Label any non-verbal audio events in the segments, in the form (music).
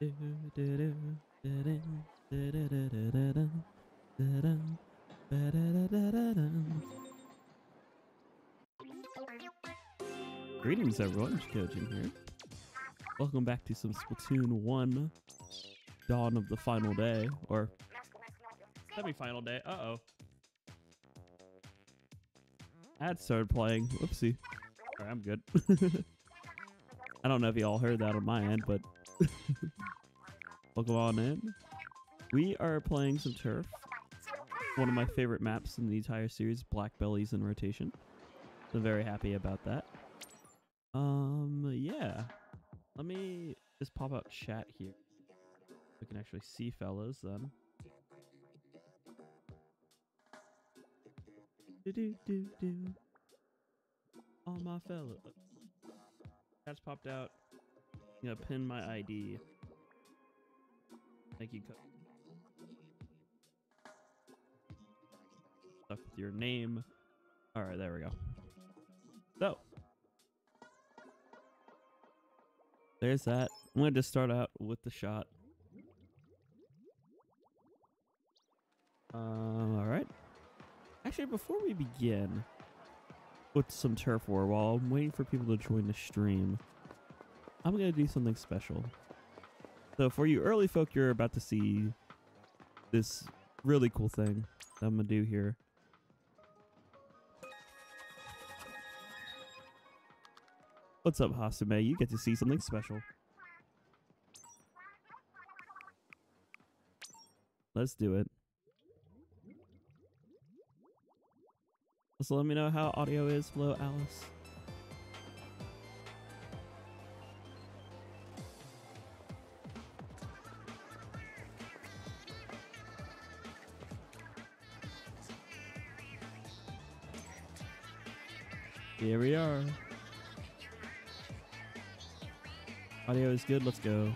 Greetings everyone, Jackogień here. Welcome back to some Splatoon 1 Dawn of the Final Day, or semi-final day. Uh-oh. I started playing. Whoopsie. I'm good. (laughs) I don't know if you all heard that on my end, but (laughs) welcome on in. We are playing some turf. One of my favorite maps in the entire series, Black Bellies in rotation. So very happy about that. Um, yeah. Let me just pop out chat here. We can actually see fellas then. Do do do do. All my fellas. That's popped out. I'm gonna pin my ID. Thank you. Stuff with your name. All right, there we go. So there's that. I'm gonna just start out with the shot. Um, all right. Actually, before we begin with some turf war, while I'm waiting for people to join the stream, I'm gonna do something special. So for you early folk, you're about to see this really cool thing that I'm gonna do here. What's up, Hasume? You get to see something special. Let's do it. So let me know how audio is. Hello, Alice. Here we are. Audio is good. Let's go.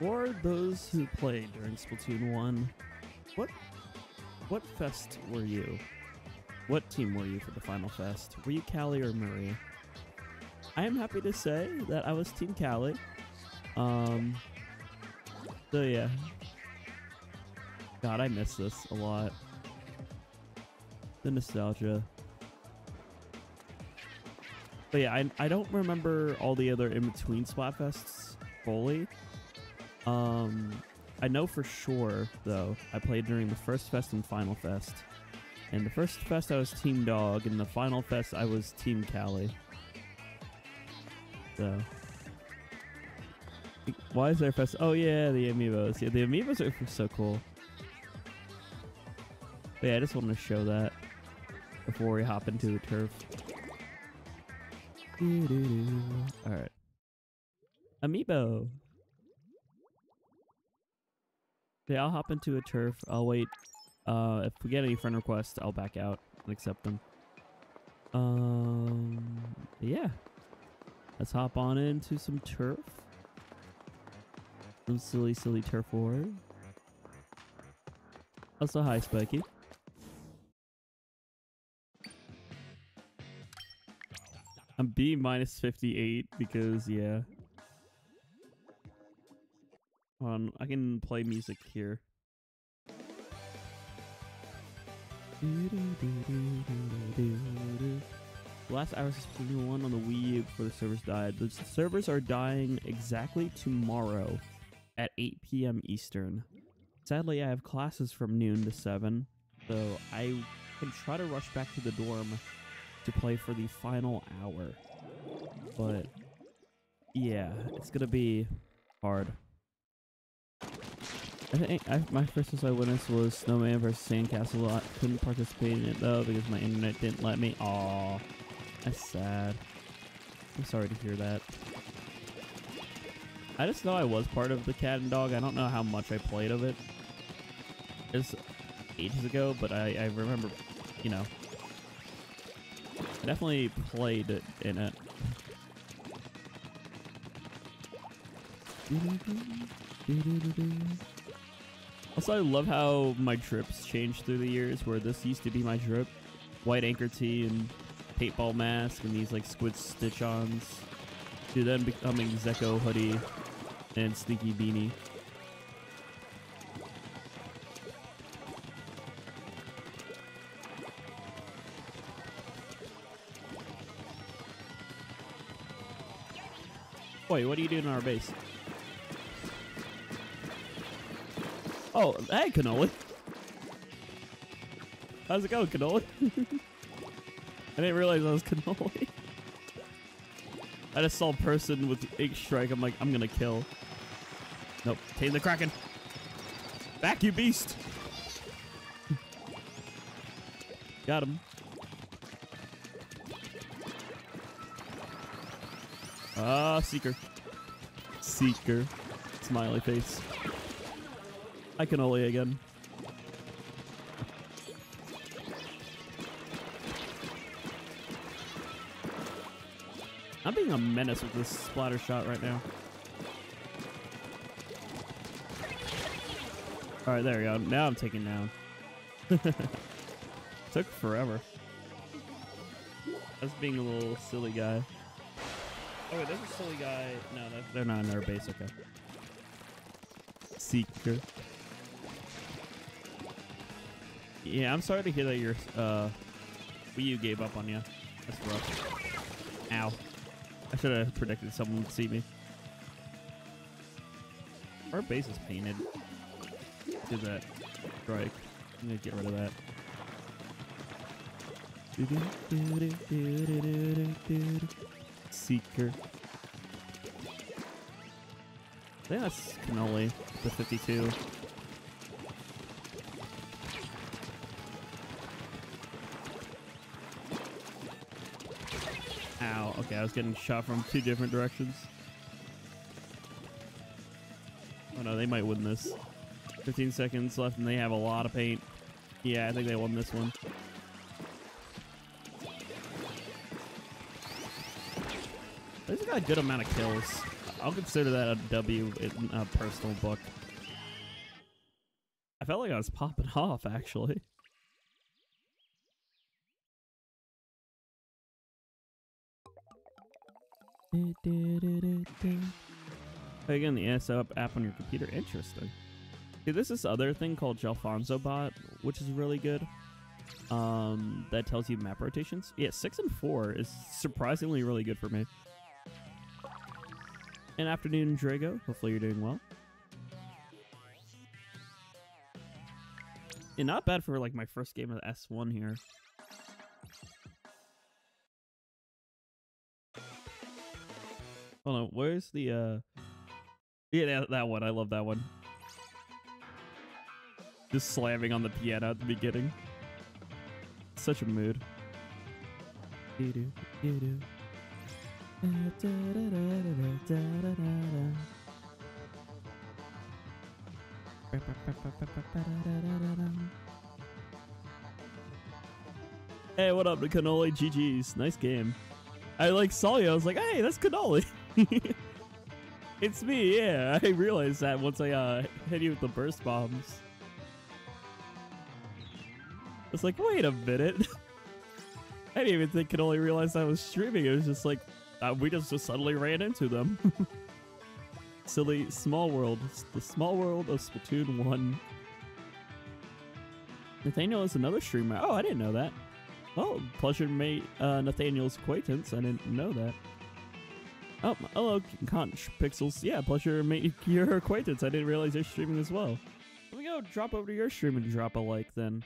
For those who played during Splatoon 1, what what fest were you? What team were you for the final fest? Were you Callie or Marie? I am happy to say that I was Team Callie. Um so yeah. God, I miss this a lot. The nostalgia. But yeah, I, I don't remember all the other in-between Splatfests fully. Um, I know for sure though. I played during the first fest and final fest. And the first fest I was Team Dog, and the final fest I was Team Callie. So, why is there a fest? Oh yeah, the amiibos. Yeah, the amiibos are so cool. But yeah, I just wanted to show that before we hop into the turf. All right, amiibo. Okay, I'll hop into a turf. I'll wait. Uh, if we get any friend requests, I'll back out and accept them. Um, yeah. Let's hop on into some turf. Some silly, silly turf war. Also, hi, Spiky. I'm B minus 58 because, yeah. Hold on, I can play music here. Last hour Splatoon 1 on the Wii U before the servers died. The servers are dying exactly tomorrow at 8 p.m. Eastern. Sadly, I have classes from noon to 7, so I can try to rush back to the dorm to play for the final hour. But, yeah, it's gonna be hard. I think I, my first I witnessed was Snowman versus Sandcastle. I couldn't participate in it though because my internet didn't let me. Aw, that's sad. I'm sorry to hear that. I just know I was part of the Cat and Dog. I don't know how much I played of it. It's ages ago, but I, I remember, you know, I definitely played it in it. Also, I love how my trips changed through the years. Where this used to be my trip. white anchor tee and paintball mask, and these like squid stitch-ons, to then becoming Zekko hoodie and sneaky beanie. Wait, what are you doing in our base? Oh, hey, Cannoli. How's it going, Cannoli? (laughs) I didn't realize I was Cannoli. (laughs) I just saw a person with ink strike. I'm like, I'm gonna kill. Nope. Tame the Kraken. Back, you beast. Got him. Ah, Seeker. Seeker. Smiley face. I can only again. I'm being a menace with this splatter shot right now. Alright, there we go. Now I'm taking down. (laughs) Took forever. That's being a little silly guy. Oh wait, there's a silly guy. No, they're not in our base. Okay. Seeker. Yeah, I'm sorry to hear that your uh, Wii U gave up on you. That's rough. Ow. I should have predicted someone would see me. Our base is painted. Do that. Strike. I'm gonna get rid of that. Seeker. I think that's Cannoli, the 52. Ow. Okay, I was getting shot from two different directions. Oh no, they might win this. 15 seconds left and they have a lot of paint. Yeah, I think they won this one. This got a good amount of kills. I'll consider that a W in a personal book. I felt like I was popping (laughs) off, actually. Again, the ASO app on your computer. Interesting. See, this is other thing called Jalfonzo Bot, which is really good. Um, that tells you map rotations. Yeah, six and four is surprisingly really good for me. An afternoon, Drago. Hopefully you're doing well. Yeah, not bad for like my first game of S1 here. Hold on, where's the uh Yeah, that one. I love that one. Just slamming on the piano at the beginning. Such a mood. Hey, what up Cannoli? GG's. Nice game. I like saw you. I was like, hey, that's Cannoli. (laughs) it's me, yeah. (laughs) I realized that once I uh, hit you with the burst bombs. It's like, wait a minute. (laughs) I didn't even think could only realize I was streaming. It was just like, uh, we just, just suddenly ran into them. (laughs) Silly small world. The small world of Splatoon 1. Nathaniel is another streamer. Oh, I didn't know that. Oh, pleasure meet uh, Nathaniel's acquaintance. I didn't know that. Oh, hello, Conch Pixels. Yeah, pleasure meet (laughs) your acquaintance. I didn't realize you're streaming as well. Let me go drop over to your stream and drop a like then.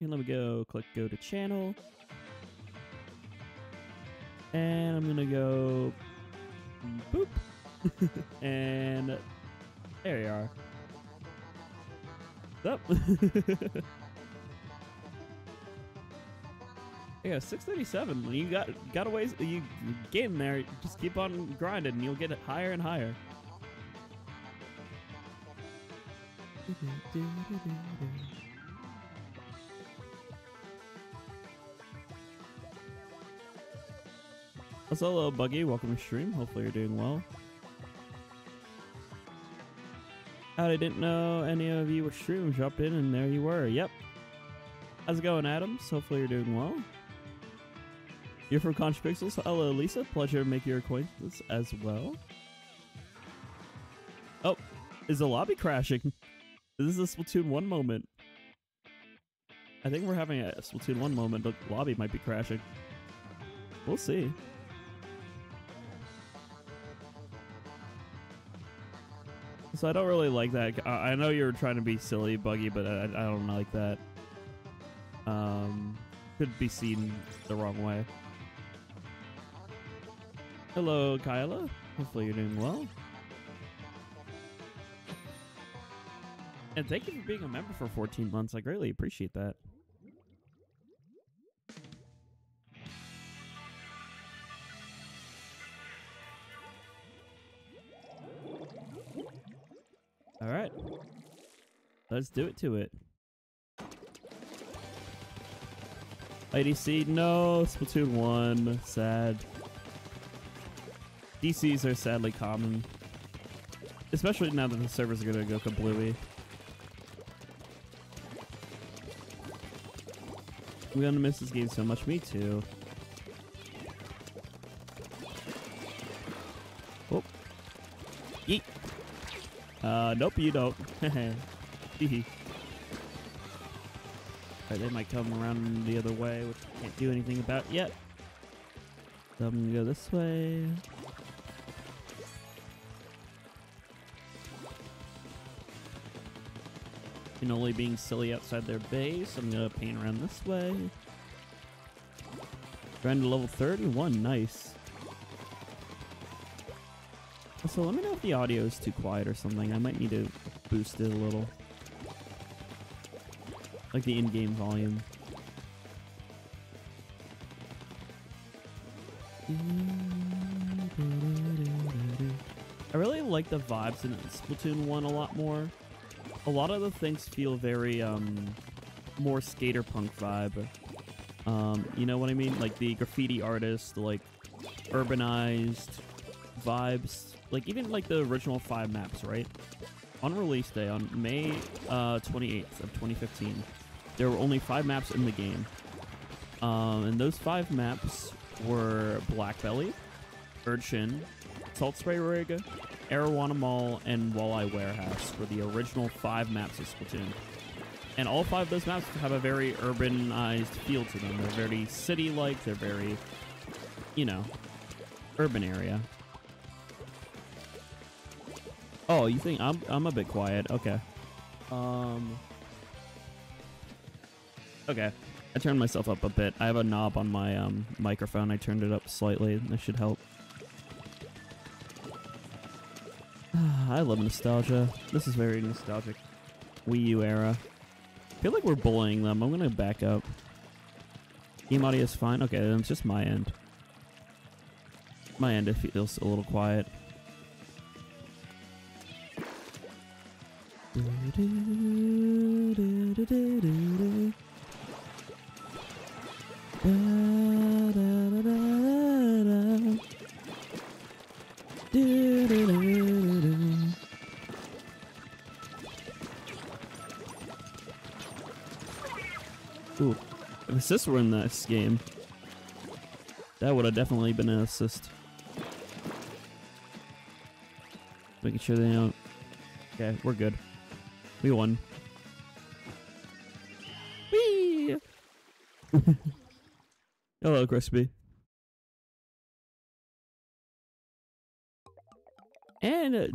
And let me go click go to channel. And I'm gonna go boop. (laughs) and there you are. Up? (laughs) yeah, 637. You got got a ways. You get in there. Just keep on grinding, and you'll get it higher and higher. (laughs) Also, hello, Buggy. Welcome to stream. Hopefully, you're doing well. I didn't know any of you were streaming. Dropped in and there you were. Yep. How's it going, Adams? Hopefully you're doing well. You're from Conch Pixels. Hello, Lisa. Pleasure to make your acquaintance as well. Oh, is the lobby crashing? This is a Splatoon 1 moment. I think we're having a Splatoon 1 moment. The lobby might be crashing. We'll see. So I don't really like that. I I know you're trying to be silly, Buggy, but I, I don't like that. Um, could be seen the wrong way. Hello, Kyla. Hopefully you're doing well. And thank you for being a member for 14 months. I greatly appreciate that. All right. Let's do it to it. ADC, no. Splatoon 1, sad. DCs are sadly common. Especially now that the servers are going to go kablooey. I'm going to miss this game so much. Me too. Uh, nope, you don't. (laughs) Alright, they might come around the other way, which I can't do anything about yet. So I'm gonna go this way. And only being silly outside their base, I'm gonna paint around this way. Grind to level 31, nice. Also, let me know if the audio is too quiet or something. I might need to boost it a little. Like the in-game volume. I really like the vibes in Splatoon 1 a lot more. A lot of the things feel very, um, more skater punk vibe. Um, you know what I mean? Like the graffiti artist, like urbanized vibes. Like even like the original five maps, right? On release day, on May uh, 28th of 2015, there were only five maps in the game. Um, and those five maps were Black Belly, Urchin, Salt Spray Rig, Arowana Mall, and Walleye Warehouse were the original five maps of Splatoon. And all five of those maps have a very urbanized feel to them. They're very city-like. They're very, you know, urban area. Oh, you think I'm I'm a bit quiet? Okay. Um. Okay. I turned myself up a bit. I have a knob on my um microphone. I turned it up slightly. That should help. (sighs) I love nostalgia. This is very nostalgic. Wii U era. I feel like we're bullying them. I'm gonna back up. Game audio is fine. Okay, then it's just my end. My end it feels a little quiet. Ooh, if assists were in this game, that would have definitely been an assist. Making sure they don't. Okay, we're good. We won. Hello, Crispy. And uh.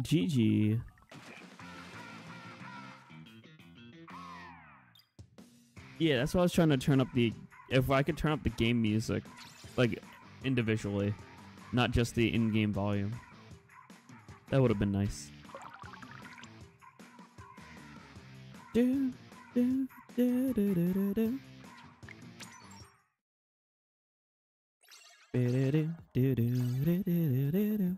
Yeah, that's why I was trying to turn up the. If I could turn up the game music, like individually, not just the in-game volume, that would have been nice. Do, do, do, do, do, do, do.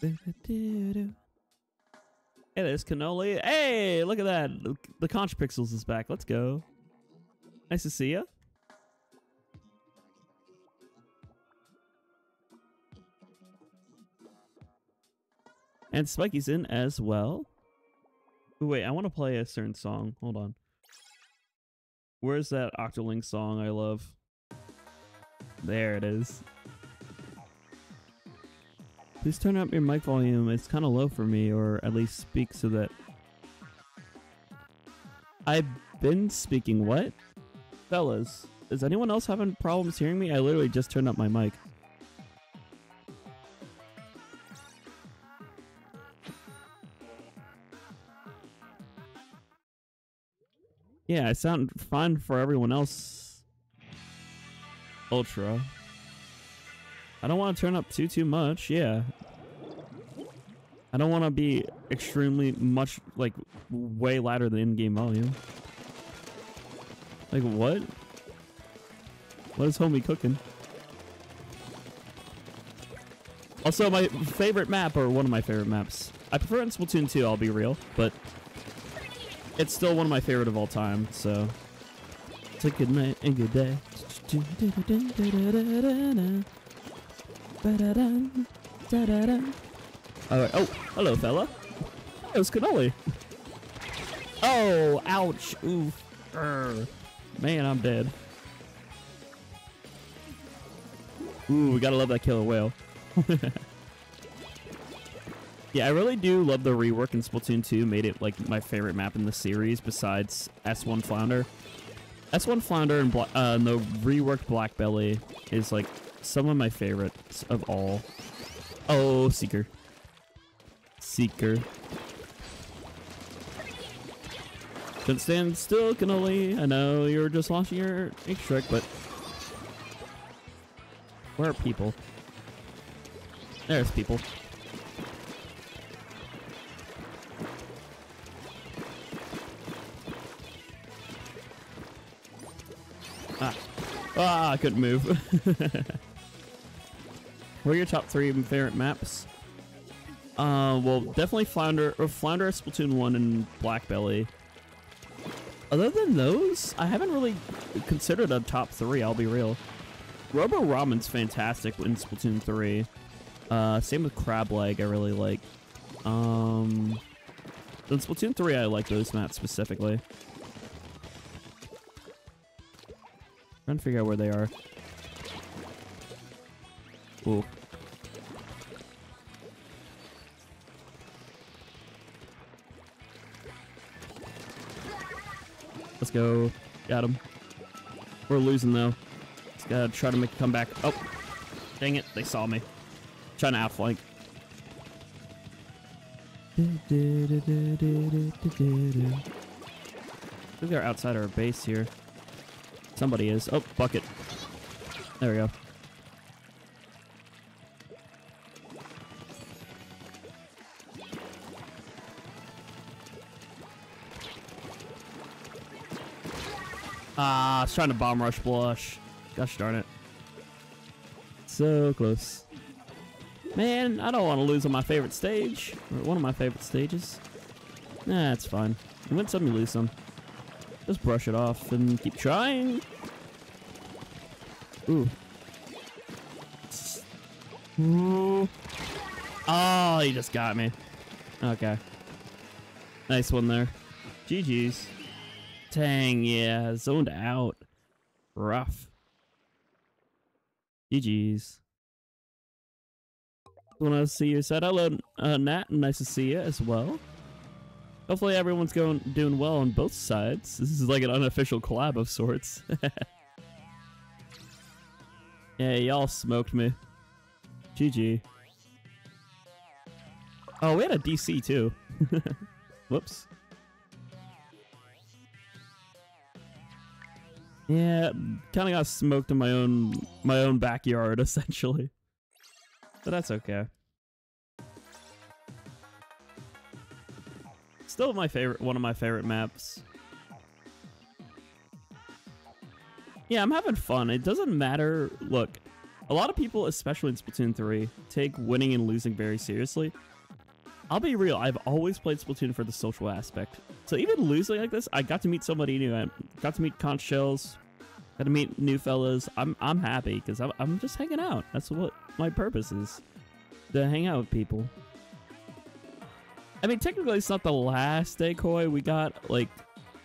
Do, do, do. Hey, there's Cannoli. Hey, look at that. The- The Conch Pixels is back. Let's go. Nice to see you. And Spiky's in as well. Ooh, wait, I want to play a certain song. Hold on. Where's that Octoling song I love? There it is. Please turn up your mic volume. It's kind of low for me, or at least speak so that. I've been speaking. What? Fellas, is anyone else having problems hearing me? I literally just turned up my mic. Yeah, I sound fine for everyone else. Ultra. I don't want to turn up too, too much. Yeah. I don't want to be extremely much, like, way louder than in-game volume. Like, what? What is homie cooking? Also, my favorite map, or one of my favorite maps. I prefer in Splatoon 2, I'll be real, but it's still one of my favorite of all time, so. It's a good night and good day. Alright, oh, hello, fella. It was cannoli. Oh, ouch. Oof. Urgh. Man, I'm dead. Ooh, we gotta love that Killer Wail. (laughs) yeah, I really do love the rework in Splatoon 2. Made it like my favorite map in the series besides S1 Flounder. S1 Flounder and, uh, and the reworked Black Belly is like some of my favorites of all. Oh, Seeker. Seeker. Couldn't stand still, Cannoli. I know you were just launching your H trick, but where are people? There's people. Ah, I couldn't move. (laughs) what are your top three favorite maps? Uh, well, definitely Flounder, or Flounder, Splatoon 1, and Black Belly. Other than those, I haven't really considered a top three, I'll be real. Robo Ramen's fantastic in Splatoon 3. Uh, same with Crab Leg, I really like. Um, in Splatoon 3, I like those maps specifically. Trying to figure out where they are. Ooh. Let's go. Got him. We're losing though. Just gotta try to make a comeback. Oh, dang it! They saw me. Trying to outflank. I think they're outside our base here. Somebody is. Oh, bucket. There we go. Ah, I was trying to bomb rush blush. Gosh darn it. So close. Man, I don't want to lose on my favorite stage. Or one of my favorite stages. Nah, it's fine. You win some, you lose some. Just brush it off and keep trying. Ooh. Ooh. Oh, he just got me. Okay. Nice one there. GG's. Dang, yeah. Zoned out. Rough. GG's. Want to see you said hello, uh, Nat. Nice to see you as well. Hopefully everyone's going doing well on both sides. This is like an unofficial collab of sorts. (laughs) yeah, y'all smoked me. GG. Oh, we had a DC too. (laughs) Whoops. Yeah, kind of got smoked in my own my own backyard (laughs) essentially. But that's okay. Still my favorite one of my favorite maps. Yeah, I'm having fun. It doesn't matter. Look, a lot of people, especially in Splatoon 3, take winning and losing very seriously. I'll be real, I've always played Splatoon for the social aspect. So even losing like this, I got to meet somebody new. I got to meet Conch Shells, got to meet new fellas. I'm I'm happy because I'm, I'm just hanging out. That's what my purpose is, to hang out with people. I mean, technically, it's not the last Koi. We got like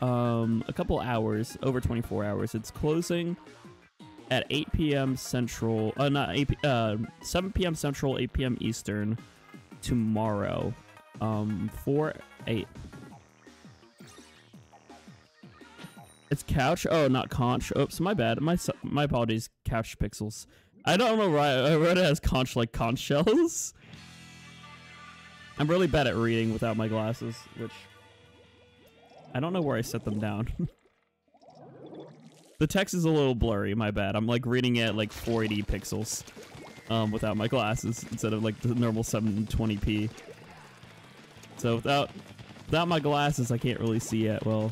um a couple hours, over 24 hours. It's closing at 8 p.m. Central. Uh, not 8. P- uh, 7 p.m. Central, 8 p.m. Eastern tomorrow. Um, 4 8. It's couch. Oh, not conch. Oops, my bad. My my apologies. Couch pixels. I don't know why I read it as conch like conch shells. (laughs) I'm really bad at reading without my glasses, which I don't know where I set them down. (laughs) the text is a little blurry. My bad. I'm like reading it at like 480 pixels um, without my glasses instead of like the normal 720p. So without without my glasses, I can't really see it well.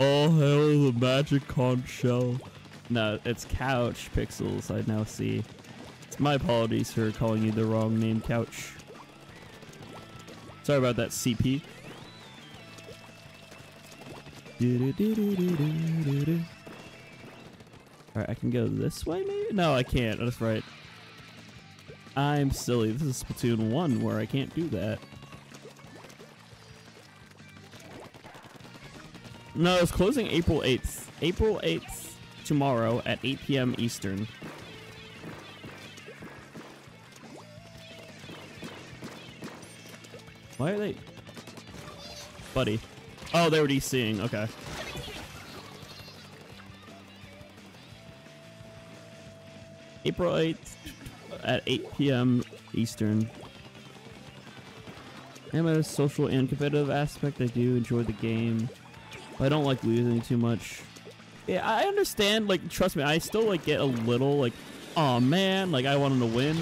Oh hell, the magic conch shell. No, it's couch pixels. I now see. It's my apologies for calling you the wrong name, couch. Sorry about that, CP. Alright, I can go this way maybe? No, I can't. That's right. I'm silly. This is Splatoon 1 where I can't do that. No, it's closing April 8th. April 8th, tomorrow at 8 p.m. Eastern. Why are they... Buddy. Oh, they were DCing. Okay. April 8th at 8 p.m. Eastern. And a social and competitive aspect, I do enjoy the game. But I don't like losing too much. Yeah, I understand. Like, trust me, I still like get a little like, oh man, like I want him to win.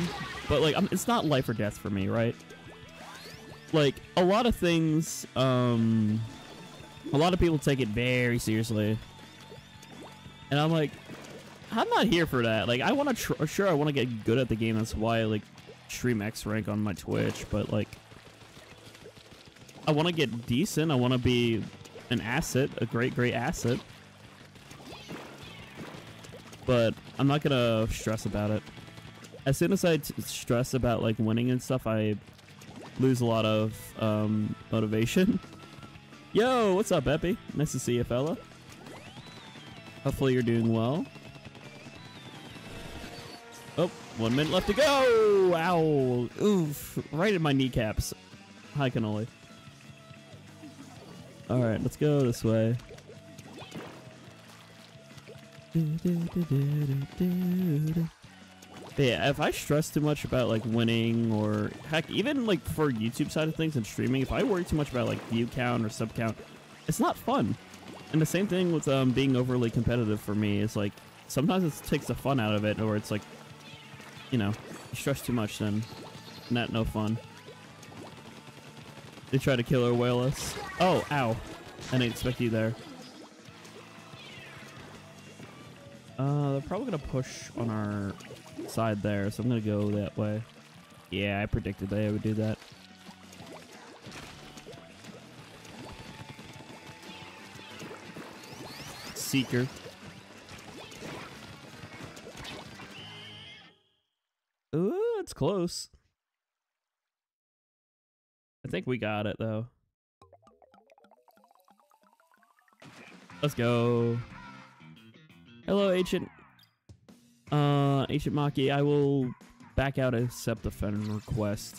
But like, I'm, it's not life or death for me, right? Like a lot of things, um, a lot of people take it very seriously, and I'm like, I'm not here for that. Like, I want to, sure, I want to get good at the game. That's why I like stream X rank on my Twitch. But like, I want to get decent. I want to be an asset, a great, great asset. But I'm not gonna stress about it. As soon as I stress about like winning and stuff, I lose a lot of um, motivation. (laughs) Yo, what's up, Epi? Nice to see you, fella. Hopefully you're doing well. Oh, one minute left to go! Ow! Oof! Right in my kneecaps. Hi, cannoli. Alright, let's go this way. Yeah, if I stress too much about like winning or heck, even like for YouTube side of things and streaming, if I worry too much about like view count or sub count, it's not fun. And the same thing with um, being overly competitive for me is like sometimes it takes the fun out of it, or it's like, you know, you stress too much, then not no fun. They try to Killer Wail us. Oh, ow! I didn't expect you there. Uh, they're probably gonna push on our side there, so I'm gonna go that way. Yeah, I predicted they would do that. Seeker. Ooh, it's close. I think we got it though. Let's go. Hello, Ancient. Uh, Ancient Maki, I will back out and accept the friend request.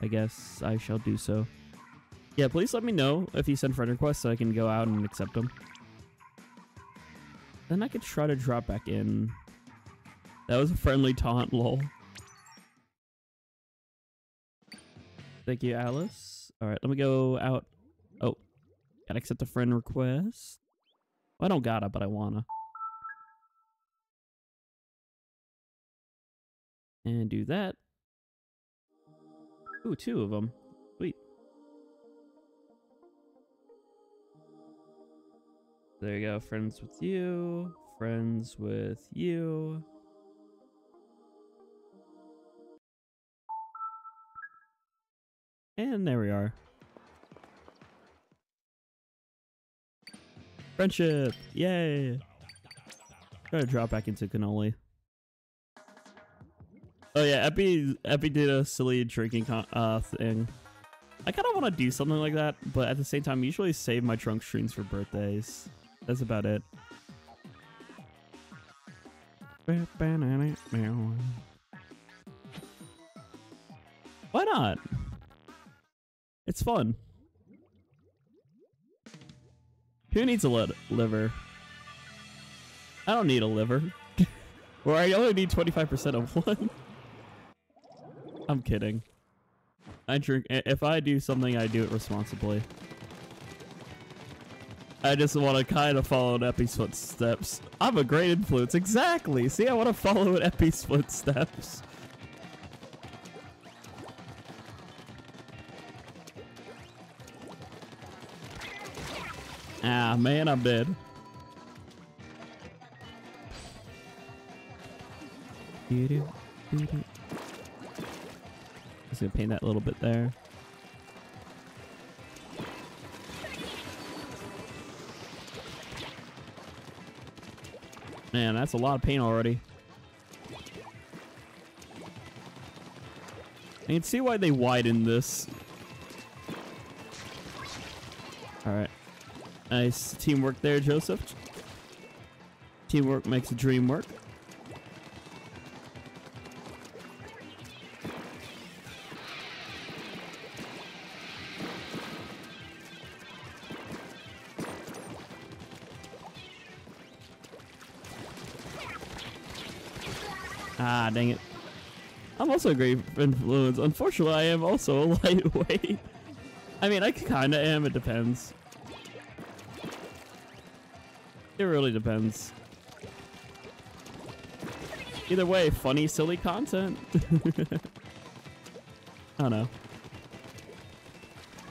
I guess I shall do so. Yeah, please let me know if you send friend requests so I can go out and accept them. Then I could try to drop back in. That was a friendly taunt, lol. Thank you, Alice. Alright, let me go out. Oh, gotta accept a friend request. Well, I don't gotta, but I wanna. And do that. Ooh, two of them. Sweet. There you go. Friends with you. Friends with you. And there we are. Friendship! Yay! Gotta drop back into cannoli. Oh yeah, Epi Epi did a silly drinking uh thing. I kind of want to do something like that, but at the same time, usually save my trunk streams for birthdays. That's about it. Why not? It's fun. Who needs a li liver? I don't need a liver. (laughs) or I only need 25% of one. I'm kidding. I drink. If I do something, I do it responsibly. I just want to kind of follow in Epi's footsteps. I'm a great influence. Exactly. See, I want to follow in Epi's footsteps. Ah, man, I'm dead. Just gonna paint that little bit there. Man, that's a lot of paint already. I can see why they widened this. Alright. Nice teamwork there, Joseph. Teamwork makes a dream work. Also a great influence. Unfortunately, I am also a (laughs) lightweight. I mean, I kind of am. It depends. It really depends. Either way, funny, silly content. (laughs) I don't know.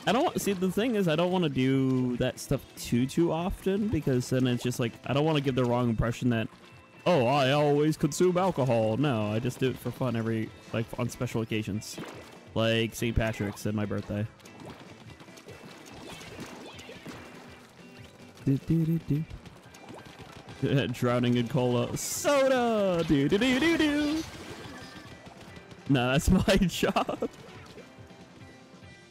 I don't see the thing is I don't want to do that stuff too too often because then it's just like I don't want to give the wrong impression that oh I always consume alcohol. No, I just do it for fun every like on special occasions, like St. Patrick's and my birthday. Do, do, do. (laughs) Drowning in cola. Soda! Do do do do do! Nah, that's (laughs) my job.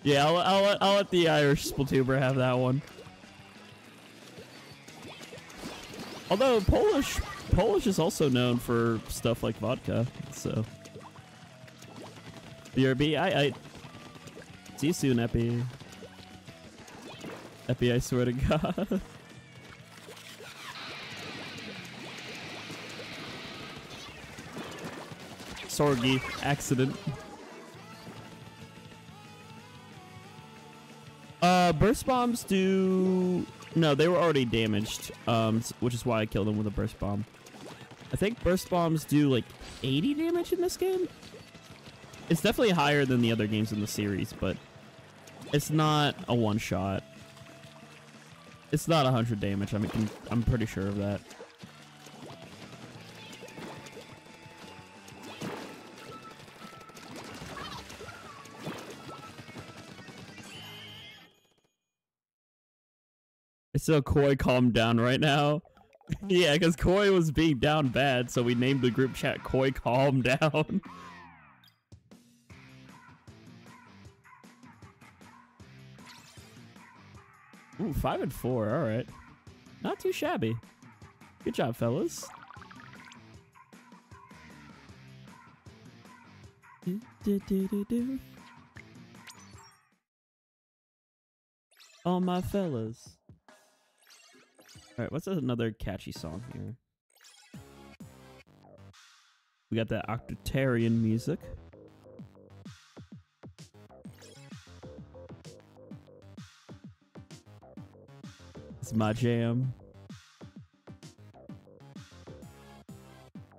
Yeah, I'll, I'll, I'll let the Irish Splatuber have that one. Although Polish Polish is also known for stuff like vodka, so. BRB, I, I. See you soon, Epi. Epi, I swear to (laughs) God. Sorgi accident. Uh, burst bombs do... No, they were already damaged, um, which is why I killed them with a burst bomb. I think burst bombs do like 80 damage in this game. It's definitely higher than the other games in the series, but it's not a one shot. It's not 100 damage. I mean, I'm pretty sure of that. It's so Koi calm down right now. (laughs) yeah, because Koi was being down bad, so we named the group chat Koi Calm Down. (laughs) Ooh, five and four. All right. Not too shabby. Good job, fellas. All my fellas. Alright, what's another catchy song here? We got that Octarian music. It's my jam.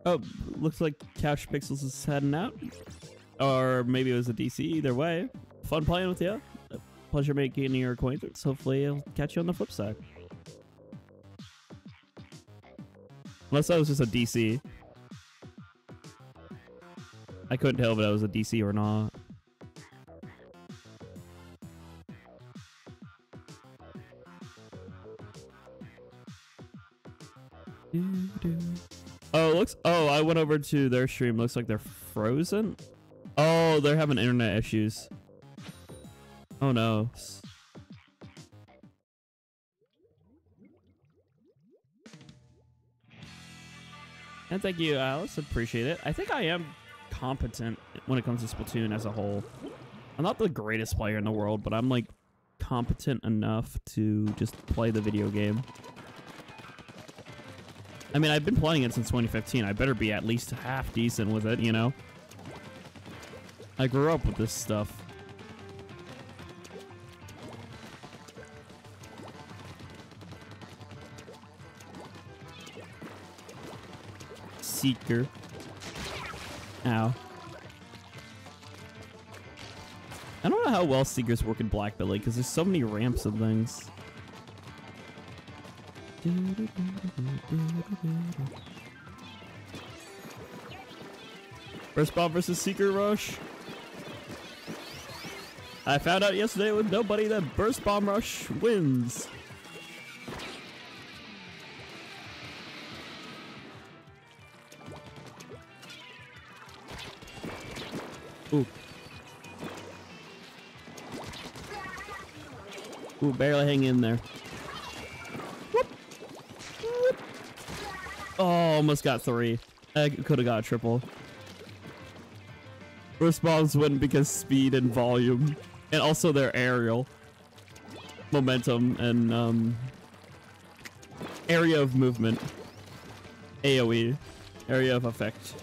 Oh, looks like Couch Pixels is heading out. Or maybe it was a DC, either way. Fun playing with you. Pleasure making your acquaintance. Hopefully I'll catch you on the flip side. Unless that was just a DC. I couldn't tell if that was a DC or not. Oh, looks. Oh, I went over to their stream. Looks like they're frozen. Oh, they're having internet issues. Oh no. And thank you, Alice. Appreciate it. I think I am competent when it comes to Splatoon as a whole. I'm not the greatest player in the world, but I'm like competent enough to just play the video game. I mean, I've been playing it since 2015. I better be at least half decent with it, you know? I grew up with this stuff. Seeker. Ow. I don't know how well Seekers work in Black Belly because there's so many ramps and things. Burst Bomb versus Seeker Rush. I found out yesterday with nobody that Burst Bomb Rush wins. Ooh. Ooh, barely hang in there. Whoop. Whoop. Oh, almost got three. I could have got a triple. Burst bombs win because speed and volume, and also their aerial momentum and um, area of movement. AOE, area of effect.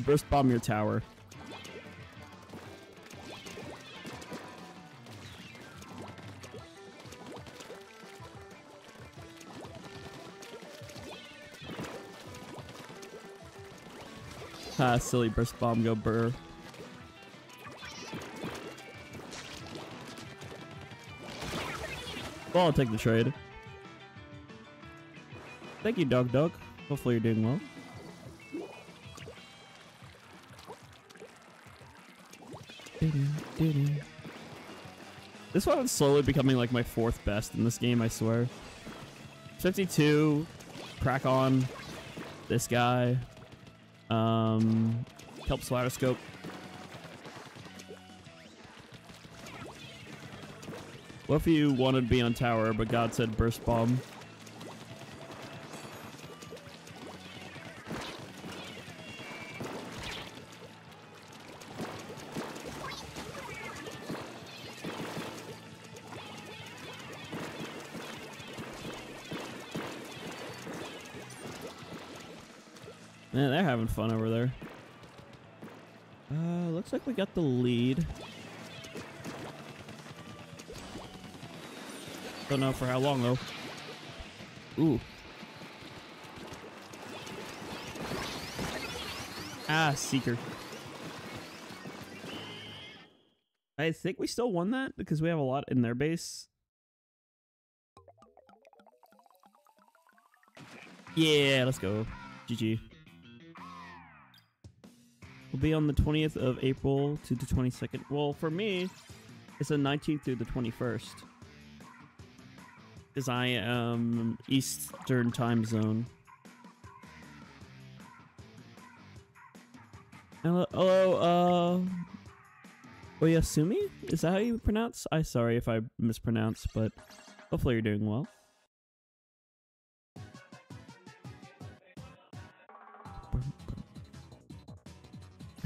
Burst bomb your tower? Ah, silly burst bomb go burr. Well, I'll take the trade. Thank you, Dog Dog. Hopefully you're doing well. This is slowly becoming like my fourth best in this game, I swear. 52, Krak-On, this guy, um, help slider. What if you wanted to be on tower, but God said burst bomb? Fun over there. Uh, looks like we got the lead. Don't know for how long though. Ooh. Ah, Seeker. I think we still won that because we have a lot in their base. Yeah, let's go. GG. Be on the 20th of April to the 22nd. Well, for me, it's the 19th through the 21st. Because I am Eastern time zone. Hello, hello, uh... Oyasumi? Is that how you pronounce? I sorry if I mispronounce, but hopefully you're doing well.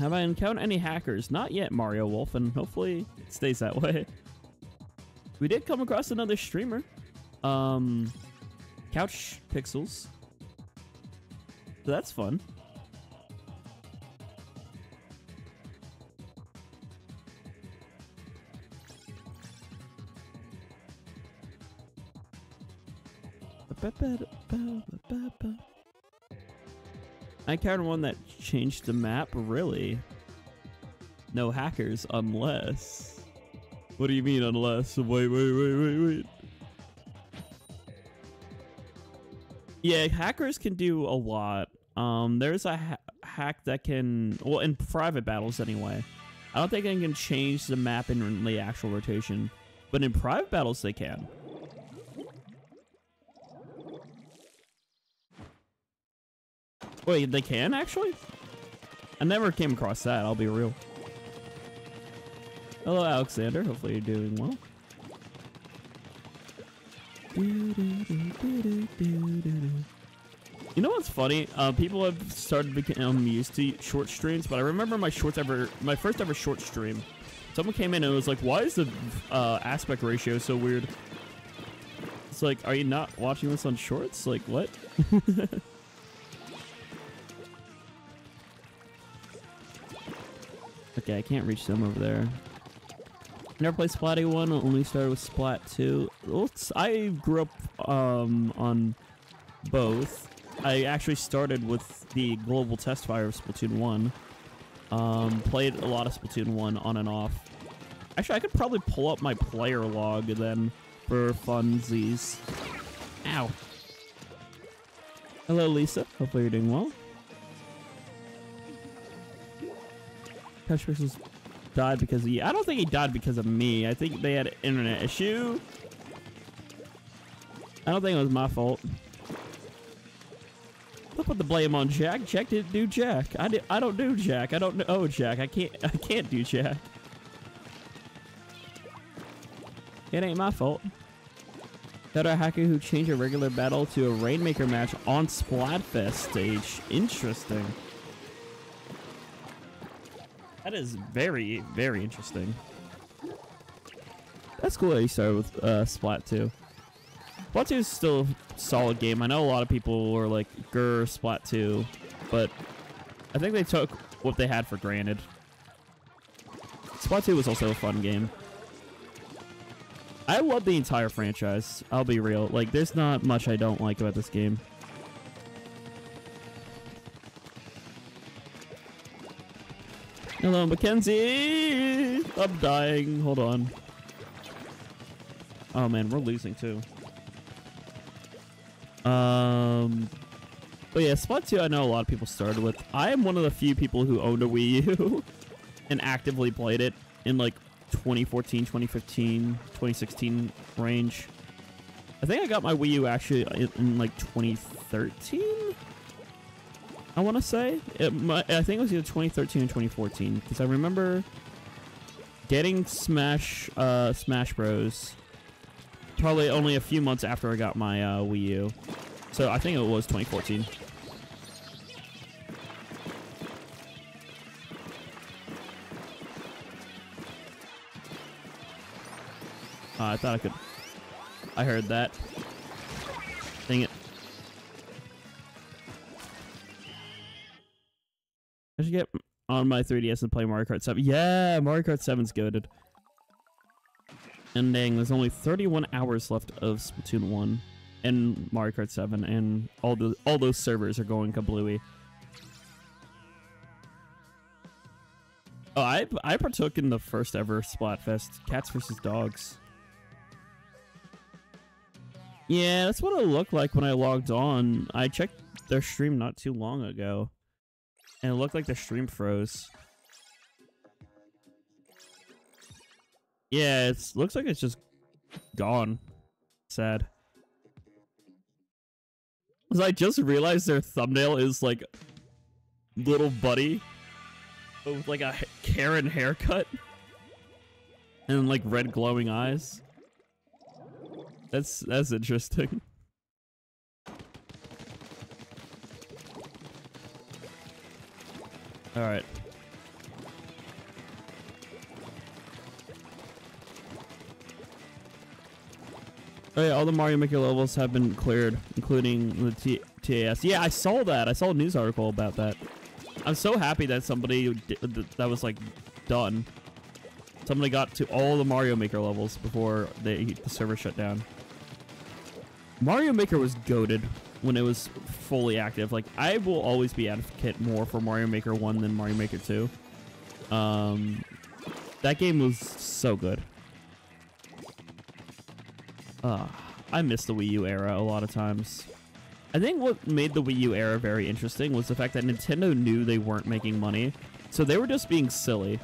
Have I encountered any hackers? Not yet, Mario Wolf, and hopefully it stays that way. (laughs) We did come across another streamer. Um, Couch Pixels. So that's fun. I encountered one that changed the map, really? No hackers, unless... What do you mean, unless? Wait, wait, wait, wait, wait. Yeah, hackers can do a lot. Um, there's a ha hack that can... Well, in private battles, anyway. I don't think they can change the map in the actual rotation. But in private battles, they can. Wait, they can actually? I never came across that, I'll be real. Hello, Alexander. Hopefully you're doing well. You know what's funny? Uh, people have started becoming used to short streams, but I remember my shorts ever, my first ever short stream. Someone came in and was like, "Why is the uh, aspect ratio so weird?" It's like, are you not watching this on shorts? Like, what? (laughs) okay, I can't reach them over there. Never played Splatty 1, only started with Splat 2. Well, I grew up um, on both. I actually started with the global test fire of Splatoon 1. Um, played a lot of Splatoon 1 on and off. Actually, I could probably pull up my player log then for funsies. Ow. Hello, Lisa. Hopefully you're doing well. Couch Pixels died because you. I don't think he died because of me. I think they had an internet issue. I don't think it was my fault. Don't put the blame on Jack. Jack didn't do Jack. I did, I don't do Jack. I don't know oh, Jack. I can't (laughs) I can't do Jack. It ain't my fault. Got a hacker who changed a regular battle to a Rainmaker match on Splatfest stage. Interesting. That is very, very interesting. That's cool that you started with uh, Splat 2. Splat 2 is still a solid game. I know a lot of people were like, grr, Splat 2, but I think they took what they had for granted. Splat 2 was also a fun game. I love the entire franchise. I'll be real. Like, there's not much I don't like about this game. Hello, Mackenzie! I'm dying. Hold on. Oh, man, we're losing, too. Um... But yeah, Splat 2 I know a lot of people started with. I am one of the few people who owned a Wii U (laughs) and actively played it in like 2014, 2015, 2016 range. I think I got my Wii U actually in, in like 2013. I want to say it. I think it was either 2013 or 2014 because I remember getting Smash uh, Smash Bros. Probably only a few months after I got my uh, Wii U. So I think it was 2014. Uh, I thought I could. I heard that. Should get on my 3DS and play Mario Kart 7. Yeah, Mario Kart 7's goaded. And dang, there's only 31 hours left of Splatoon 1 and Mario Kart 7, and all the all those servers are going kablooey. Oh, I I partook in the first ever Splatfest, Cats versus Dogs. Yeah, that's what it looked like when I logged on. I checked their stream not too long ago. And it looked like the stream froze. Yeah, it looks like it's just gone. Sad. Cause I just realized their thumbnail is like little buddy with like a Karen haircut and like red glowing eyes. That's that's interesting. All right. Oh yeah, all the Mario Maker levels have been cleared, including the T TAS. Yeah, I saw that. I saw a news article about that. I'm so happy that somebody that was like done. Somebody got to all the Mario Maker levels before they, the server shut down. Mario Maker was goaded when it was fully active. Like I will always be advocate more for Mario Maker 1 than Mario Maker 2. Um that game was so good. Uh, I miss the Wii U era a lot of times. I think what made the Wii U era very interesting was the fact that Nintendo knew they weren't making money. So they were just being silly.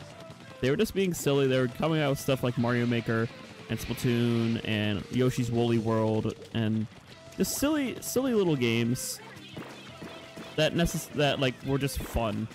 They were just being silly. They were coming out with stuff like Mario Maker and Splatoon and Yoshi's Woolly World and just silly, silly little games that necess that like were just fun.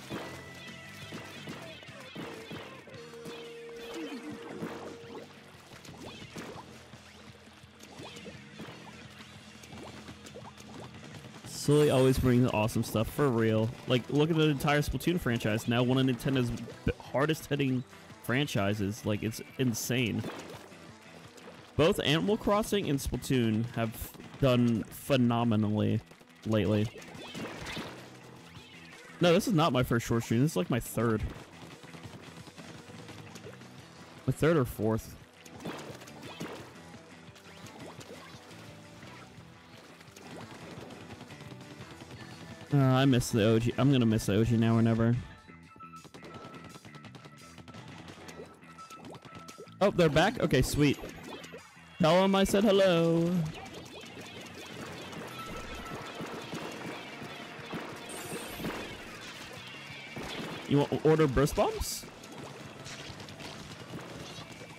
Silly always brings awesome stuff for real. Like look at the entire Splatoon franchise now, one of Nintendo's hardest hitting franchises. Like it's insane. Both Animal Crossing and Splatoon have done phenomenally lately. No, this is not my first short stream. This is like my third. My third or fourth. Uh, I miss the OG. I'm gonna miss the OG now or never. Oh, they're back? Okay, sweet. Tell them I said hello. You want order burst bombs?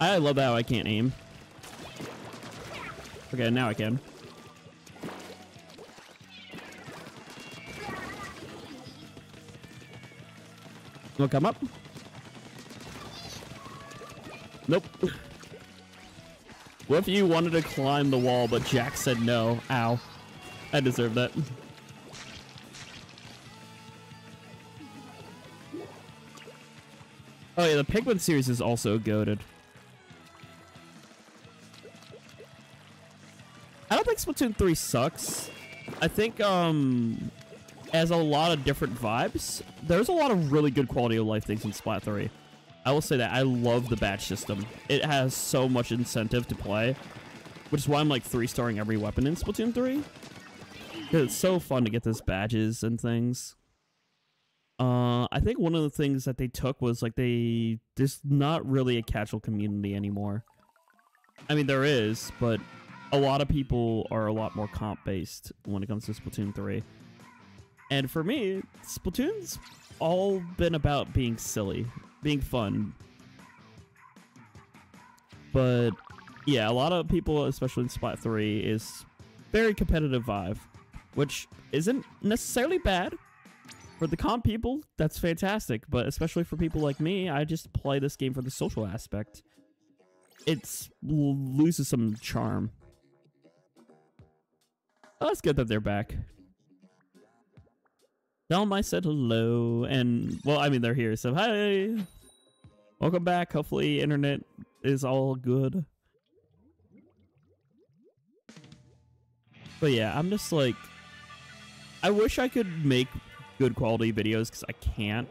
I love how I can't aim. Okay, now I can. Will come up? Nope. What if you wanted to climb the wall, but Jack said no? Ow. I deserve that. Oh yeah, the Pikmin series is also goaded. I don't think Splatoon 3 sucks. I think um has a lot of different vibes. There's a lot of really good quality of life things in Splat 3. I will say that I love the badge system. It has so much incentive to play, which is why I'm like three starring every weapon in Splatoon 3. It's so fun to get those badges and things. Uh, I think one of the things that they took was like they there's not really a casual community anymore. I mean there is, but a lot of people are a lot more comp based when it comes to Splatoon 3. And for me, Splatoon's all been about being silly, being fun. But yeah, a lot of people, especially in Splat 3, is very competitive vibe, which isn't necessarily bad. For the comp people, that's fantastic, but especially for people like me, I just play this game for the social aspect. It's loses some charm. Oh, it's good that they're back. Tell I said hello, and well, I mean they're here, so hi, welcome back. Hopefully, internet is all good. But yeah, I'm just like, I wish I could make good quality videos because I can't.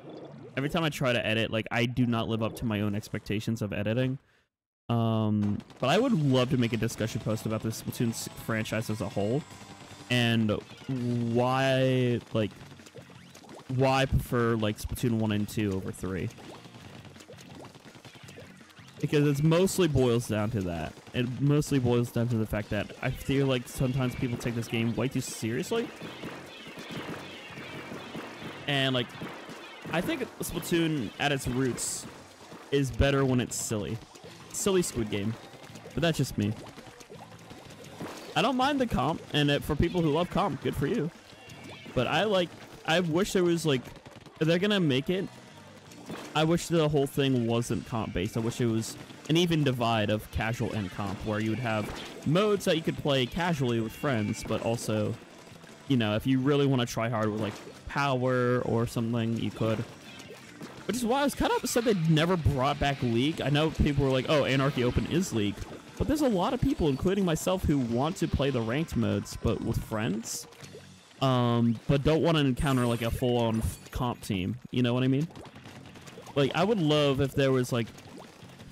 Every time I try to edit, like I do not live up to my own expectations of editing. Um, but I would love to make a discussion post about this Splatoon franchise as a whole and why like why I prefer like Splatoon 1 and 2 over 3. Because it mostly boils down to that. It mostly boils down to the fact that I feel like sometimes people take this game way too seriously. And like I think Splatoon at its roots is better when it's silly. Silly Squid Game. But that's just me. I don't mind the comp, and it, for people who love comp, good for you. But I like I wish there was like, if they're gonna make it, I wish the whole thing wasn't comp based. I wish it was an even divide of casual and comp, where you would have modes that you could play casually with friends, but also, you know, if you really want to try hard with like power or something, you could. Which is why I was kind of upset they never brought back League. I know people were like, oh, Anarchy Open is League. But there's a lot of people, including myself, who want to play the ranked modes, but with friends um, but don't want to encounter like a full-on comp team. You know what I mean? Like, I would love if there was like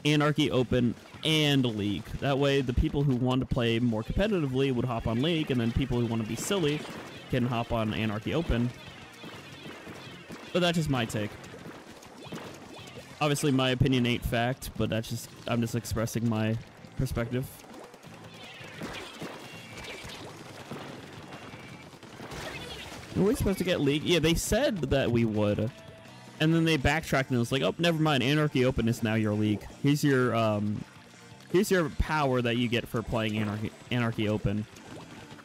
Anarchy Open and League. That way, the people who want to play more competitively would hop on League, and then people who want to be silly can hop on Anarchy Open. But that's just my take. Obviously, my opinion ain't fact, but that's just I'm just expressing my perspective. Were we supposed to get League? Yeah, they said that we would. And then they backtracked and it was like, oh, never mind. Anarchy Open is now your League. Here's your, um, Here's your power that you get for playing Anarchy, Anarchy Open,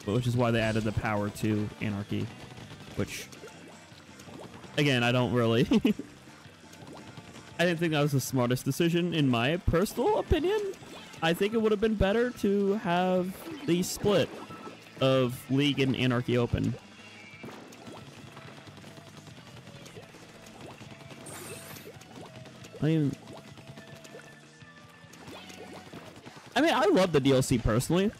which is why they added the power to Anarchy, which, again, I don't really... (laughs) I didn't think that was the smartest decision, in my personal opinion. I think it would have been better to have the split of League and Anarchy Open. I mean. I mean, I love the DLC personally.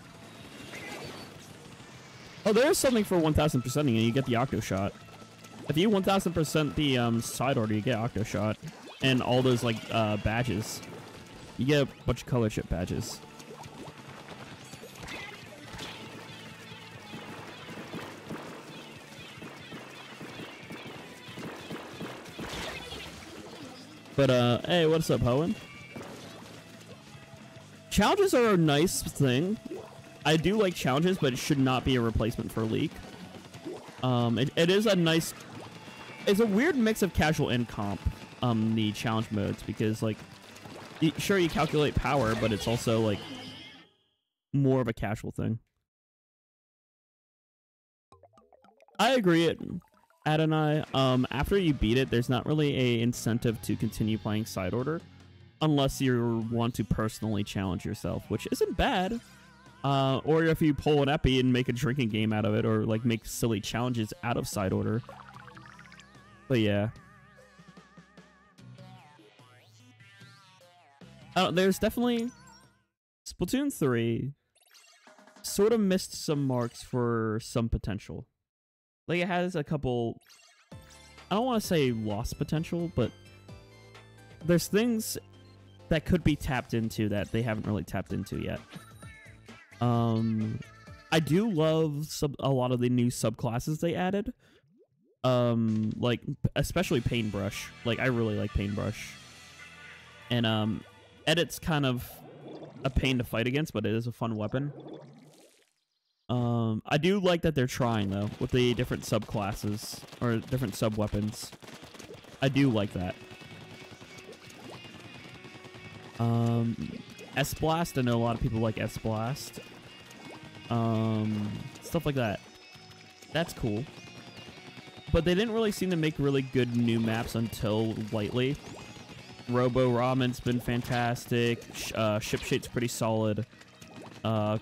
Oh, there is something for 1000 percenting, and you get the Octo Shot. If you 1000 percent the um, side order, you get Octo Shot, and all those like uh, badges. You get a bunch of color chip badges. But uh, hey, what's up, Hoenn? Challenges are a nice thing. I do like challenges, but it should not be a replacement for League. Um, it, it is a nice... It's a weird mix of casual and comp, um, the challenge modes, because, like, sure, you calculate power, but it's also, like, more of a casual thing. I agree. It Adonai, um, after you beat it, there's not really a incentive to continue playing side order, unless you want to personally challenge yourself, which isn't bad. Uh, or if you pull an epi and make a drinking game out of it, or like make silly challenges out of side order. But yeah. Uh, there's definitely Splatoon 3 sort of missed some marks for some potential. Like it has a couple I don't want to say lost potential, but there's things that could be tapped into that they haven't really tapped into yet. Um I do love sub- a lot of the new subclasses they added. Um like especially paintbrush. Like I really like paintbrush. And um edit's kind of a pain to fight against, but it is a fun weapon. Um, I do like that they're trying though with the different subclasses or different sub weapons. I do like that. Um, S Blast. I know a lot of people like S Blast. Um, stuff like that. That's cool. But they didn't really seem to make really good new maps until lately. Robo ROM-en's been fantastic. Uh, Ship Shape's pretty solid. Uh,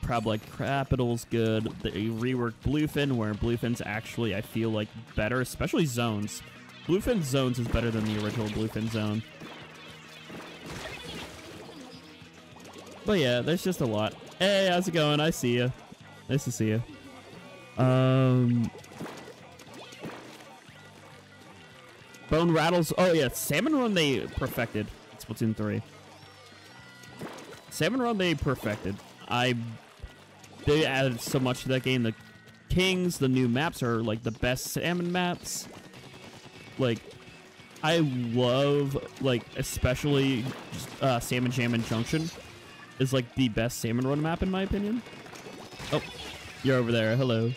Proud Capital's good. They reworked Bluefin, where Bluefin's actually, I feel like, better, especially Zones. Bluefin Zones is better than the original Bluefin Zone. But yeah, there's just a lot. Hey, how's it going? I see you. Nice to see you. Um, Bone Rattles. Oh yeah, Salmon Run they perfected. Splatoon 3. Salmon Run they perfected. I they added so much to that game. The Kings, the new maps are like the best salmon maps. Like, I love like especially uh, Salmon Jammin' Junction is like the best salmon run map in my opinion. Oh, you're over there. Hello.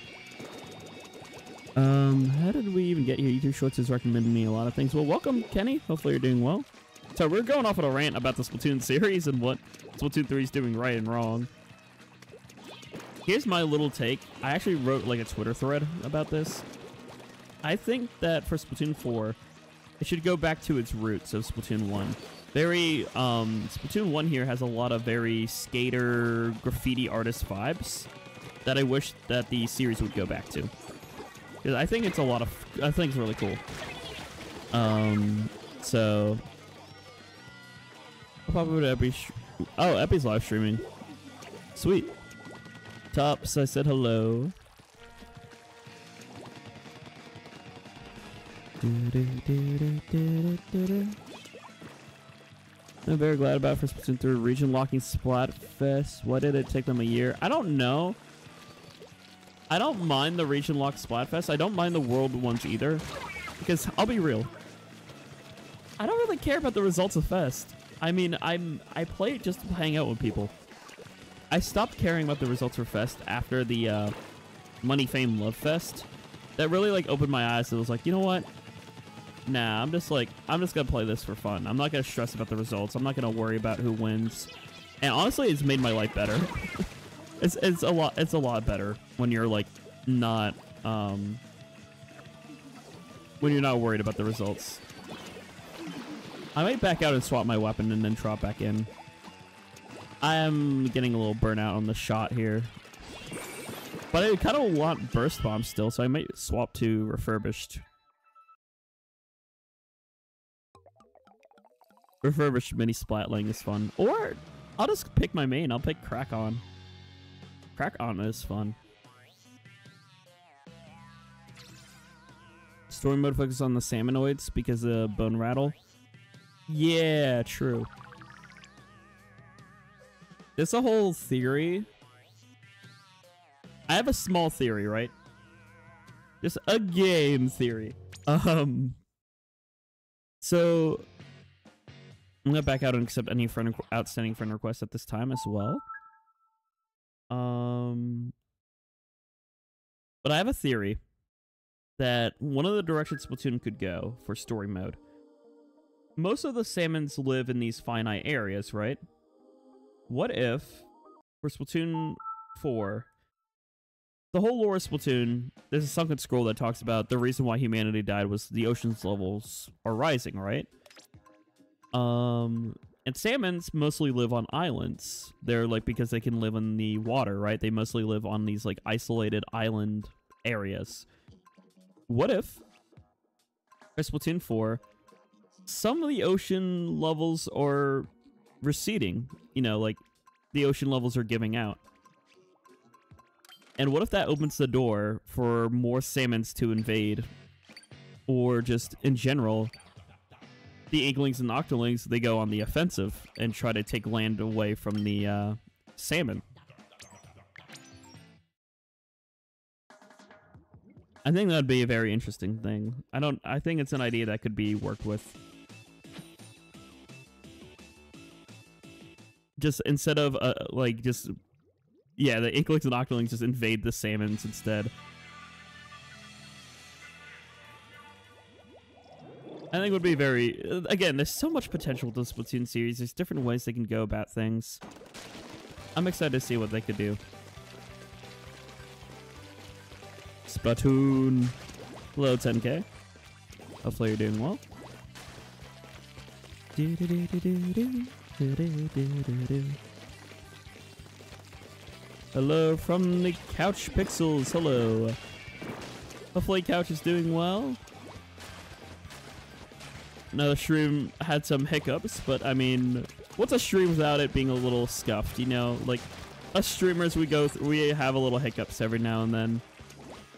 Um, how did we even get here? YouTube Shorts has recommended me a lot of things. Well, welcome, Kenny. Hopefully you're doing well. So we're going off on a rant about the Splatoon series and what Splatoon 3 is doing right and wrong. Here's my little take. I actually wrote like a Twitter thread about this. I think that for Splatoon 4, it should go back to its roots of Splatoon 1. Very, um, Splatoon 1 here has a lot of very skater, graffiti artist vibes that I wish that the series would go back to. I think it's a lot of, I think it's really cool. Um, so, pop over to Epi. Oh, Epi's live streaming. Sweet. Tops, I said hello. I'm very glad about for Splatoon 3 region locking Splatfest. Why did it take them a year? I don't know. I don't mind the region lock Splatfest. I don't mind the world ones either. Because I'll be real. I don't really care about the results of Fest. I mean, I'm I play it just to hang out with people. I stopped caring about the results for Fest after the uh, Money, Fame, Love Fest. That really like opened my eyes. It was like, you know what? Nah, I'm just like, I'm just gonna play this for fun. I'm not gonna stress about the results. I'm not gonna worry about who wins. And honestly, it's made my life better. (laughs) it's it's a lot it's a lot better when you're like not um when you're not worried about the results. I might back out and swap my weapon and then drop back in. I am getting a little burnout on the shot here. But I kind of want burst bomb still, so I might swap to refurbished. Refurbished mini splatling is fun. Or I'll just pick my main. I'll pick Krak-On. Crack On is fun. Story mode focuses on the salmonoids because of bone rattle. Yeah, true. It's a whole theory. I have a small theory, right? Just a game theory. Um. So I'm gonna back out and accept any friend outstanding friend requests at this time as well. Um, but I have a theory that one of the directions Splatoon could go for story mode. Most of the salmons live in these finite areas, right? What if for Splatoon 4, the whole lore of Splatoon, there's a sunken scroll that talks about the reason why humanity died was the ocean's levels are rising, right? Um, and salmons mostly live on islands. They're like because they can live in the water, right? They mostly live on these like isolated island areas. What if Splatoon 4, some of the ocean levels are receding? You know, like the ocean levels are giving out. And what if that opens the door for more salmons to invade? Or just in general, the Inklings and Octolings, they go on the offensive and try to take land away from the uh, salmon. I think that'd be a very interesting thing. I don't. I think it's an idea that could be worked with. Just instead of uh, like just yeah, the Inklings and Octolings just invade the salmons instead. I think would be very... Again, there's so much potential with the Splatoon series. There's different ways they can go about things. I'm excited to see what they could do. Splatoon. Hello, 10k. Hopefully you're doing well. Hello from the Couch Pixels. Hello. Hopefully Couch is doing well. Now the stream had some hiccups, but I mean, what's a stream without it being a little scuffed? You know, like us streamers, we go we have a little hiccups every now and then.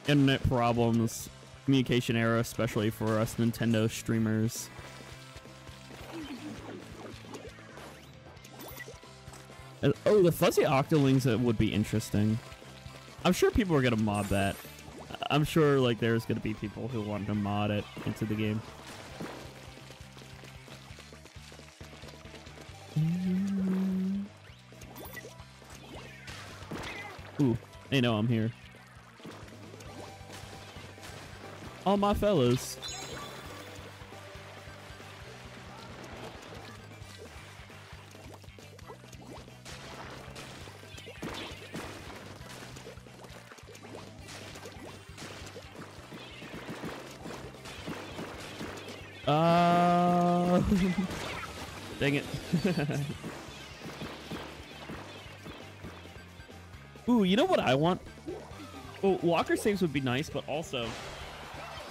Internet problems, communication error, especially for us Nintendo streamers. Uh, oh, the fuzzy octolings would be interesting. I'm sure people are gonna mod that. I'm sure like there's gonna be people who want to mod it into the game. Ooh, they know I'm here. All my fellas. Uh, (laughs) dang it. (laughs) Ooh, you know what I want? Well, locker saves would be nice, but also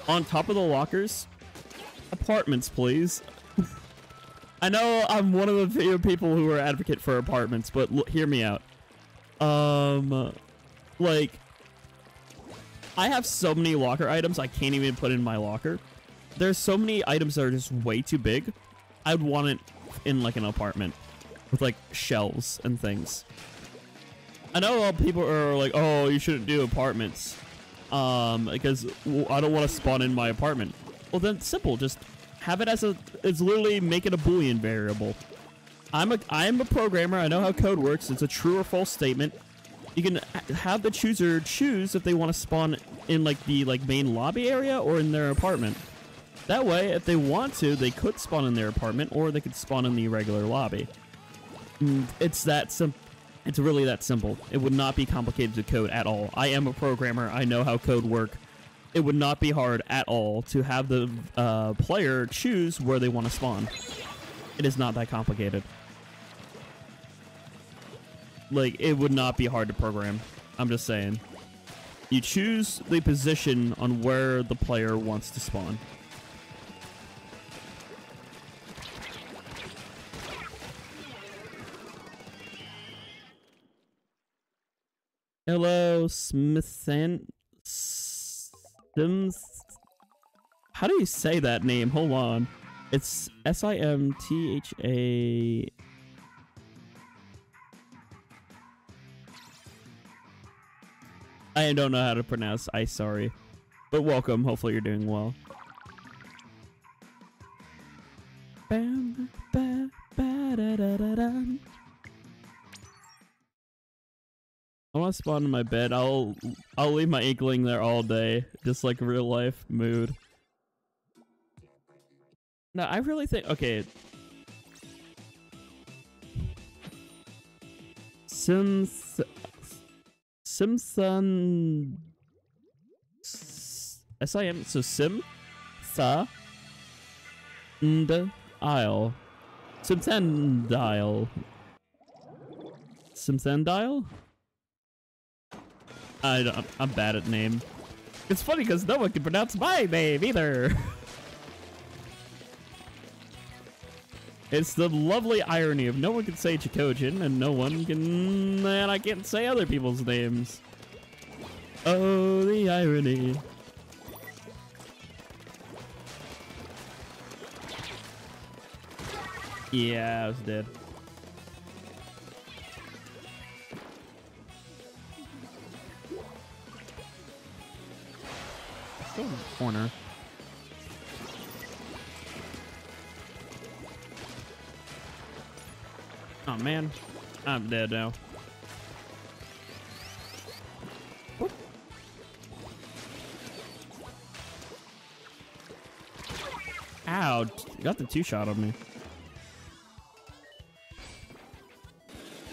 on top of the lockers, apartments, please. (laughs) I know I'm one of the few people who are advocate for apartments, but hear me out. Um, like, I have so many locker items I can't even put in my locker. There's so many items that are just way too big. I'd want it in like an apartment with like shelves and things. I know a lot of people are like, oh, you shouldn't do apartments. Um, because I don't want to spawn in my apartment. Well, then simple. Just have it as a, it's literally make it a Boolean variable. I'm a, I'm a programmer. I know how code works. It's a true or false statement. You can have the chooser choose if they want to spawn in like the like main lobby area or in their apartment. That way, if they want to, they could spawn in their apartment or they could spawn in the regular lobby. Mm, it's that simple. It's really that simple. It would not be complicated to code at all. I am a programmer. I know how code work. It would not be hard at all to have the uh, player choose where they want to spawn. It is not that complicated. Like, it would not be hard to program. I'm just saying. You choose the position on where the player wants to spawn. Hello, Smithan. Sims. How do you say that name? Hold on. It's S I M T H A. I don't know how to pronounce. I sorry, but welcome. Hopefully you're doing well. Bam, ba, ba, da, da, da, I want to spawn in my bed. I'll I'll leave my inkling there all day, just like real life mood. No, I really think okay. Sims Simpson S I M so Sim Sa and Isle Simsendile Simsendile I I'm bad at name. It's funny because no one can pronounce my name either. it's the lovely irony of no one can say Jackogień and no one can... and I can't say other people's names. Oh, the irony. Yeah, I was dead. Go in the corner. Oh man, I'm dead now. Whoop. Ow, got the two shot on me.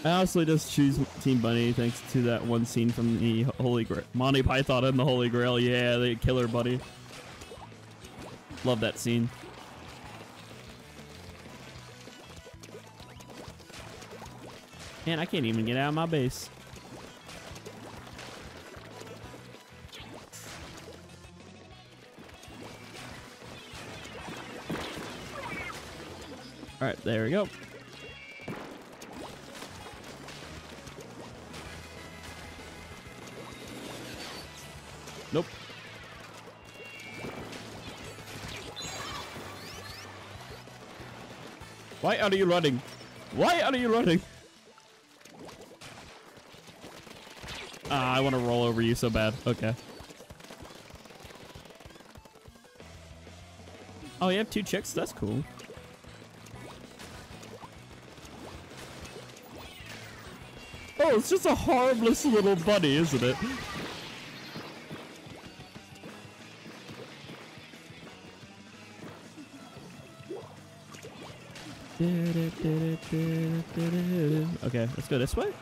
I honestly just choose Team Bunny thanks to that one scene from the Holy Grail. Monty Python and the Holy Grail. Yeah, the killer bunny. Love that scene. Man, I can't even get out of my base. Alright, there we go. Why are you running? Why are you running? Ah, I want to roll over you so bad. Okay. Oh, you have two chicks? That's cool. Oh, it's just a harmless little bunny, isn't it? Okay, let's go this way.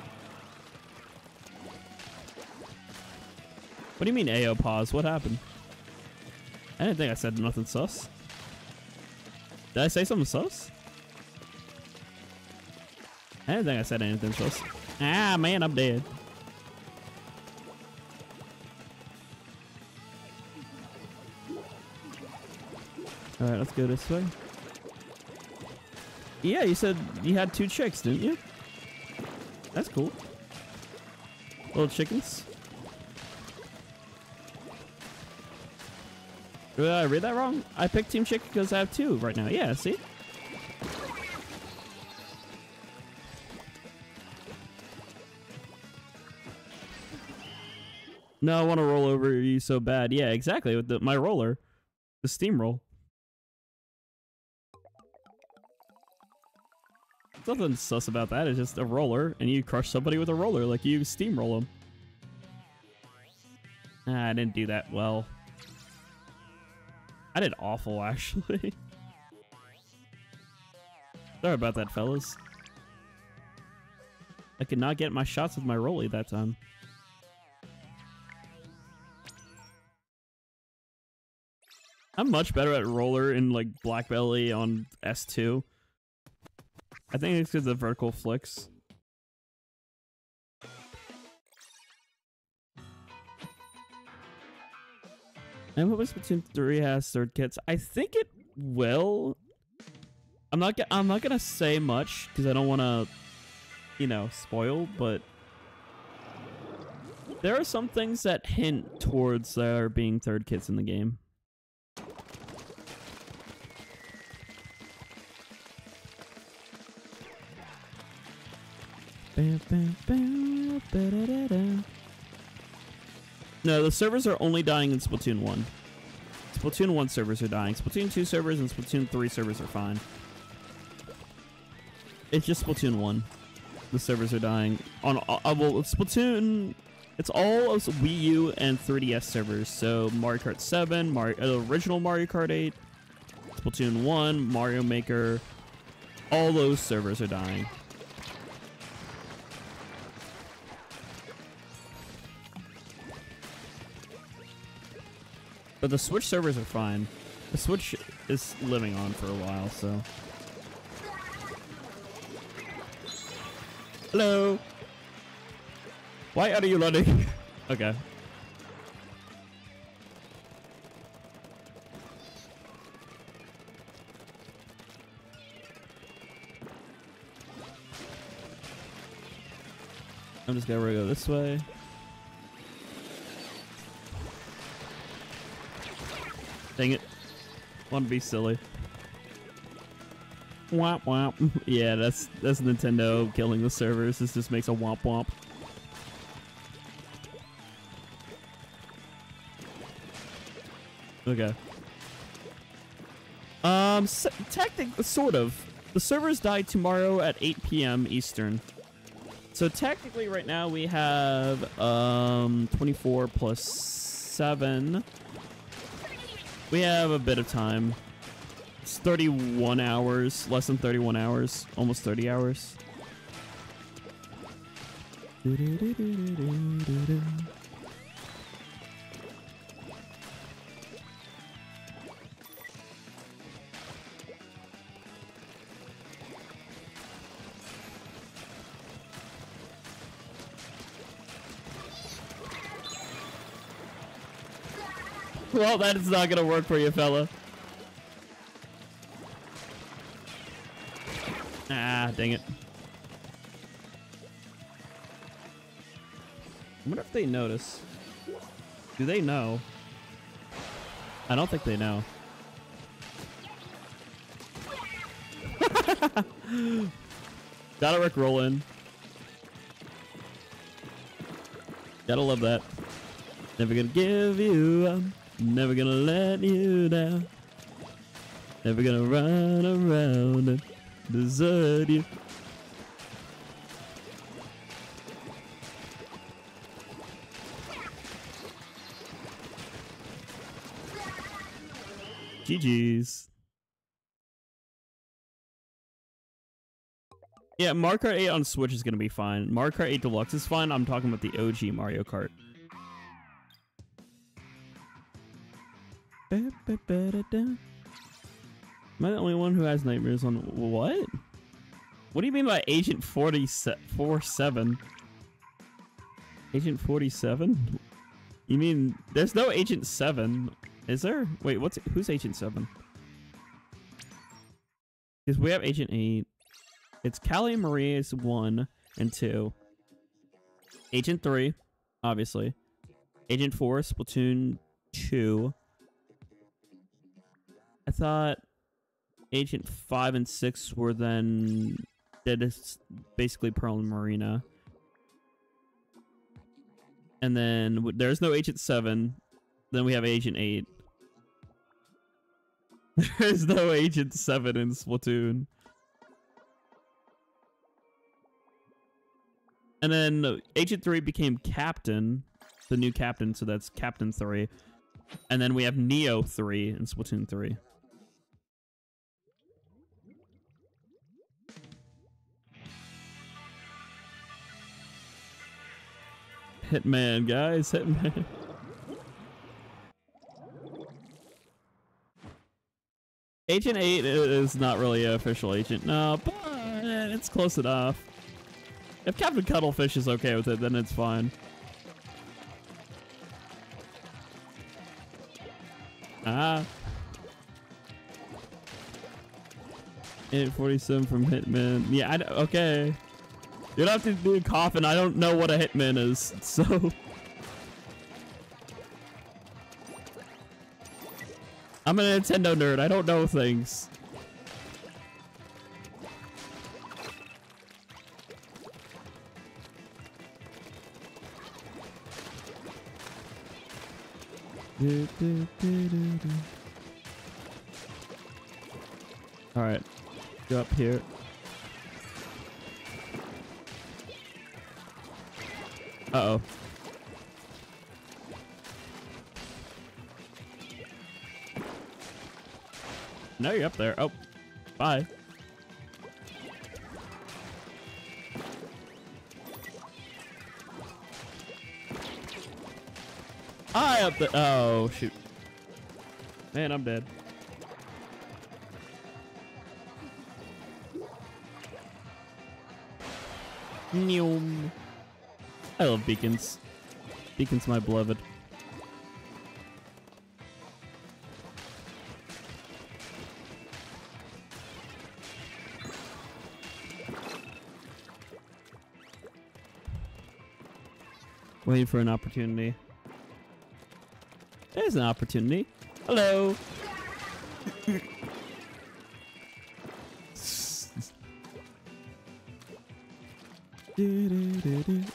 What do you mean AO pause? What happened? I didn't think I said nothing sus. Did I say something sus? I didn't think I said anything sus. Ah, man, I'm dead. Alright, let's go this way. Yeah, you said you had two chicks, didn't you? That's cool. Little chickens. Did I read that wrong? I picked Team Chick because I have two right now. Yeah, see? No, I want to roll over you so bad. Yeah, exactly. With the, my roller. The steamroll. Nothing sus about that. It's just a roller, and you crush somebody with a roller, like you steamroll them. Ah, I didn't do that well. I did awful, (laughs) actually. Sorry about that, fellas. I could not get my shots with my rolly that time. I'm much better at roller in like Black Belly on S2. I think it's because the vertical flicks. And what Splatoon 3 has third kits? I think it will. I'm not. I'm not gonna say much because I don't want to, you know, spoil. But There are some things that hint towards there being third kits in the game. No, the servers are only dying in Splatoon 1. Splatoon 1 servers are dying. Splatoon 2 servers and Splatoon 3 servers are fine. It's just Splatoon 1. The servers are dying. On uh, uh well, Splatoon, it's all of Wii U and 3DS servers. So Mario Kart 7, Mario, uh, original Mario Kart 8, Splatoon 1, Mario Maker, all those servers are dying. But the Switch servers are fine. The Switch is living on for a while, so. Hello. Why are you running? (laughs) okay. I'm just gonna go this way. Dang it. Want to be silly. Womp womp. (laughs) yeah, that's that's Nintendo killing the servers. This just makes a womp womp. Okay. Um, so, technically, sort of. The servers die tomorrow at 8 p.m. Eastern. So technically, right now we have um 24 plus 7 we have a bit of time. It's 31 hours, less than 31 hours, almost 30 hours. Well, that is not gonna work for you, fella. Ah, dang it. I wonder if they notice. Do they know? I don't think they know. (laughs) Gotta Rick roll in. Gotta love that. Never gonna give you up. Never gonna let you down. Never gonna run around and desert you. GG's. Yeah, Mario Kart 8 on Switch is going to be fine. Mario Kart 8 Deluxe is fine. I'm talking about the OG Mario Kart. Am I the only one who has nightmares on what? What do you mean by Agent 47? Agent 47? You mean there's no Agent 7, is there? Wait, what's who's Agent 7? Because we have Agent 8. It's Callie Marie is 1 and 2. Agent 3, obviously. Agent 4, Splatoon 2. I thought Agent 5 and 6 were then that is basically Pearl and Marina. And then there's no Agent 7. Then we have Agent 8. (laughs) There's no Agent 7 in Splatoon. And then Agent 3 became Captain, the new Captain, so that's Captain 3. And then we have Neo 3 in Splatoon 3. Hitman, guys. Hitman. Agent 8 is not really an official agent. No, but it's close enough. If Captain Cuttlefish is okay with it, then it's fine. Ah. 847 from Hitman. Yeah, I, okay. You don't have to do coffin. I don't know what a hitman is, so... I'm a Nintendo nerd. I don't know things. Alright. Go up here. Uh oh. No, you're up there. Oh, bye. I up the. Oh shoot. Man, I'm dead. Neum. I love beacons. Beacons, my beloved. Waiting for an opportunity. There's an opportunity. Hello. (laughs)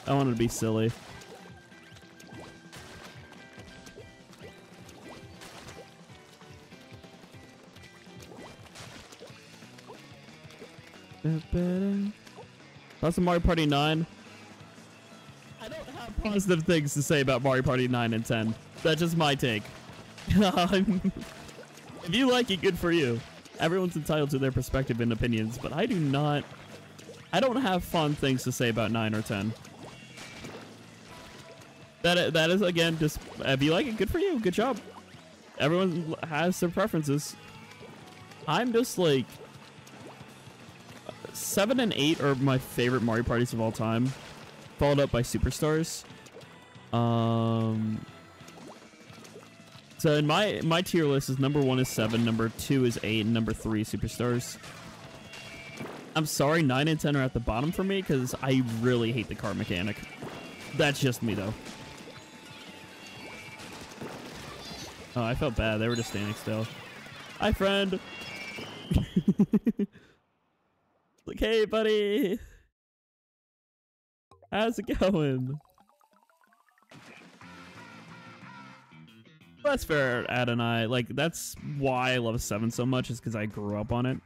I wanted to be silly. That's a Mario Party 9. I don't have positive things to say about Mario Party 9 and 10. That's just my take. (laughs) if you like it, good for you. Everyone's entitled to their perspective and opinions, but I do not... I don't have fun things to say about 9 or 10. That That is, again, just... If you like it, good for you. Good job. Everyone has their preferences. I'm just, like... 7 and 8 are my favorite Mario parties of all time. Followed up by Superstars. Um... So in my my tier list is number one is seven, number two is eight, and number three superstars. I'm sorry, nine and ten are at the bottom for me because I really hate the car mechanic. That's just me though. Oh, I felt bad. They were just standing still. Hi, friend. (laughs) like, hey, buddy. How's it going? That's fair, Adonai. Like, that's why I love 7 so much, is because I grew up on it.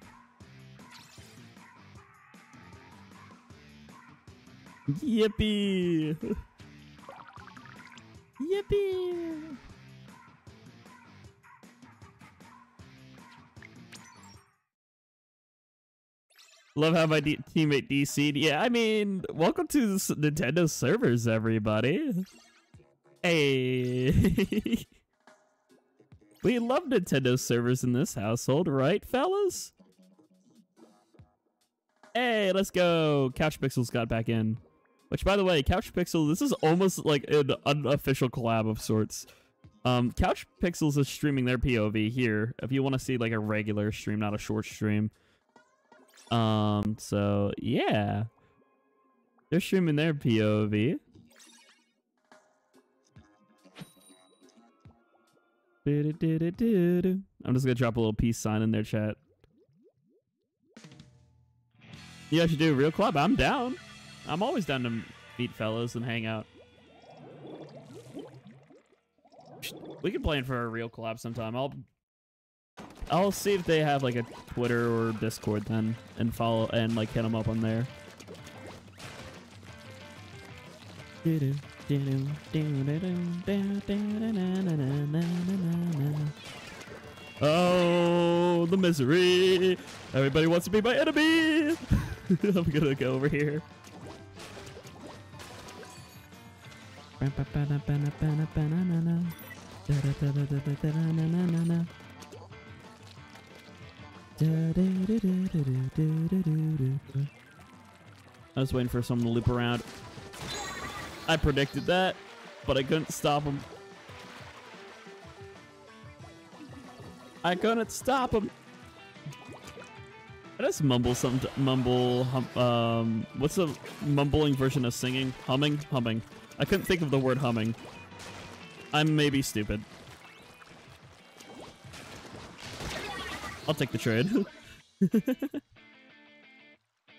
Yippee! Yippee! Love how my D teammate DC'd. Yeah, I mean, welcome to Nintendo servers, everybody. Hey. (laughs) We love Nintendo servers in this household, right, fellas? Hey, let's go. Couch Pixels got back in. Which, by the way, Couch Pixel, this is almost like an unofficial collab of sorts. Um, Couch Pixels is streaming their POV here. If you want to see like a regular stream, not a short stream. Um, so yeah. They're streaming their POV. I'm just gonna drop a little peace sign in their chat. You guys should do a real club. I'm down. I'm always down to meet fellows and hang out. We can plan for a real collab sometime. I'll I'll see if they have like a Twitter or Discord then and follow and like hit them up on there. Oh, the misery. Everybody wants to be my enemy. (laughs) I'm gonna go over here. I was waiting for someone to loop around. I predicted that, but I couldn't stop him. I couldn't stop him. I just mumble some mumble hum, um what's the mumbling version of singing? Humming? Humming. I couldn't think of the word humming. I'm maybe stupid. I'll take the trade. (laughs)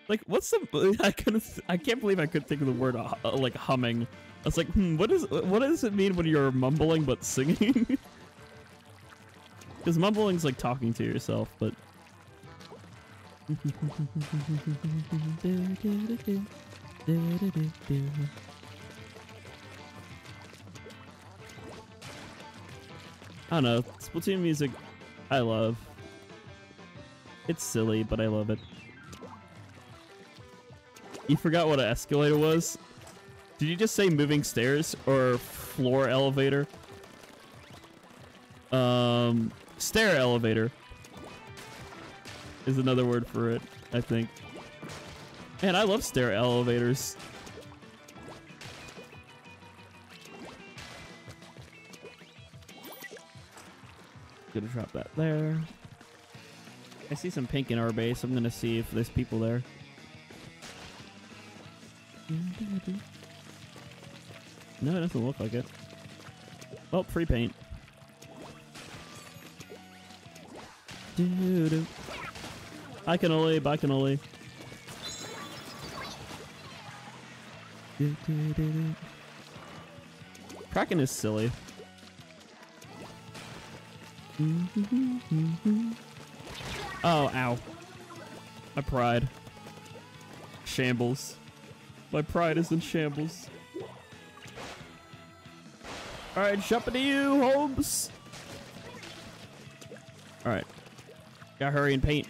like, what's the? (laughs) I couldn't. I can't believe I could think of the word uh, like humming. I was like, hmm, what is? What does it mean when you're mumbling but singing? (laughs) Because mumbling's like talking to yourself, but. I don't know. Splatoon music, I love. It's silly, but I love it. You forgot what an escalator was? Did you just say moving stairs or floor elevator? Um, stair elevator is another word for it, I think. Man, I love stair elevators. Gonna drop that there. I see some pink in our base. I'm gonna see if there's people there. No, it doesn't look like it. Oh, free paint. Doo-doo. Bye, cannoli. Bye, cannoli. Kraken is silly. Oh, ow. My pride. Shambles. My pride is in shambles. Alright, jumping to you, Holmes. Alright. Gotta hurry and paint.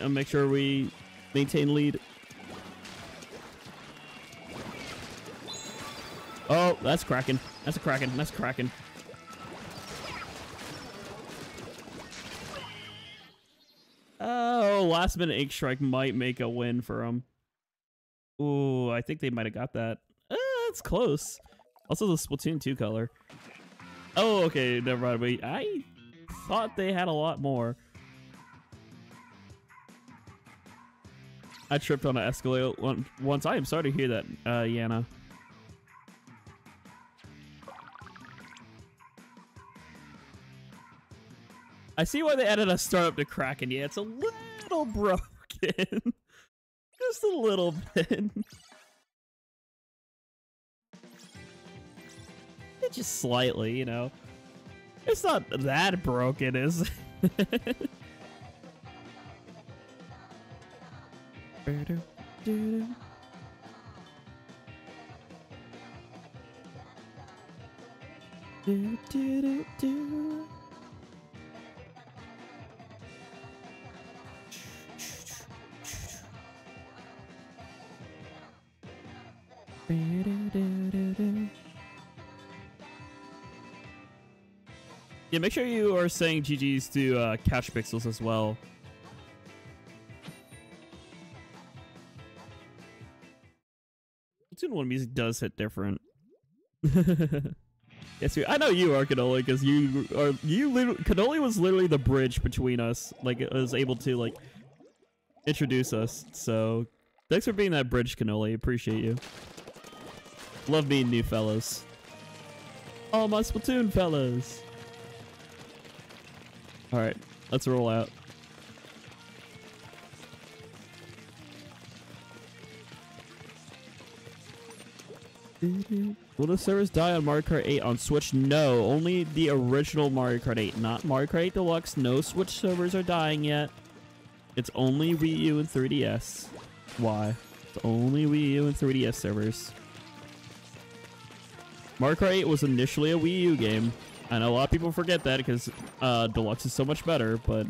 And make sure we maintain lead. Oh, that's cracking. That's a cracking. That's cracking. Last minute ink strike might make a win for them. Ooh, I think they might have got that. Uh, it's close. Also, the Splatoon 2 color. Oh, okay, never mind. Wait, I thought they had a lot more. I tripped on an escalator once. I am sorry to hear that, uh, Yana. I see why they added a startup to Kraken. Yeah, it's a little broken. (laughs) Just a little bit. just slightly, you know. It's not that broken, is it? (laughs) do, do, do, Yeah, make sure you are saying GG's to uh, Couch Pixels as well. Tune 1 music does hit different. (laughs) yes, I know you are Cannoli because you are you. Cannoli was literally the bridge between us. Like, it was able to like introduce us. So, thanks for being that bridge, Cannoli. Appreciate you. Love meeting new fellows. All my Splatoon fellows. Alright, let's roll out. Will the servers die on Mario Kart 8 on Switch? No, only the original Mario Kart 8, not Mario Kart 8 Deluxe. No Switch servers are dying yet. It's only Wii U and 3DS. Why? It's only Wii U and 3DS servers. Mario Kart 8 was initially a Wii U game. Know a lot of people forget that because uh, Deluxe is so much better, but...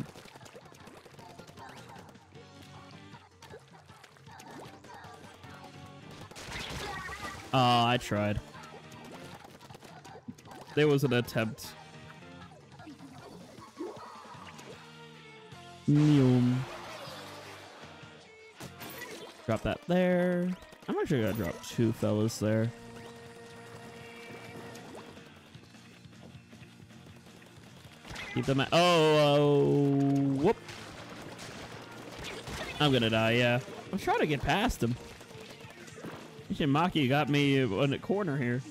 Uh, I tried. There was an attempt. Neum. Drop that there. I'm actually gonna drop two fellas there. Keep them at- oh, oh, whoop. I'm gonna die, yeah. I'm trying to get past him. Maki got me in the corner here.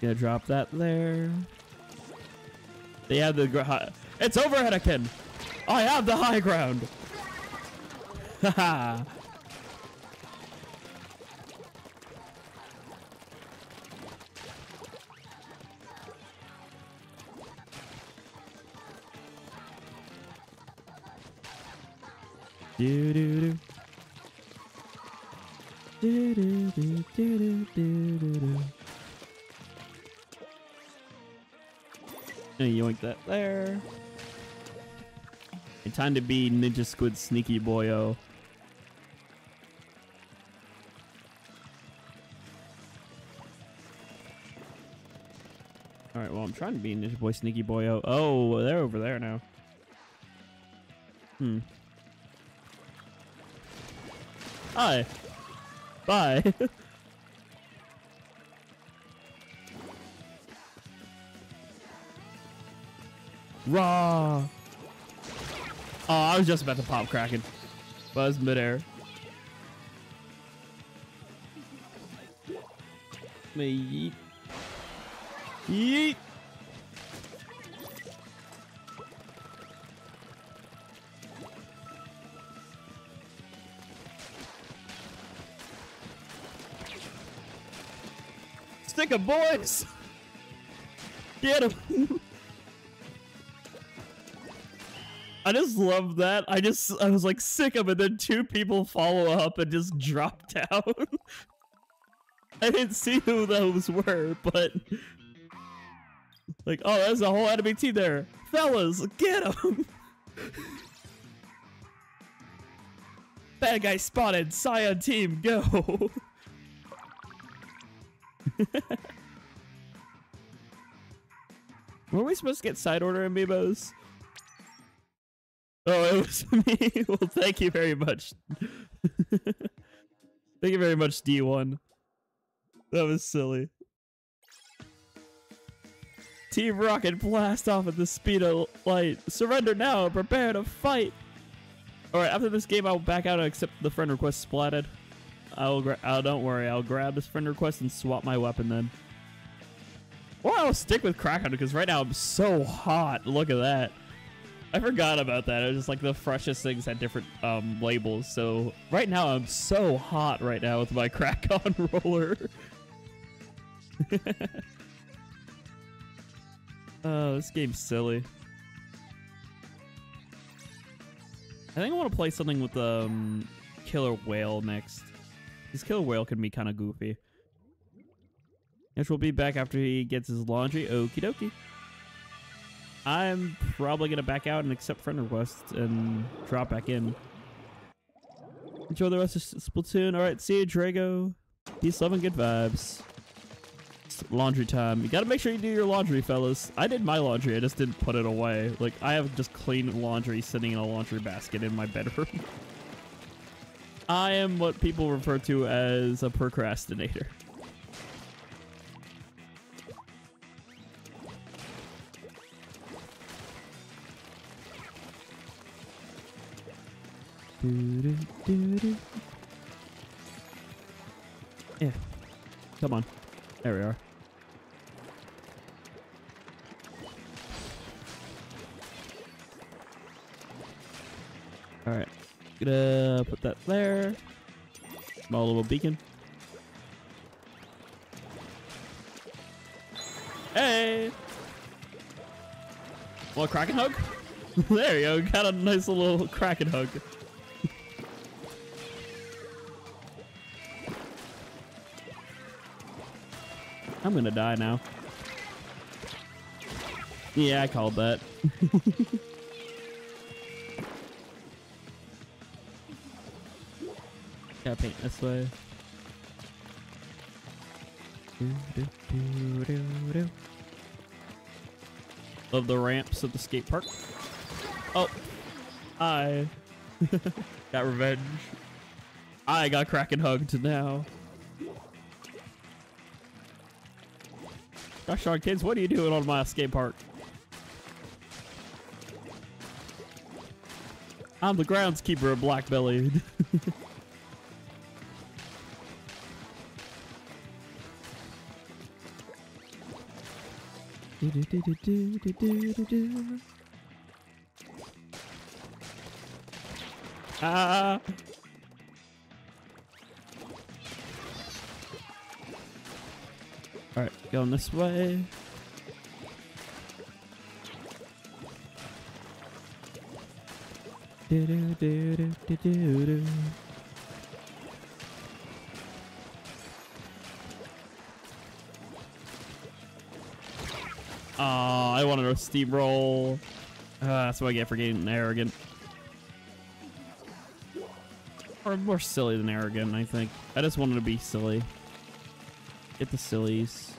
Gonna drop that there. They have the. Gr- it's over, Anakin! I have the high ground! (laughs) Haha! Do do do. Do do do do do do do do. And that there. And time to be Ninja Squid Sneaky Boyo. Alright, well, I'm trying to be Ninja Boy Sneaky Boyo. Oh, they're over there now. Hmm. Hi. Bye. (laughs) Raw. Oh, I was just about to pop Kraken. Buzz midair. Me yeet. Yeet. 'Em, boys! Get him! I just love that. I just I was like sick of it. Then two people follow up and just drop (laughs) down. I didn't see who those were, but like, oh, there's a whole enemy team there. Fellas, get them. (laughs) Bad guy spotted. Scion team, go. (laughs) (laughs) Were we supposed to get side order amiibos? Oh, it was (laughs) me. well, thank you very much. (laughs) thank you very much, D1. That was silly. Team Rocket blast off at the speed of light. Surrender now. Prepare to fight. All right, after this game, I'll back out and accept the friend request splatted. I'll, gra oh, don't worry. I'll grab this friend request and swap my weapon then. Or I'll stick with Kraken because right now I'm so hot. Look at that. I forgot about that. It was just like the freshest things had different um, labels. So right now I'm so hot right now with my (laughs) Krak-On roller. (laughs) oh, this game's silly. I think I want to play something with um, Killer Wail next. This Killer Wail can be kind of goofy. Which will be back after he gets his laundry. Okie dokie. I'm probably going to back out and accept friend requests and drop back in. Enjoy the rest of Splatoon. All right, see you, Drago. Peace, love, and good vibes. It's laundry time. You got to make sure you do your laundry, fellas. I did my laundry. I just didn't put it away. Like, I have just clean laundry sitting in a laundry basket in my bedroom. (laughs) I am what people refer to as a procrastinator. Yeah. Come on. There we are. Gonna put that there. Small little beacon. Hey! Well, Kraken hug? (laughs) there you go. Got a nice little Kraken hug. I'm gonna die now. Yeah, I called that. (laughs) Gotta paint this way. Love the ramps at the skate park. Oh, I (laughs) got revenge. I got Kraken hugged now. Gosh darn kids, what are you doing on my skate park? I'm the groundskeeper of Blackbelly. Do, (laughs) Ah! Alright, going this way. Do, do, do, do, do, do, do. Oh, I wanted to steamroll. Uh, that's what I get for getting arrogant. Or more silly than arrogant, I think. I just wanted to be silly. Get the sillies.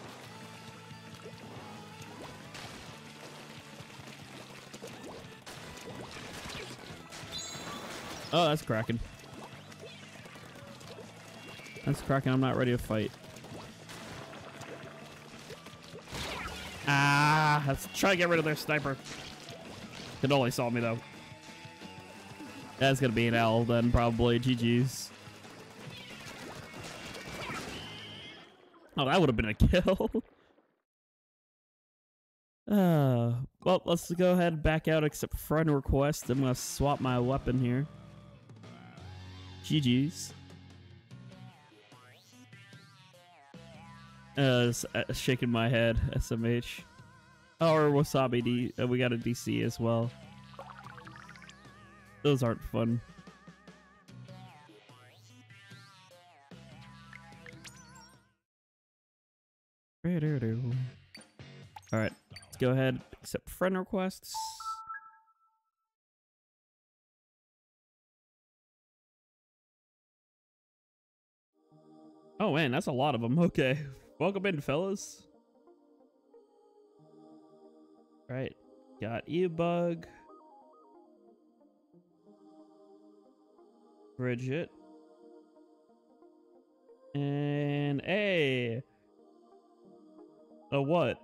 Oh, that's cracking. That's cracking. I'm not ready to fight. Let's try to get rid of their sniper. It only saw me though. That's gonna be an L then, probably. GG's. Oh, that would have been a kill. (laughs) uh, well, let's go ahead and back out, except friend request. I'm gonna swap my weapon here. GG's. Uh, uh, shaking my head, SMH. Or Wasabi D. Uh, we got a DC as well. Those aren't fun. Alright, let's go ahead, accept friend requests. Oh man, that's a lot of them. (laughs) Okay. Welcome in, fellas. Right. Got E-Bug. Bridget. And A. A what?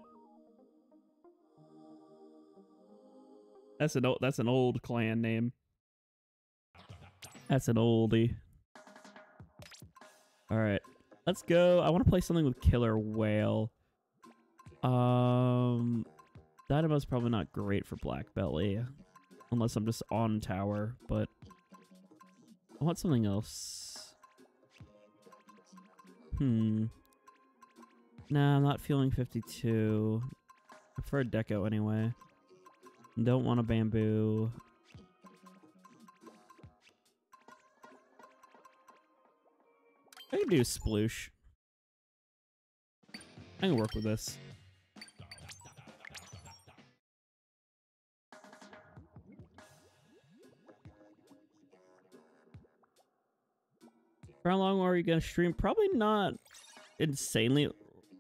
That's an old that's an old clan name. That's an oldie. Alright. Let's go. I want to play something with Killer Wail. Um Dynamo's probably not great for Black Belly. Unless I'm just on tower, but I want something else. Hmm. Nah, I'm not feeling 52. I prefer Deco anyway. Don't want a bamboo. I can do sploosh. I can work with this. For how long are you gonna stream? Probably not insanely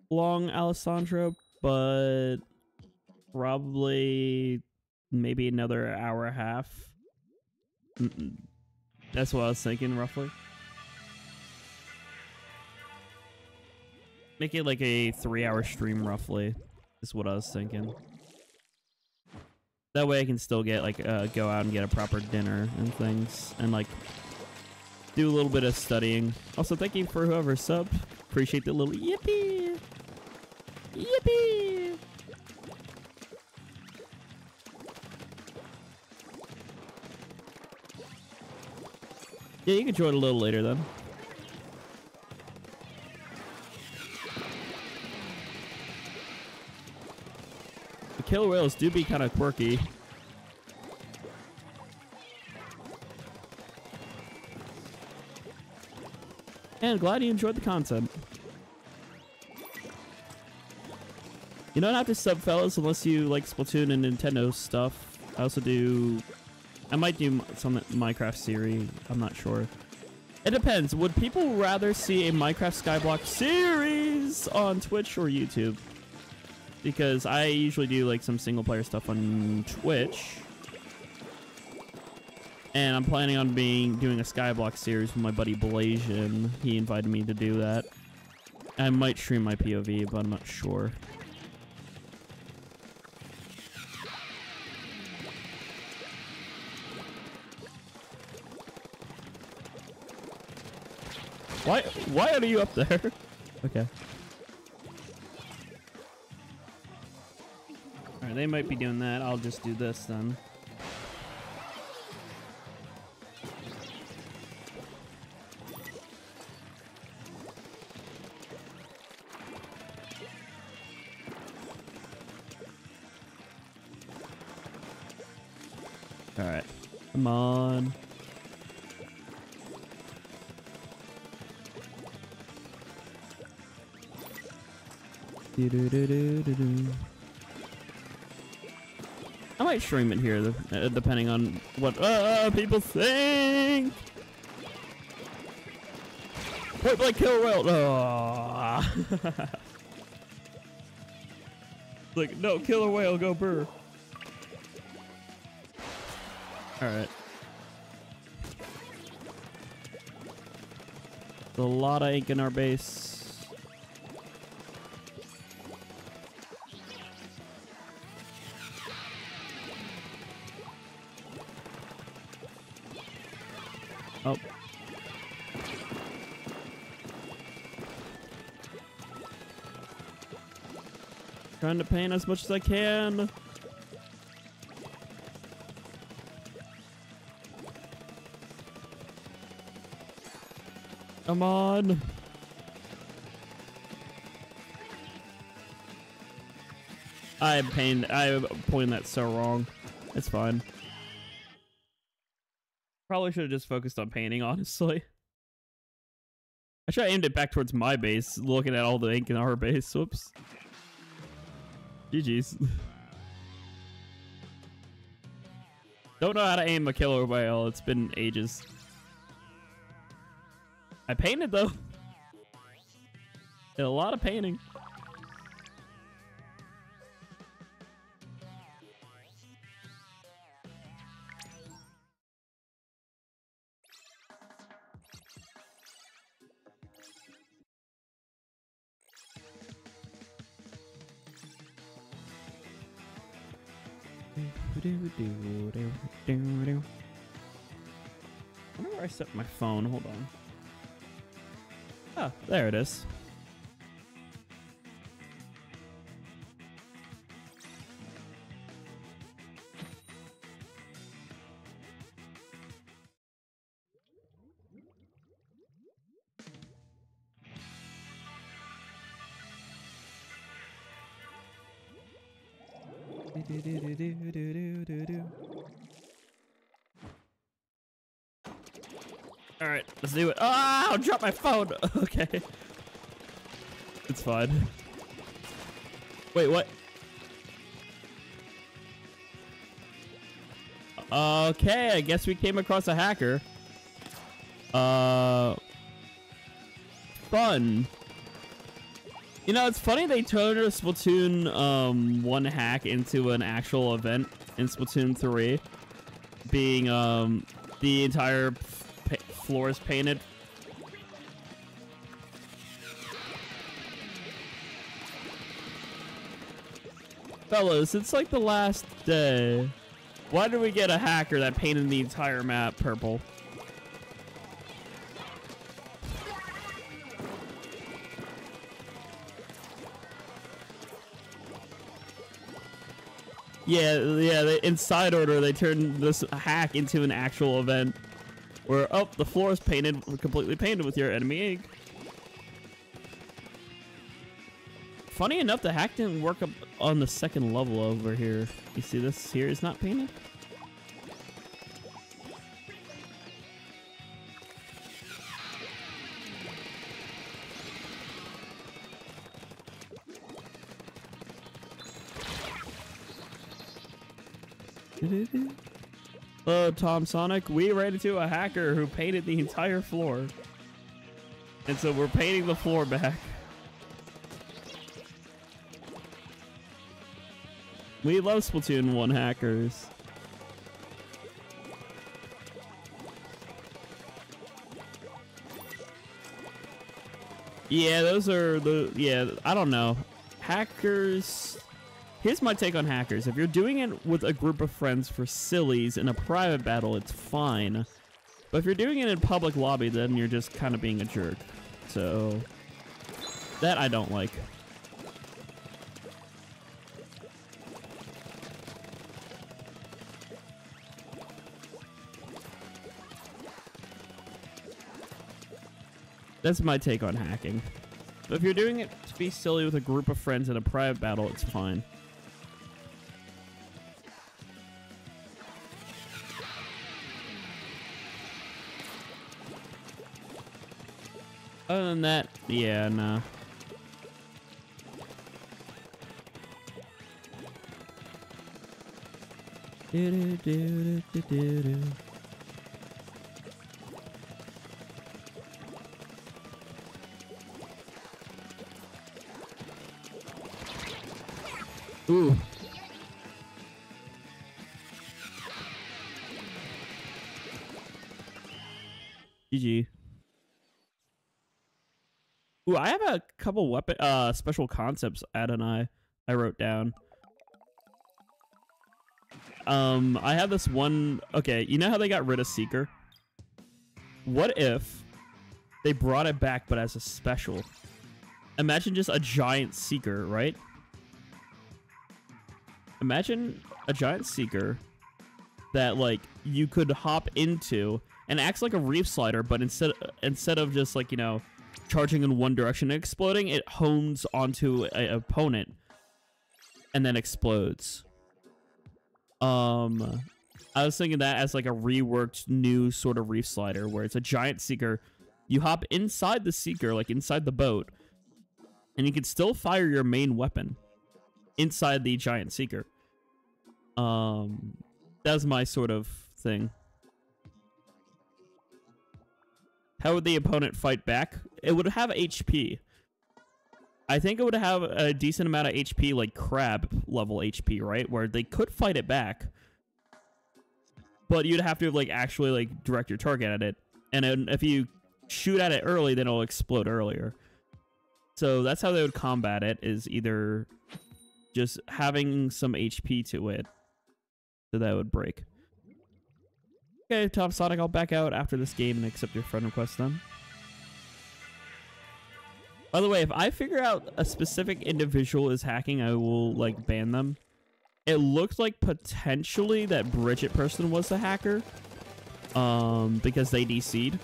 long, Alessandro, but probably maybe another hour and a half. That's what I was thinking, roughly. Make it like a three-hour stream, roughly. Is what I was thinking. That way, I can still get like uh, go out and get a proper dinner and things, and like do a little bit of studying. Also, thank you for whoever subbed. Appreciate the little yippee, yippee. Yeah, you can join a little later then. The Killer Wails do be kind of quirky. And glad you enjoyed the content. You don't have to sub, fellas, unless you like Splatoon and Nintendo stuff. I also do. I might do some Minecraft series. I'm not sure. It depends. Would people rather see a Minecraft Skyblock series on Twitch or YouTube? Because I usually do like some single player stuff on Twitch. And I'm planning on being doing a Skyblock series with my buddy Blasian. He invited me to do that. I might stream my POV, but I'm not sure. Why why are you up there? (laughs) okay. Alright, they might be doing that. I'll just do this then. Do-do-do-do-do-do. I might stream it here, uh, depending on what uh, people think. Point blank kill whale. (laughs) Oh. like no Killer Wail, go burr. All right. a lot of ink in our base. Trying to paint as much as I can. Come on. I have painted. I'm pointed that so wrong. It's fine. Probably should have just focused on painting, (laughs) honestly. I should have aimed it back towards my base, looking at all the ink in our base. Whoops. GG's. Don't know how to aim a Killer Wail. It's been ages. I painted though. (laughs) Did a lot of painting. Set my phone. Hold on. Ah, there it is. Do it. Ah, I'll drop my phone. (laughs) Okay. It's fine. Wait, what? Okay, I guess we came across a hacker. Uh, fun. You know, it's funny they turned a Splatoon um, 1 hack into an actual event in Splatoon 3. Being um, the entire floors painted. Fellas, it's like the last day. Why did we get a hacker that painted the entire map purple? Yeah, yeah. They, in side order, they turned this hack into an actual event. Where, oh, the floor is painted, completely painted with your enemy ink. Funny enough, the hack didn't work up on the second level over here. You see this here is not painted? Tom Sonic, we ran into a hacker who painted the entire floor. And so we're painting the floor back. We love Splatoon 1 hackers. Yeah, those are the... Yeah, I don't know. Hackers... Here's my take on hackers. If you're doing it with a group of friends for sillies in a private battle, it's fine. But if you're doing it in public lobby, then you're just kind of being a jerk. So, that I don't like. That's my take on hacking. But if you're doing it to be silly with a group of friends in a private battle, it's fine. Other than that, yeah, do. Ooh. Couple weapon uh special concepts Ad and I I wrote down. Um I have this one okay, you know how they got rid of Seeker? What if they brought it back but as a special? Imagine just a giant Seeker, right? Imagine a giant Seeker that like you could hop into and acts like a Reefslider, but instead instead of just like, you know, charging in one direction and exploding, it hones onto an opponent and then explodes. Um, I was thinking that as like a reworked new sort of Reefslider where it's a giant seeker. You hop inside the seeker, like inside the boat, and you can still fire your main weapon inside the giant seeker. Um, that's my sort of thing. How would the opponent fight back? It would have HP. I think it would have a decent amount of HP, like crab level HP, right? Where they could fight it back. But you'd have to like actually like direct your target at it. And if you shoot at it early, then it'll explode earlier. So that's how they would combat it is either just having some HP to it. So that would break. Okay, Tom Sonic, I'll back out after this game and accept your friend request then. By the way, if I figure out a specific individual is hacking, I will like ban them. It looked like potentially that Bridget person was the hacker. Um, because they DC'd.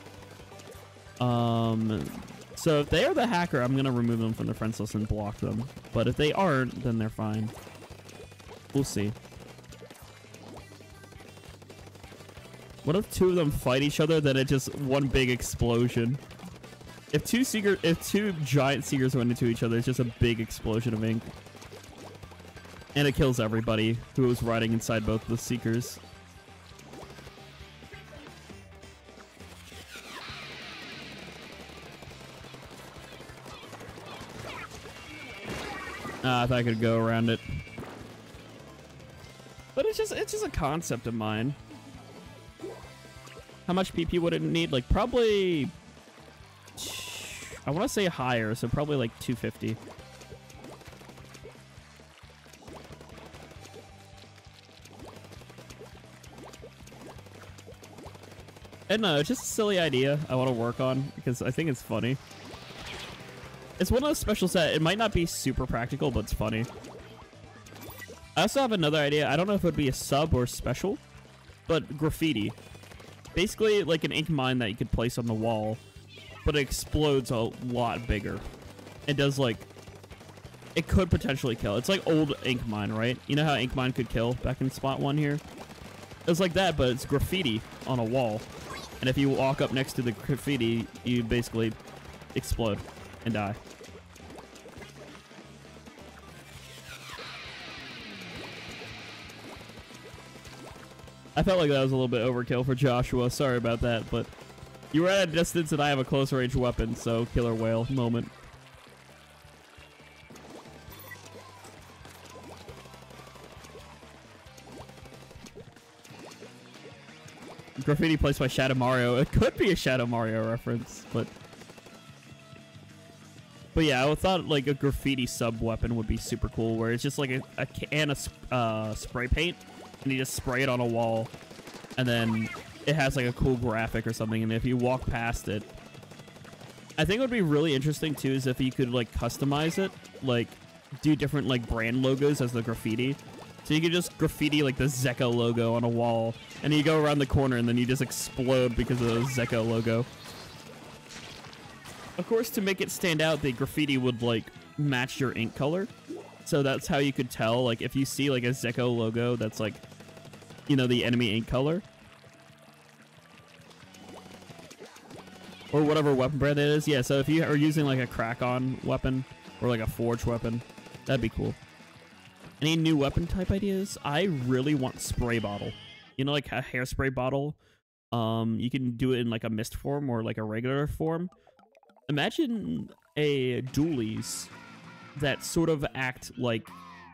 Um, so if they are the hacker, I'm gonna remove them from the friends list and block them. But if they aren't, then they're fine. We'll see. What if two of them fight each other, then it's just one big explosion? If two seeker, if two giant seekers run into each other, it's just a big explosion of ink. And it kills everybody who was riding inside both the seekers. Ah, I thought I could go around it. But it's just it's just a concept of mine. How much PP would it need? Like probably I want to say higher, so probably like 250. And no, it's just a silly idea I want to work on because I think it's funny. It's one of those special set. It might not be super practical, but it's funny. I also have another idea. I don't know if it would be a sub or special, but graffiti. Basically, like an ink mine that you could place on the wall, but it explodes a lot bigger. It does like... It could potentially kill. It's like old ink mine, right? You know how ink mine could kill back in spot one here? It's like that, but it's graffiti on a wall. And if you walk up next to the graffiti, you basically explode and die. I felt like that was a little bit overkill for Joshua. Sorry about that, but you were at a distance and I have a close range weapon, so Killer Wail moment. Graffiti placed by Shadow Mario. It could be a Shadow Mario reference, but... But yeah, I thought like a graffiti sub weapon would be super cool, where it's just like a, a can of uh, spray paint, and you just spray it on a wall, and then it has like a cool graphic or something, and if you walk past it, I think it would be really interesting too is if you could like customize it, like do different like brand logos as the graffiti. So you could just graffiti like the Zekko logo on a wall, and you go around the corner, and then you just explode because of the Zekko logo. Of course, to make it stand out, the graffiti would like match your ink color. So that's how you could tell, like, if you see like a Zekko logo that's like, you know, the enemy ink color. Or whatever weapon brand it is. Yeah, so if you are using like a Krak-On weapon or like a forge weapon, that'd be cool. Any new weapon type ideas? I really want spray bottle. You know, like a hairspray bottle. Um, you can do it in like a mist form or like a regular form. Imagine a dualies that sort of act like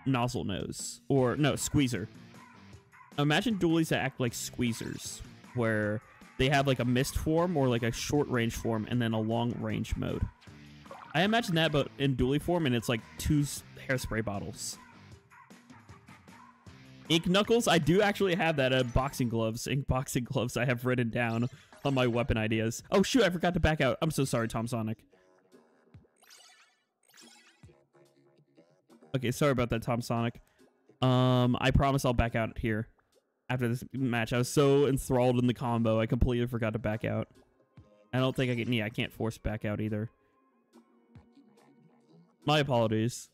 Nozzlenose or no squeezer. Imagine dualies that act like squeezers, where they have like a mist form or like a short range form and then a long range mode. I imagine that, but in dually form, and it's like two hairspray bottles. Ink Knuckles, I do actually have that. Uh, boxing gloves, ink boxing (laughs) gloves. I have written down on my weapon ideas. Oh shoot, I forgot to back out. I'm so sorry, Tom Sonic. Okay, sorry about that, Tom Sonic. Um, I promise I'll back out here after this match. I was so enthralled in the combo, I completely forgot to back out. I don't think I can. Yeah, I can't force back out either. My apologies.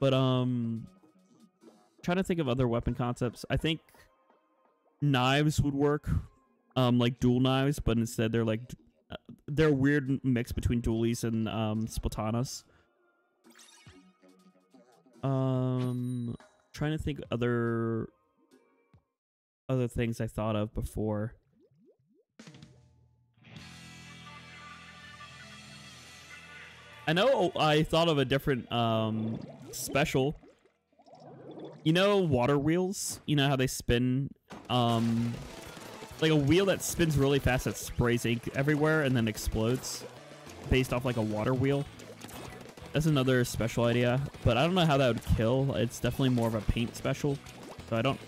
But um, trying to think of other weapon concepts. I think knives would work, um, like dual knives, but instead they're like uh, they're a weird mix between dualies and um splatanas. Um, trying to think other other things I thought of before. I know I thought of a different um special. You know water wheels? You know how they spin um like a wheel that spins really fast that sprays ink everywhere and then explodes based off like a water wheel. That's another special idea, but I don't know how that would kill. It's definitely more of a paint special, so I don't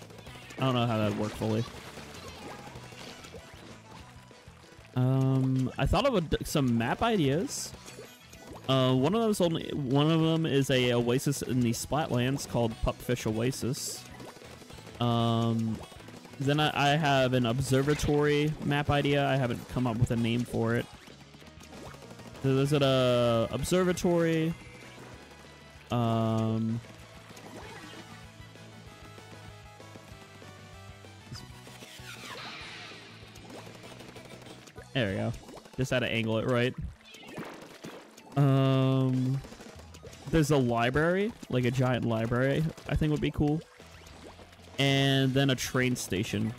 I don't know how that would work fully. Um, I thought of some map ideas. Uh, one of those only one of them is a oasis in the Splatlands called Pupfish Oasis. Um, then I, I have an observatory map idea. I haven't come up with a name for it. Uh, observatory. Um, there we go. Just had to angle it right. Um, there's a library, like a giant library. I think would be cool. And then a train station,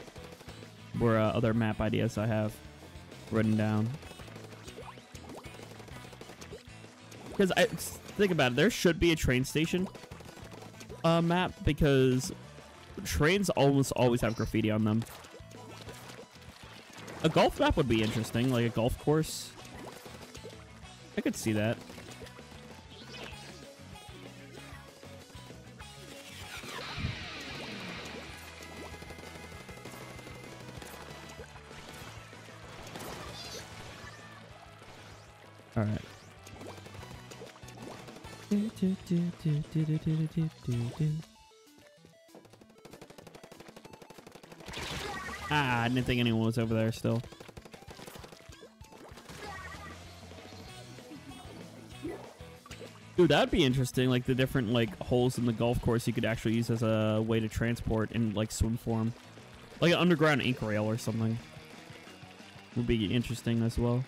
where uh, other map ideas I have written down. Because I think about it, there should be a train station uh, map because trains almost always have graffiti on them. A golf map would be interesting, like a golf course. I could see that. All right. Ah, I didn't think anyone was over there still. Dude, that'd be interesting. Like the different like holes in the golf course you could actually use as a way to transport in like swim form. Like an underground ink rail or something. Would be interesting as well.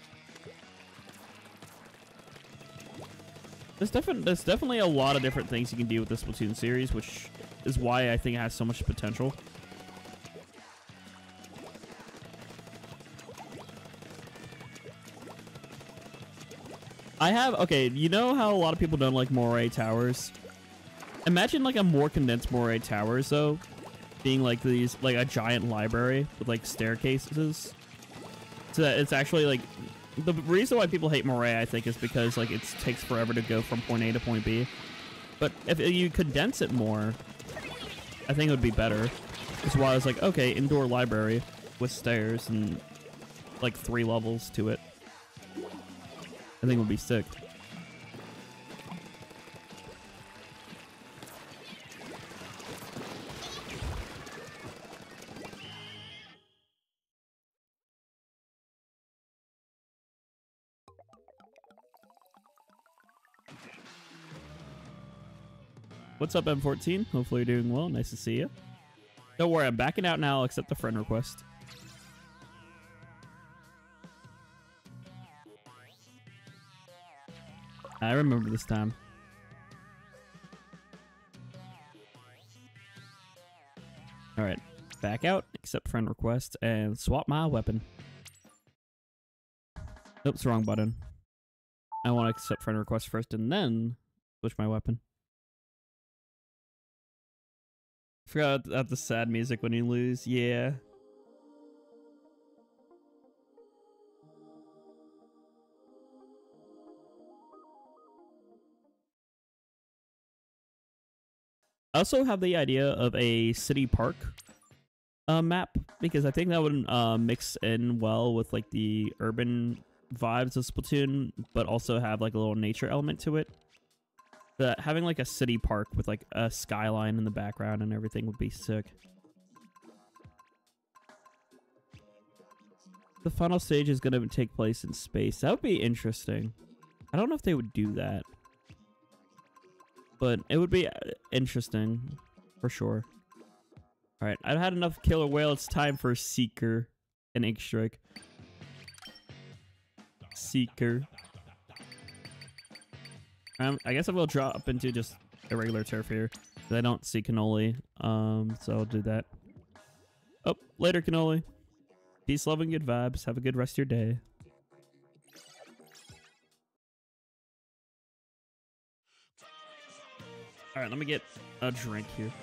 There's, there's definitely a lot of different things you can do with this Splatoon series, which is why I think it has so much potential. I have, okay, you know how a lot of people don't like Moray Towers? Imagine like a more condensed Moray Towers, though, being like these, like a giant library with like staircases. So that it's actually like, the reason why people hate Moray, I think, is because like it takes forever to go from point A to point B. But if you condense it more, I think it would be better. That's why I was like, okay, indoor library with stairs and like three levels to it. I think would be sick. What's up, M14? Hopefully you're doing well. Nice to see you. Don't worry, I'm backing out now. I'll accept the friend request. I remember this time. All right, back out, accept friend request, and swap my weapon. Oops, wrong button. I want to accept friend request first and then switch my weapon. Forgot about the sad music when you lose. Yeah. I also have the idea of a city park uh, map because I think that would uh, mix in well with like the urban vibes of Splatoon, but also have like a little nature element to it. That having like a city park with like a skyline in the background and everything would be sick. The final stage is going to take place in space. That would be interesting. I don't know if they would do that. But it would be uh, interesting for sure. Alright, I've had enough Killer Wail. It's time for Seeker and Ink Strike. Seeker. I guess I will drop into just a regular turf here. I don't see cannoli. Um, so I'll do that. Oh, later cannoli. Peace, love, and good vibes. Have a good rest of your day. Alright, let me get a drink here.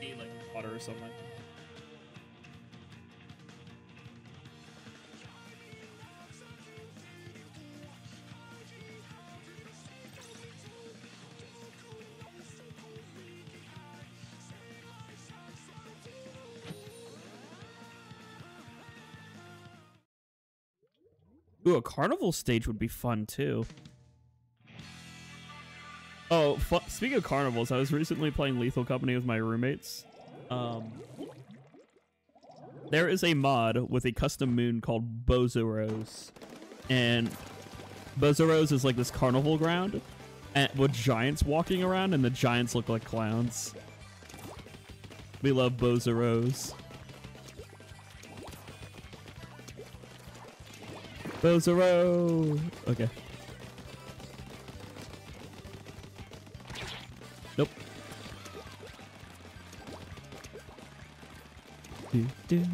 Need like water or something. Ooh, a carnival stage would be fun too. Oh, speaking of carnivals, I was recently playing Lethal Company with my roommates. Um, there is a mod with a custom moon called Bozoros, and Bozoros is like this carnival ground, and with giants walking around, and the giants look like clowns. We love Bozoros. Bozoro! Okay. Nope. Do, do.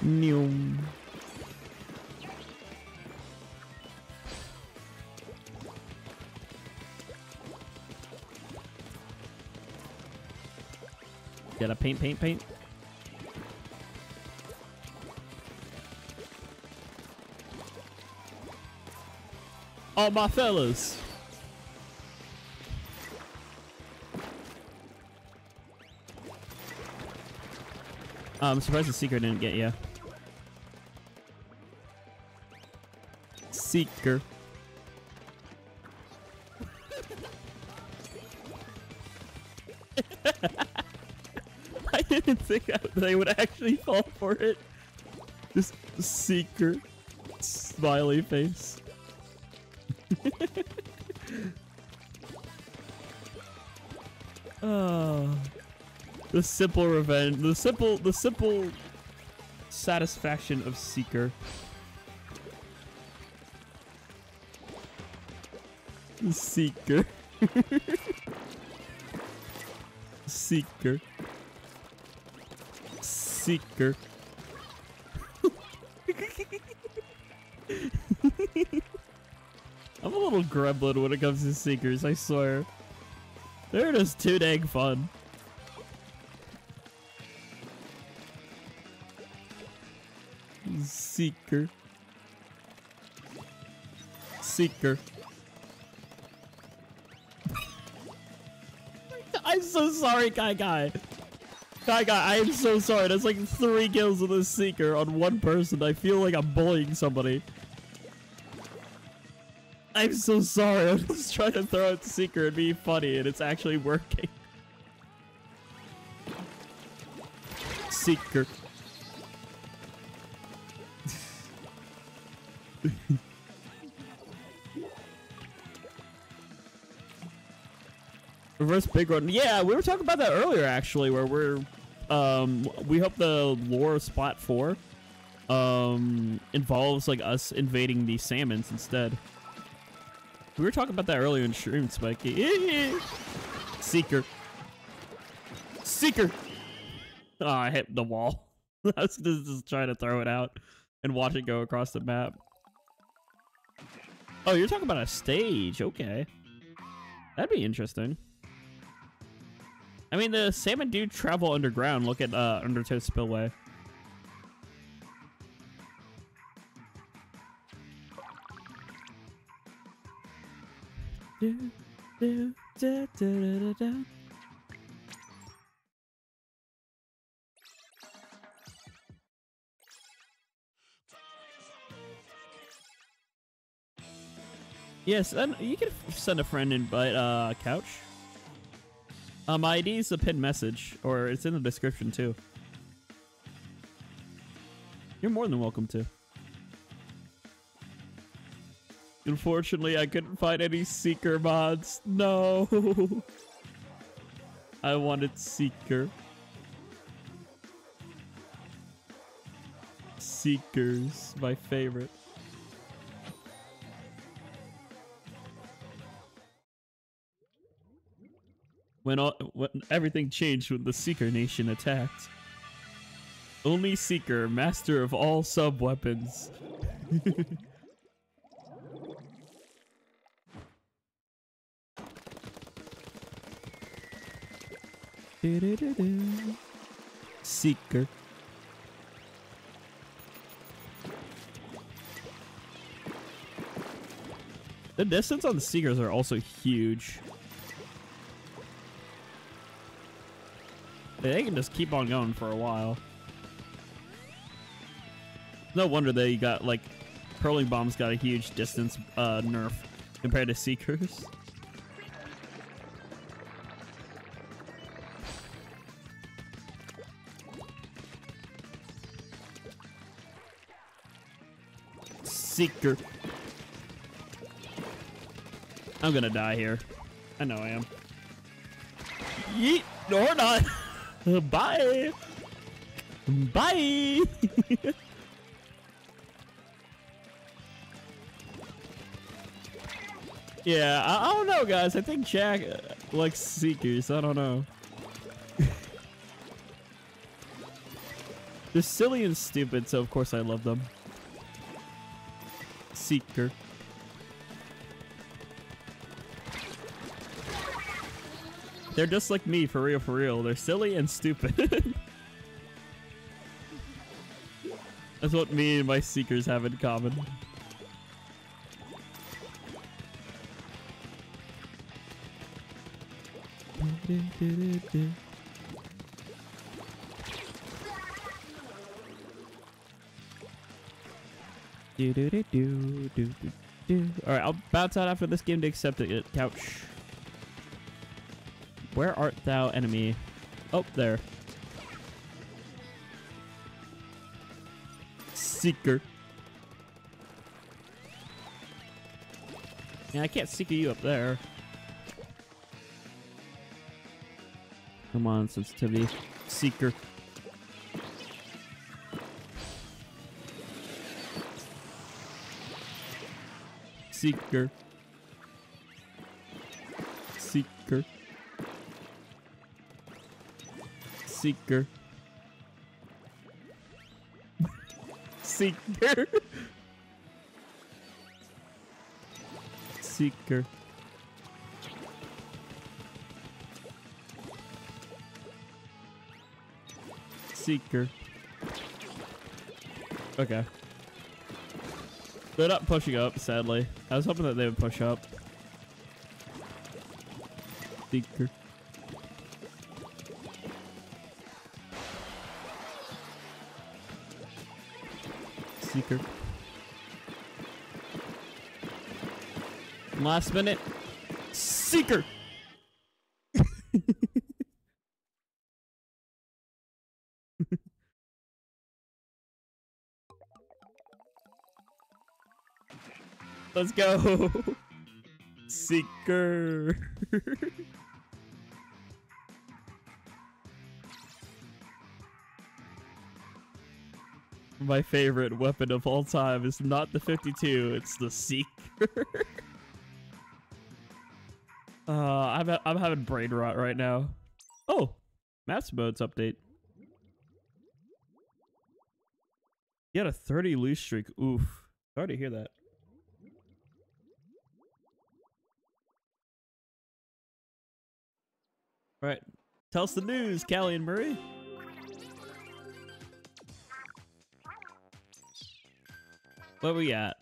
Neum. Gotta paint, paint, paint. All my fellas. Oh, I'm surprised the Seeker didn't get you. Seeker. Think they would actually fall for it. Just Seeker. Smiley face. oh, (laughs) the simple revenge, the simple, the simple satisfaction of Seeker. Seeker. (laughs) Seeker. Seeker. I'm a little gremlin when it comes to Seekers, I swear. They're just too dang fun. Seeker. Seeker. (laughs) I'm so sorry, Kai Kai. Kai Kai, I am so sorry. That's like three kills with a Seeker on one person. I feel like I'm bullying somebody. I'm so sorry. (laughs) I'm just trying to throw out the Seeker and be funny, and it's actually working. Seeker. (laughs) Reverse big run. Yeah, we were talking about that earlier actually, where we're um we hope the lore of Splat 4 um involves like us invading the salmons instead. We were talking about that earlier in stream, Spiky. (laughs) Seeker. Seeker. Oh, I hit the wall. (laughs) I was just, just trying to throw it out and watch it go across the map. Oh, you're talking about a stage. Okay. That'd be interesting. I mean, the salmon do travel underground. Look at uh, Undertow Spillway. Yes, and you can send a friend invite uh couch. Um, my ID is a pinned message, or it's in the description too. You're more than welcome to. Unfortunately, I couldn't find any Seeker mods. No. (laughs) I wanted Seeker. Seekers, my favorite. When, all, when everything changed when the Seeker Nation attacked. Only Seeker, master of all sub weapons. (laughs) Seeker. The distance on the Seekers are also huge. They can just keep on going for a while. No wonder they got like Curling Bomb's got a huge distance uh, nerf compared to Seekers. Seeker. I'm gonna die here. I know I am. Yeet! No, or not! (laughs) Bye! (laughs) Bye! yeah, I, I, don't know, guys. I think Jack uh, likes Seekers. I don't know. (laughs) They're silly and stupid, so of course I love them. Seeker. They're just like me, for real, for real. They're silly and stupid. (laughs) That's what me and my Seekers have in common. Do do do do do do. All right, I'll bounce out after this game to accept it. Couch. Where art thou, enemy? Oh, there. Seeker. Yeah, I can't seeker you up there. Come on, sensitivity. Seeker. Seeker. Seeker. Seeker. (laughs) Seeker. Seeker. Seeker. Okay. They're not pushing up, sadly. I was hoping that they would push up. Seeker. Seeker. Last minute. Seeker! (laughs) Let's go. (laughs) Seeker. (laughs) My favorite weapon of all time is not the 52, it's the Seeker. (laughs) uh, I'm, I'm having brain rot right now. Oh, maps modes update. You had a 30 loose streak. Oof. Sorry to hear that. All right. Tell us the news, Callie and Marie. What we got?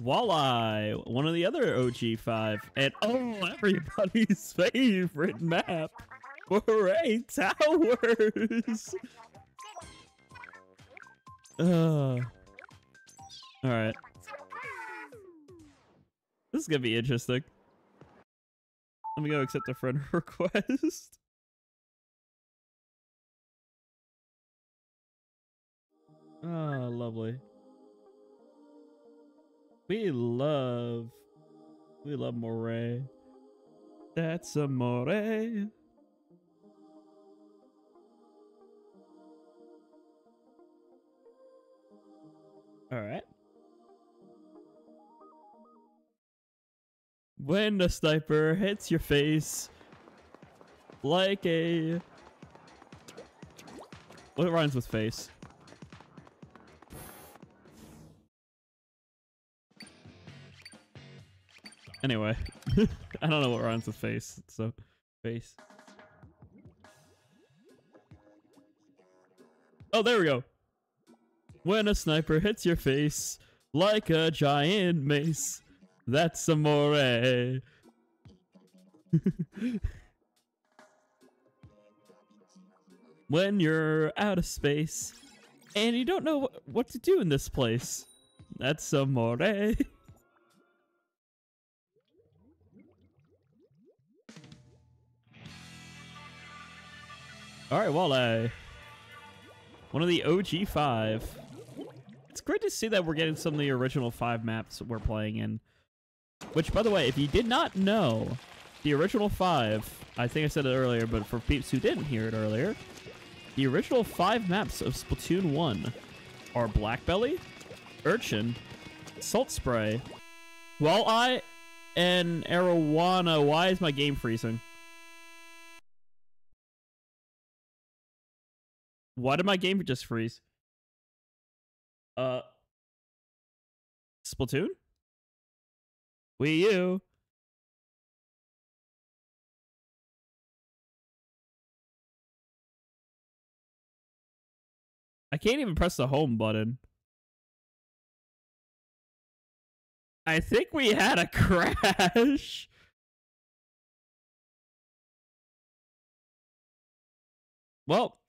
Walleye, one of the other OG5, and oh, everybody's (laughs) favorite map, Hooray Towers! (laughs) Uh, Alright. This is gonna be interesting. Let me go accept a friend (laughs) request. Oh, lovely. We love, we love Moray. That's a Moray. All right. When the sniper hits your face like a... What rhymes with face? Anyway, (laughs) I don't know what rhymes with face, so face. Oh, there we go. When a sniper hits your face like a giant mace, that's amore. Eh, eh, eh. (laughs) when you're out of space and you don't know what to do in this place, that's amore. (laughs) All right, Walleye. Uh, one of the OG five. It's great to see that we're getting some of the original five maps we're playing in. Which, by the way, if you did not know, the original five, I think I said it earlier, but for peeps who didn't hear it earlier, the original five maps of Splatoon 1 are Blackbelly, Urchin, Salt Spray, Walleye, and Arowana. Why is my game freezing? Why did my game just freeze? Uh, Splatoon? Wii U? I can't even press the home button. I think we had a (laughs) crash. Well,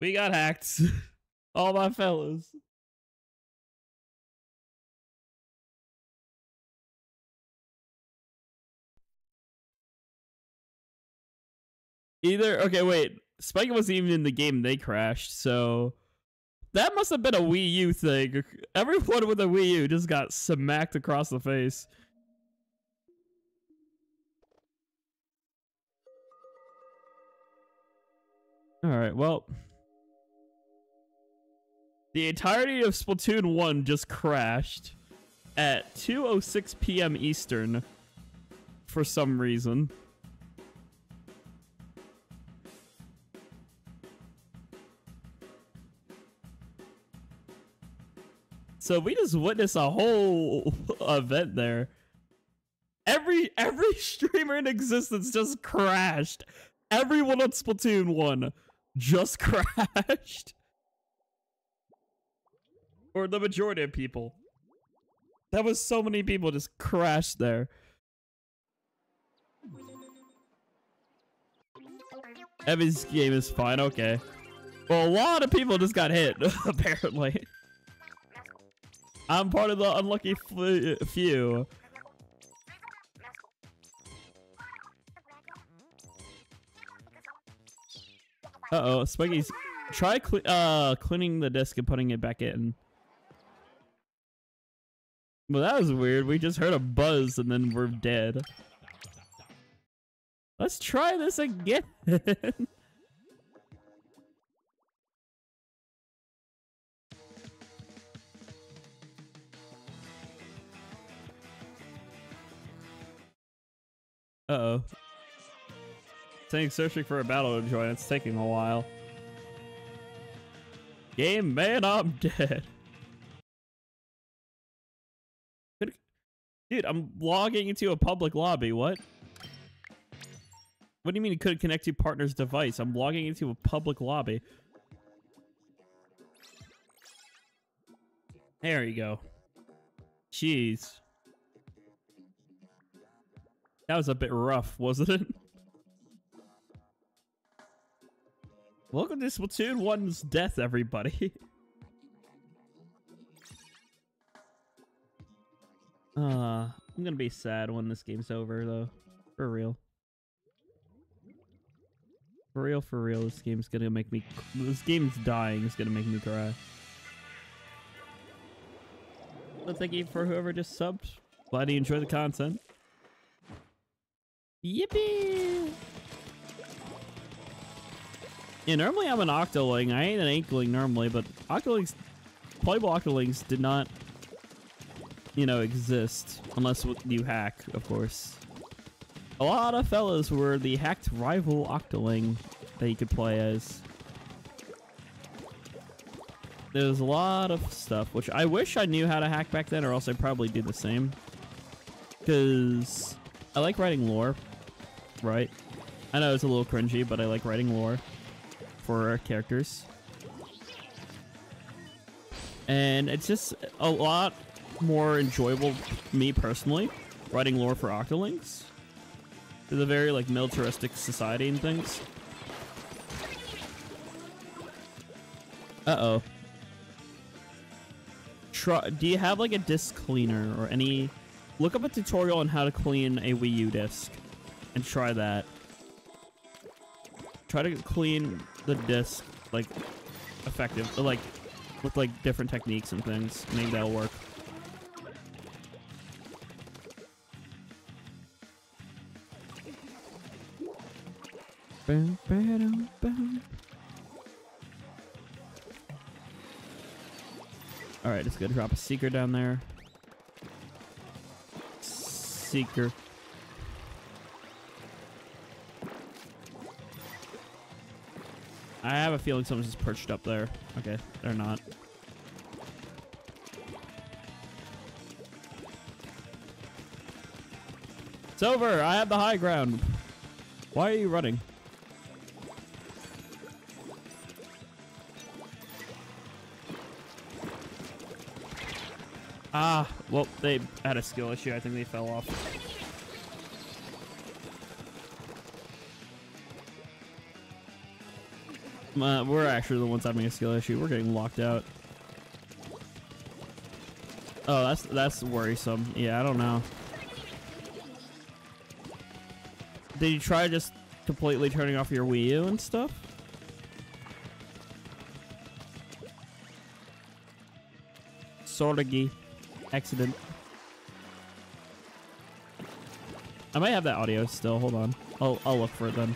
We got hacked. (laughs) All my fellas. Either okay, wait. Spike wasn't even in the game; they crashed. So that must have been a Wii U thing. (laughs) Everyone with a Wii U just got smacked across the face. All right. Well. The entirety of Splatoon 1 just crashed at 2.06 p.m. Eastern for some reason. So we just witnessed a whole (laughs) event there. Every every (laughs) streamer in existence just crashed. Everyone on Splatoon 1 just (laughs) crashed the majority of people. That was so many people just crashed there. Evan's game is fine, okay. Well, a lot of people just got hit, (laughs) apparently. I'm part of the unlucky few. Uh oh, Spiky's try uh cleaning the disc and putting it back in. Well, that was weird. We just heard a buzz and then we're dead. Let's try this again. (laughs) Uh-oh. Saying searching for a battle to join. It's taking a while. Game man, I'm dead. Dude, I'm logging into a public lobby. What? What do you mean you couldn't connect to partner's device? I'm logging into a public lobby. There you go. Jeez. That was a bit rough, wasn't it? Welcome to Splatoon 1's death, everybody. (laughs) uh, I'm gonna be sad when this game's over, though. For real. For real, for real, this game's gonna make me... This game's dying is gonna make me cry. But thank you for whoever just subbed. Glad you enjoy the content. Yippee! Yeah, normally I'm an Octoling. I ain't an Inkling normally, but Octolings, playable Octolings did not, you know, exist. Unless you hack, of course. A lot of fellas were the hacked rival Octoling that you could play as. There's a lot of stuff, which I wish I knew how to hack back then, or else I'd probably do the same. Because I like writing lore, right? I know it's a little cringy, but I like writing lore for characters. And it's just a lot more enjoyable, me personally, writing lore for Octolings. It's a very like militaristic society and things. Uh-oh. Try, do you have like a disc cleaner or any... Look up a tutorial on how to clean a Wii U disc and try that. Try to clean the disc like effective, like with like different techniques and things. Maybe that'll work. Alright, it's gonna drop a seeker down there. Seeker. I have a feeling someone's just perched up there. Okay, they're not. It's over! I have the high ground. Why are you running? Ah, well, they had a skill issue. I think they fell off. Uh, we're actually the ones having a skill issue. We're getting locked out. Oh, that's that's worrisome. Yeah, I don't know. Did you try just completely turning off your Wii U and stuff? Sorgi. Accident. I might have that audio still. Hold on. I'll, I'll look for it then.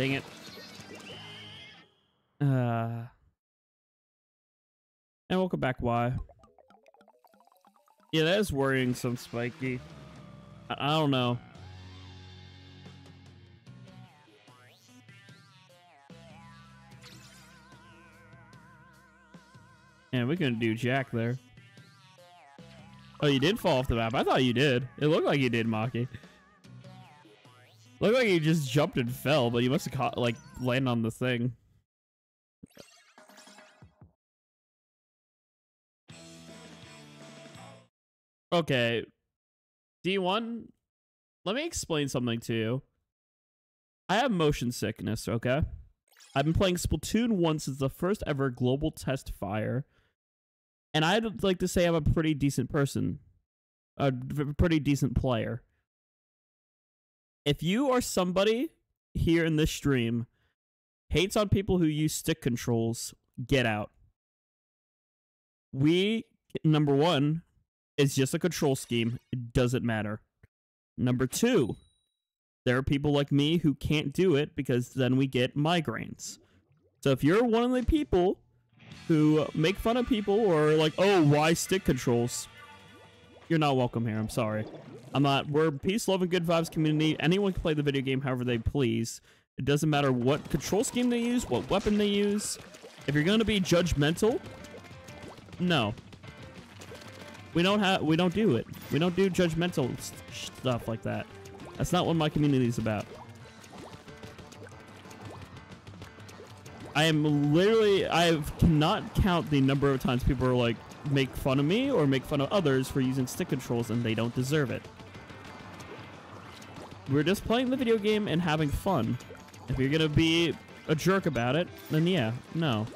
Dang it. Uh. And welcome back, Why? Yeah, that is worrying some spiky. I, I don't know. And we can do Jack there. Oh, you did fall off the map. I thought you did. It looked like you did, Maki. Looked like he just jumped and fell, but he must have caught, like, land on the thing. Okay. D1, let me explain something to you. I have motion sickness, okay? I've been playing Splatoon 1 since the first ever global test fire. And I'd like to say I'm a pretty decent person. A pretty decent player. If you are somebody here in this stream hates on people who use stick controls, get out. We, number one, it's just a control scheme. It doesn't matter. Number two, there are people like me who can't do it because then we get migraines. So if you're one of the people who make fun of people or like, oh, why stick controls? You're not welcome here. I'm sorry. I'm not. We're peace, love, and good vibes community. Anyone can play the video game however they please. It doesn't matter what control scheme they use, what weapon they use. If you're going to be judgmental, no. We don't have. We don't do it. We don't do judgmental stuff like that. That's not what my community is about. I am literally. I cannot count the number of times people are like make fun of me or make fun of others for using stick controls and they don't deserve it. We're just playing the video game and having fun. If you're gonna be a jerk about it, then yeah, no.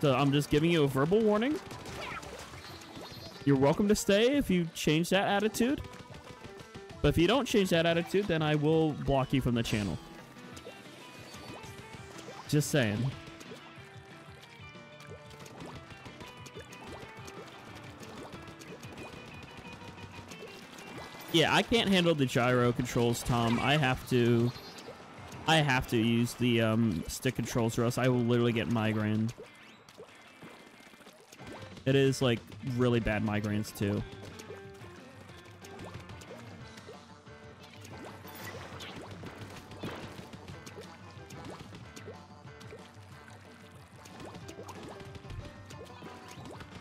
So I'm just giving you a verbal warning. You're welcome to stay if you change that attitude. But if you don't change that attitude, then I will block you from the channel. Just saying. Yeah, I can't handle the gyro controls, Tom. I have to... I have to use the um, stick controls or else I will literally get migraine. It is, like, really bad migraines, too.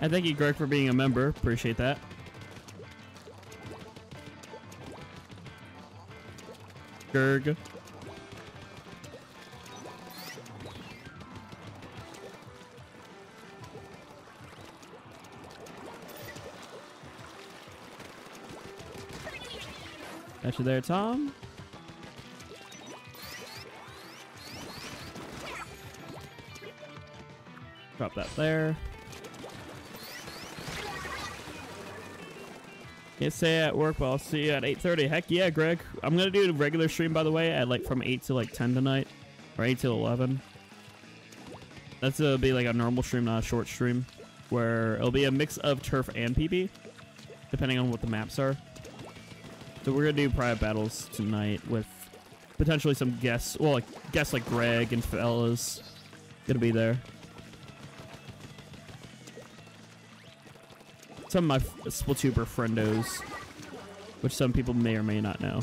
I thank you, Greg, for being a member. Appreciate that. Gerg. Got you there, Tom. Drop that there. Can't say at work, but I'll see you at 8.30. Heck yeah, Greg. I'm going to do a regular stream, by the way, at like from 8 to like 10 tonight. Or 8 to 11. That's going to be like a normal stream, not a short stream. Where it'll be a mix of turf and PB. Depending on what the maps are. So we're going to do private battles tonight with potentially some guests. Well, like guests like Greg and Fellas. Going to be there. Some of my Splatuber friendos, which some people may or may not know.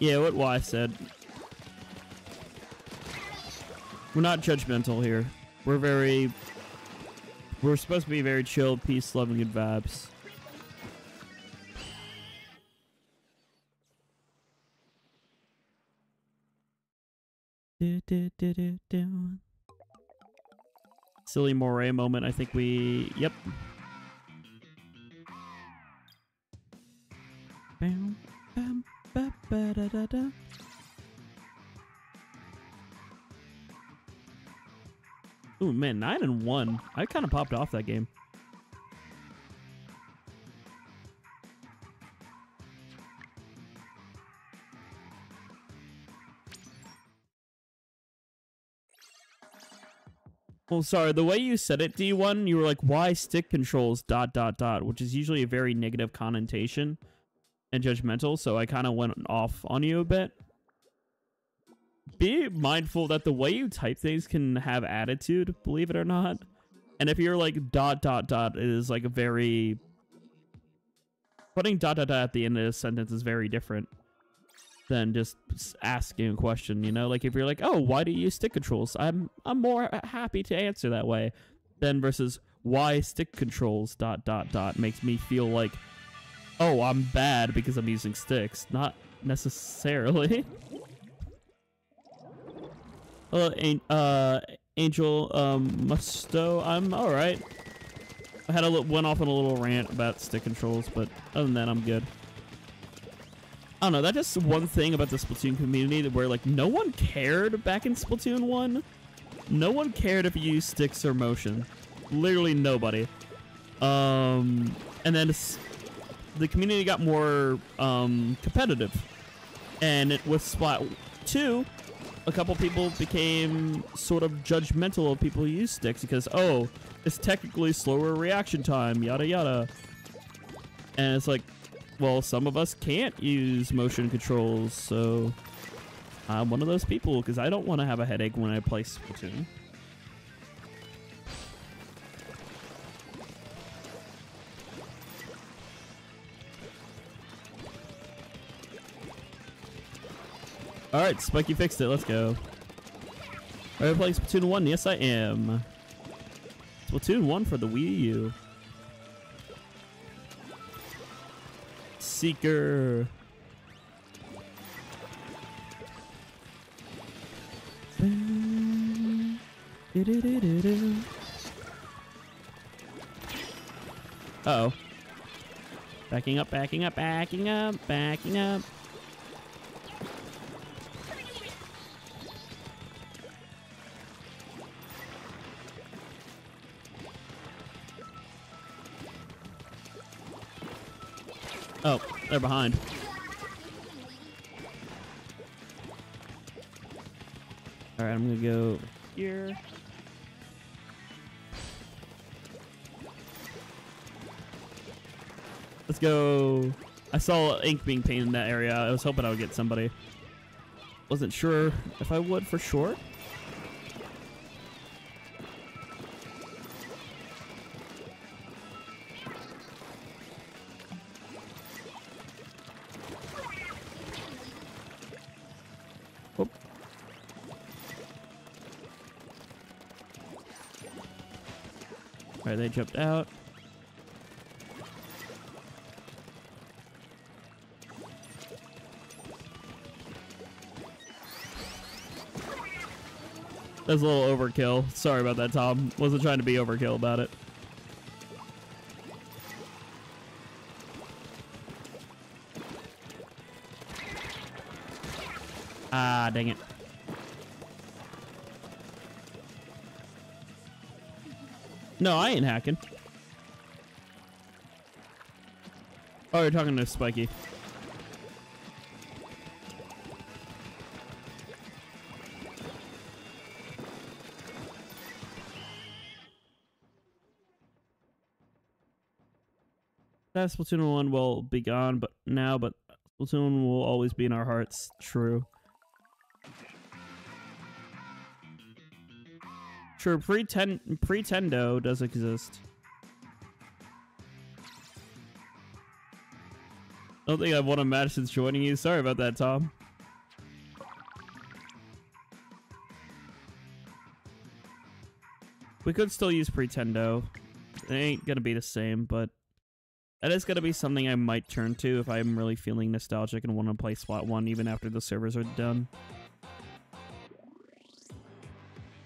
Yeah, what Y said. We're not judgmental here. We're very... We're supposed to be very chill, peace, loving, good vibes. Do, do, do, do, do. Silly moray moment. I think we... Yep. Bam, bam, ba, ba, da, da, da. Ooh, man, 9 and 1. I kind of popped off that game. Well, sorry, the way you said it, D1, you were like, why stick controls dot dot dot, which is usually a very negative connotation and judgmental, so I kind of went off on you a bit be mindful that the way you type things can have attitude, believe it or not. And if you're like dot dot dot is like a very putting dot dot dot at the end of a sentence is very different. than just asking a question. You know, like if you're like, "Oh, why do you use stick controls?" I'm I'm more happy to answer that way than versus why stick controls dot dot dot makes me feel like, oh, I'm bad because I'm using sticks. Not necessarily. (laughs) Hello, uh, Angel um, Musto. I'm all right. I had a li- went off on a little rant about stick controls, but other than that, I'm good. I don't know. That's just one thing about the Splatoon community that where like no one cared back in Splatoon one. No one cared if you used sticks or motion. Literally nobody. Um, and then the community got more um, competitive, and it, with Splat two, a couple people became sort of judgmental of people who use sticks because oh, it's technically slower reaction time, yada yada. And it's like, well, some of us can't use motion controls, so I'm one of those people because I don't want to have a headache when I play Splatoon. Alright, Spiky fixed it. Let's go. Are you playing Splatoon 1? Yes, I am. Splatoon 1 for the Wii U. Seeker. Uh oh. Backing up, backing up, backing up, backing up. Oh, they're behind. All right, I'm gonna go here. Let's go. I saw ink being painted in that area. I was hoping I would get somebody. Wasn't sure if I would for sure. They jumped out. That's a little overkill. Sorry about that, Tom. Wasn't trying to be overkill about it. Ah, dang it. No, I ain't hacking. Oh, you're talking to Spiky. That Splatoon 1 will be gone, but now, but Splatoon will always be in our hearts. True. Sure, pre-ten Pretendo does exist. I don't think I've won a match since joining you. Sorry about that, Tom. We could still use Pretendo. It ain't gonna be the same, but that is gonna be something I might turn to if I'm really feeling nostalgic and want to play Splat 1 even after the servers are done.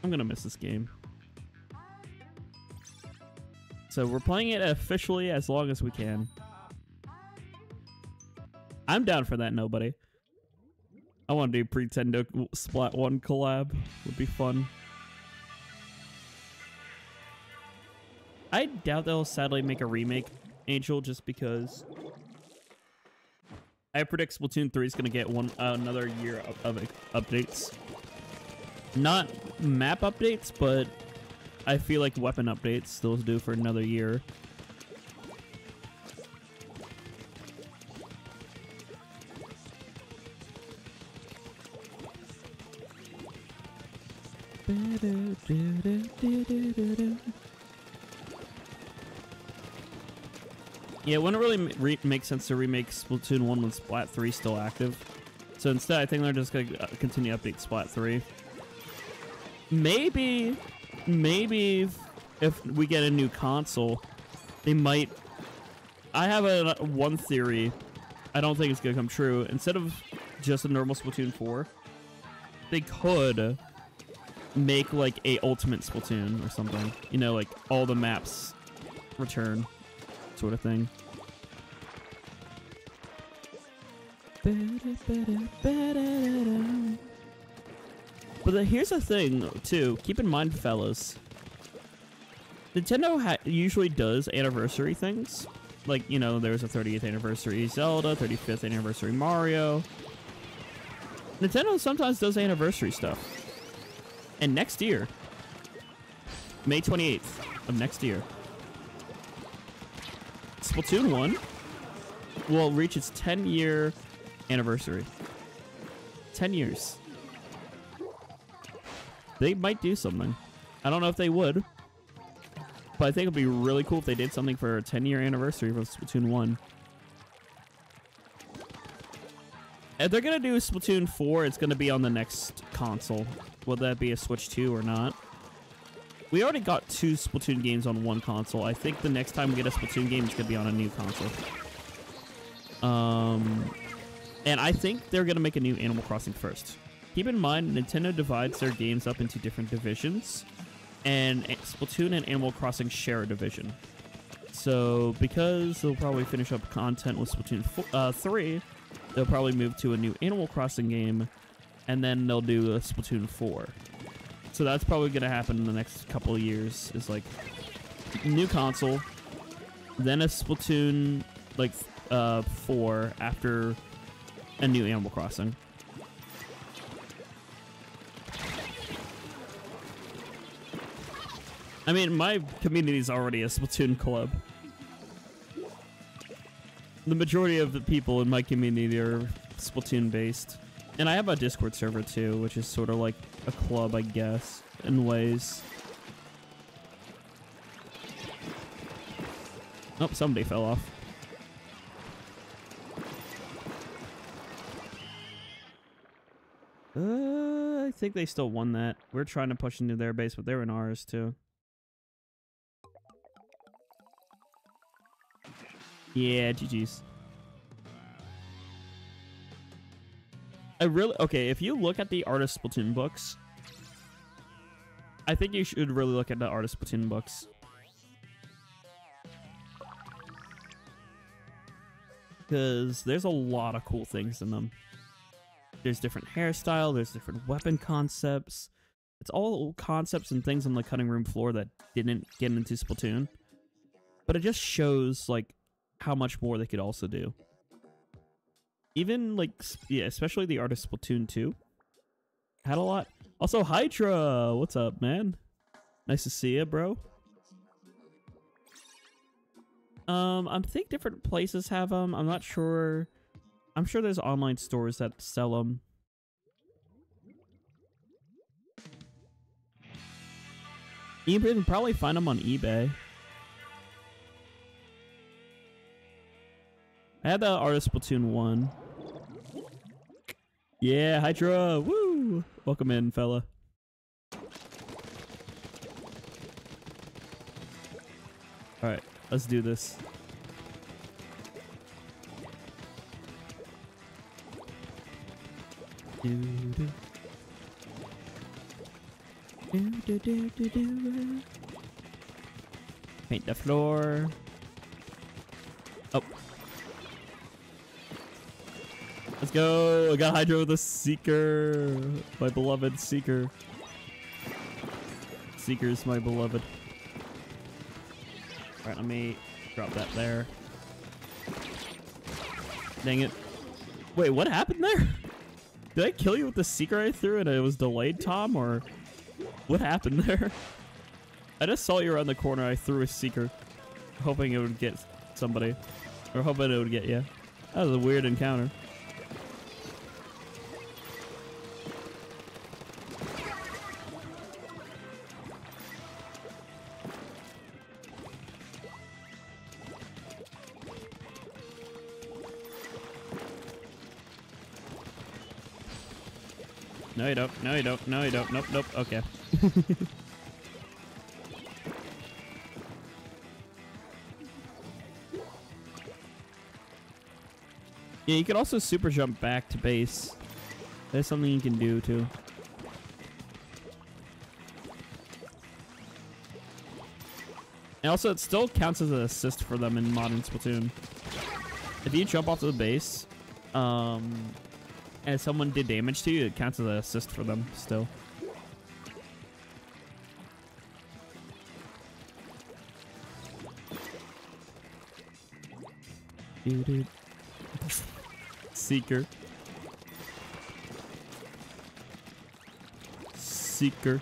I'm gonna miss this game. So we're playing it officially as long as we can. I'm down for that, nobody. I want to do Pretendo Splat 1 collab. Would be fun. I doubt they'll sadly make a remake, Angel, just because I predict Splatoon 3 is going to get one uh, another year of, of updates. Not map updates, but I feel like weapon updates those do for another year. Yeah, it wouldn't really re make sense to remake Splatoon 1 when Splat 3 is still active. So instead, I think they're just going to uh, continue to update Splat 3. Maybe, maybe if, if we get a new console, they might... I have a one theory. I don't think it's to come true. Instead of just a normal Splatoon 4, they could make like a ultimate Splatoon or something. You know, like all the maps return sort of thing. But the, here's the thing, too. Keep in mind, fellas. Nintendo usually does anniversary things. Like, you know, there's a 30th anniversary Zelda, 35th anniversary Mario. Nintendo sometimes does anniversary stuff. And next year, May 28th of next year, Splatoon 1 will reach its 10 year anniversary. 10 years. They might do something. I don't know if they would. But I think it'd be really cool if they did something for a 10 year anniversary of Splatoon 1. If they're gonna do Splatoon 4, it's gonna be on the next console. Will that be a Switch 2 or not? We already got two Splatoon games on one console. I think the next time we get a Splatoon game, it's gonna be on a new console. Um, and I think they're gonna make a new Animal Crossing first. Keep in mind, Nintendo divides their games up into different divisions, and Splatoon and Animal Crossing share a division. So, because they'll probably finish up content with Splatoon 4, uh, 3, they'll probably move to a new Animal Crossing game, and then they'll do a Splatoon 4. So that's probably going to happen in the next couple of years, is like new console, then a Splatoon like uh, 4 after a new Animal Crossing. I mean, my community is already a Splatoon club the majority of the people in my community are Splatoon based. And I have a Discord server too, which is sort of like a club, I guess, in ways. Oh, somebody fell off. Uh, I think they still won that. We're trying to push into their base, but they're in ours too. Yeah, GG's. I really okay. If you look at the artist Splatoon books, I think you should really look at the artist Splatoon books. Because there's a lot of cool things in them. There's different hairstyle, there's different weapon concepts. It's all concepts and things on the cutting room floor that didn't get into Splatoon. But it just shows like how much more they could also do. Even like yeah, especially the artist Splatoon 2 had a lot. Also Hydra, what's up, man? Nice to see you, bro. Um, I think different places have them. I'm not sure. I'm sure there's online stores that sell them. You can probably find them on eBay. I had the artist Splatoon 1. Yeah, Hydra! Woo! Welcome in, fella. Alright, let's do this. Do, do. Do. Paint the floor. Oh, Let's go. I got Hydro the Seeker. My beloved Seeker. Seeker's my beloved. Alright, let me drop that there. Dang it. Wait, what happened there? (laughs) Did I kill you with the Seeker I threw and it was delayed, Tom? Or what happened there? (laughs) I just saw you around the corner. I threw a Seeker, hoping it would get somebody. Or hoping it would get you. That was a weird encounter. No, you don't. No, you don't. No, you don't. Nope, nope. Okay. (laughs) yeah, you could also super jump back to base. That's something you can do too. And also, it still counts as an assist for them in modern Splatoon. If you jump off to the base, um, and someone did damage to you, it counts as an assist for them still. Seeker. Seeker.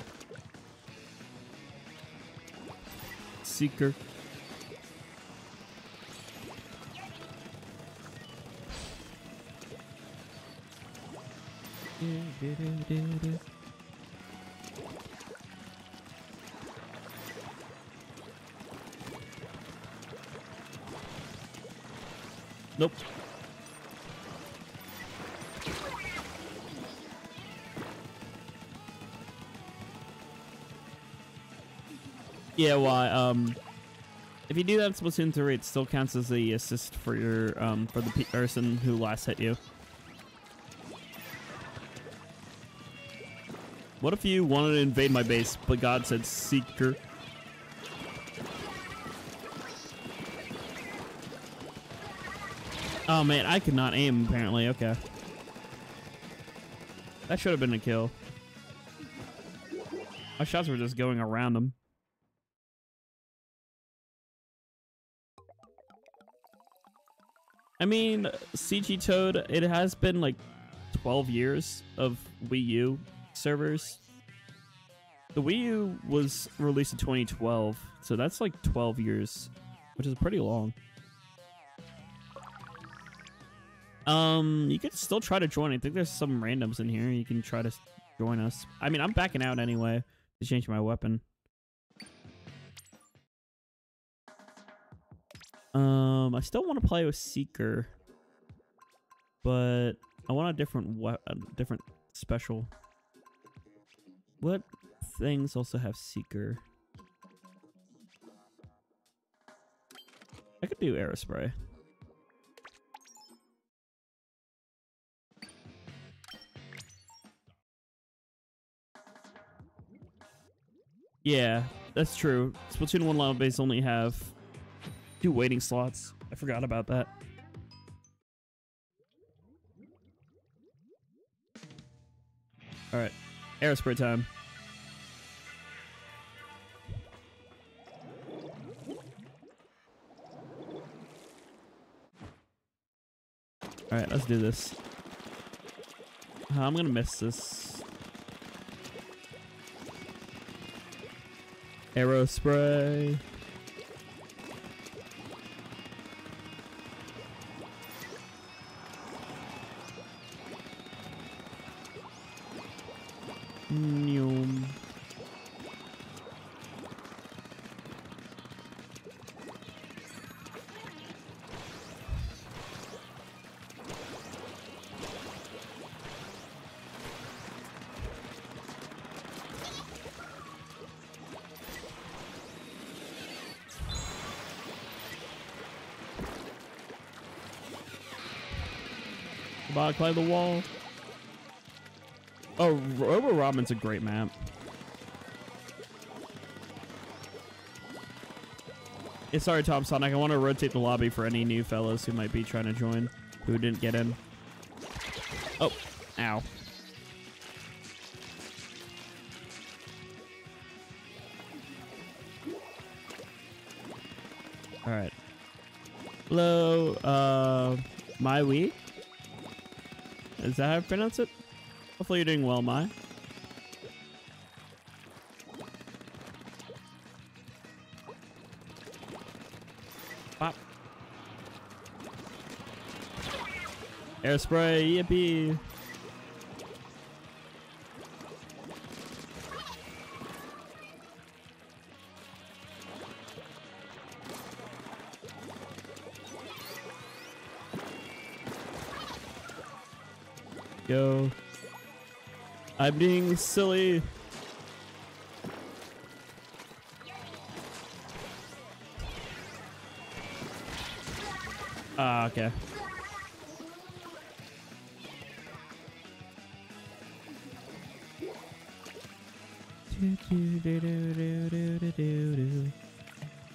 Seeker. Yeah, why? Um, if you do that in Splatoon 3, it still counts as the assist for your um for the person who last hit you. What if you wanted to invade my base, but God said Seeker? Oh man, I could not aim apparently. Okay. That should have been a kill. My shots were just going around him. I mean, CG Toad, it has been like 12 years of Wii U servers. The Wii U was released in 2012, so that's like 12 years, which is pretty long. Um, you could still try to join. I think there's some randoms in here. You can try to join us. I mean, I'm backing out anyway to change my weapon. Um, I still want to play with Seeker, but I want a different a different special. What things also have Seeker? I could do Aerospray. Yeah, that's true. Splatoon 1 Lava Base only have two waiting slots. I forgot about that. Alright, Aerospray time. Alright, let's do this. I'm gonna miss this. Aerospray. To climb the wall. Oh, Robo ROM-en's a great map. Yeah, sorry, Tom Sonic. I want to rotate the lobby for any new fellows who might be trying to join who didn't get in. Oh, ow. All right. Hello, uh, my week. Is that how I pronounce it? Hopefully you're doing well, Mai. Pop. Aerospray, yippee. I'm being silly. Ah, okay.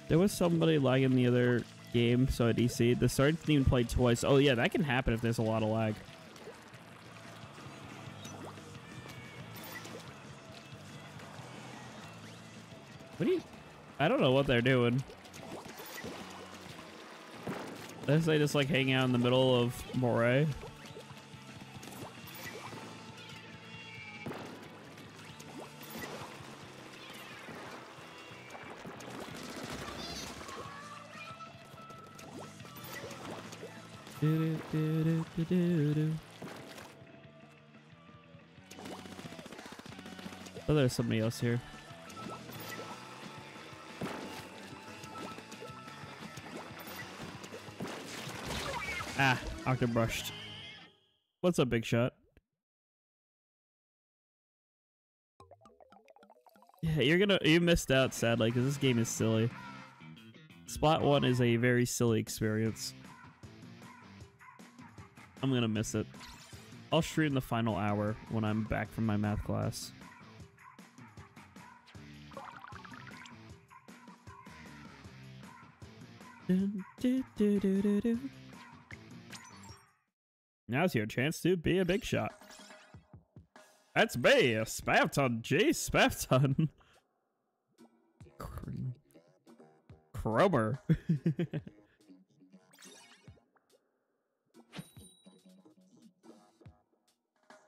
There was somebody lagging the other game, so I DC'd. The start didn't even play twice. Oh yeah, that can happen if there's a lot of lag. What they're doing. They just like hang out in the middle of Moray. Oh, there's somebody else here. Octobrushed. What's up, Big Shot? Yeah, you're gonna you missed out sadly because this game is silly. Splat one is a very silly experience. I'm gonna miss it. I'll stream the final hour when I'm back from my math class. Now's your chance to be a big shot. That's me, (laughs) a Spamton. Jeez, Spamton. Kromer.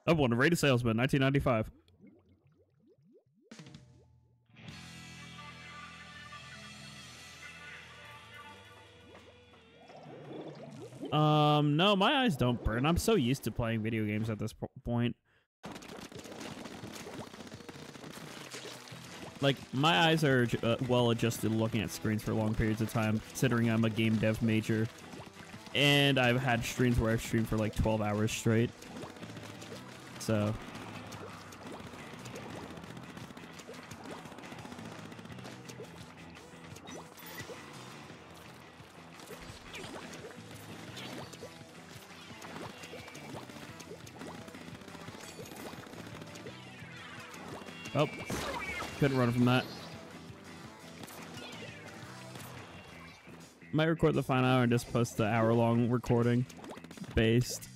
A rated salesman, 1995. No, my eyes don't burn. I'm so used to playing video games at this point. Like, my eyes are uh, well adjusted looking at screens for long periods of time, considering I'm a game dev major. And I've had streams where I've streamed for like 12 hours straight. So, couldn't run from that. Might record the final hour and just post the hour long recording based.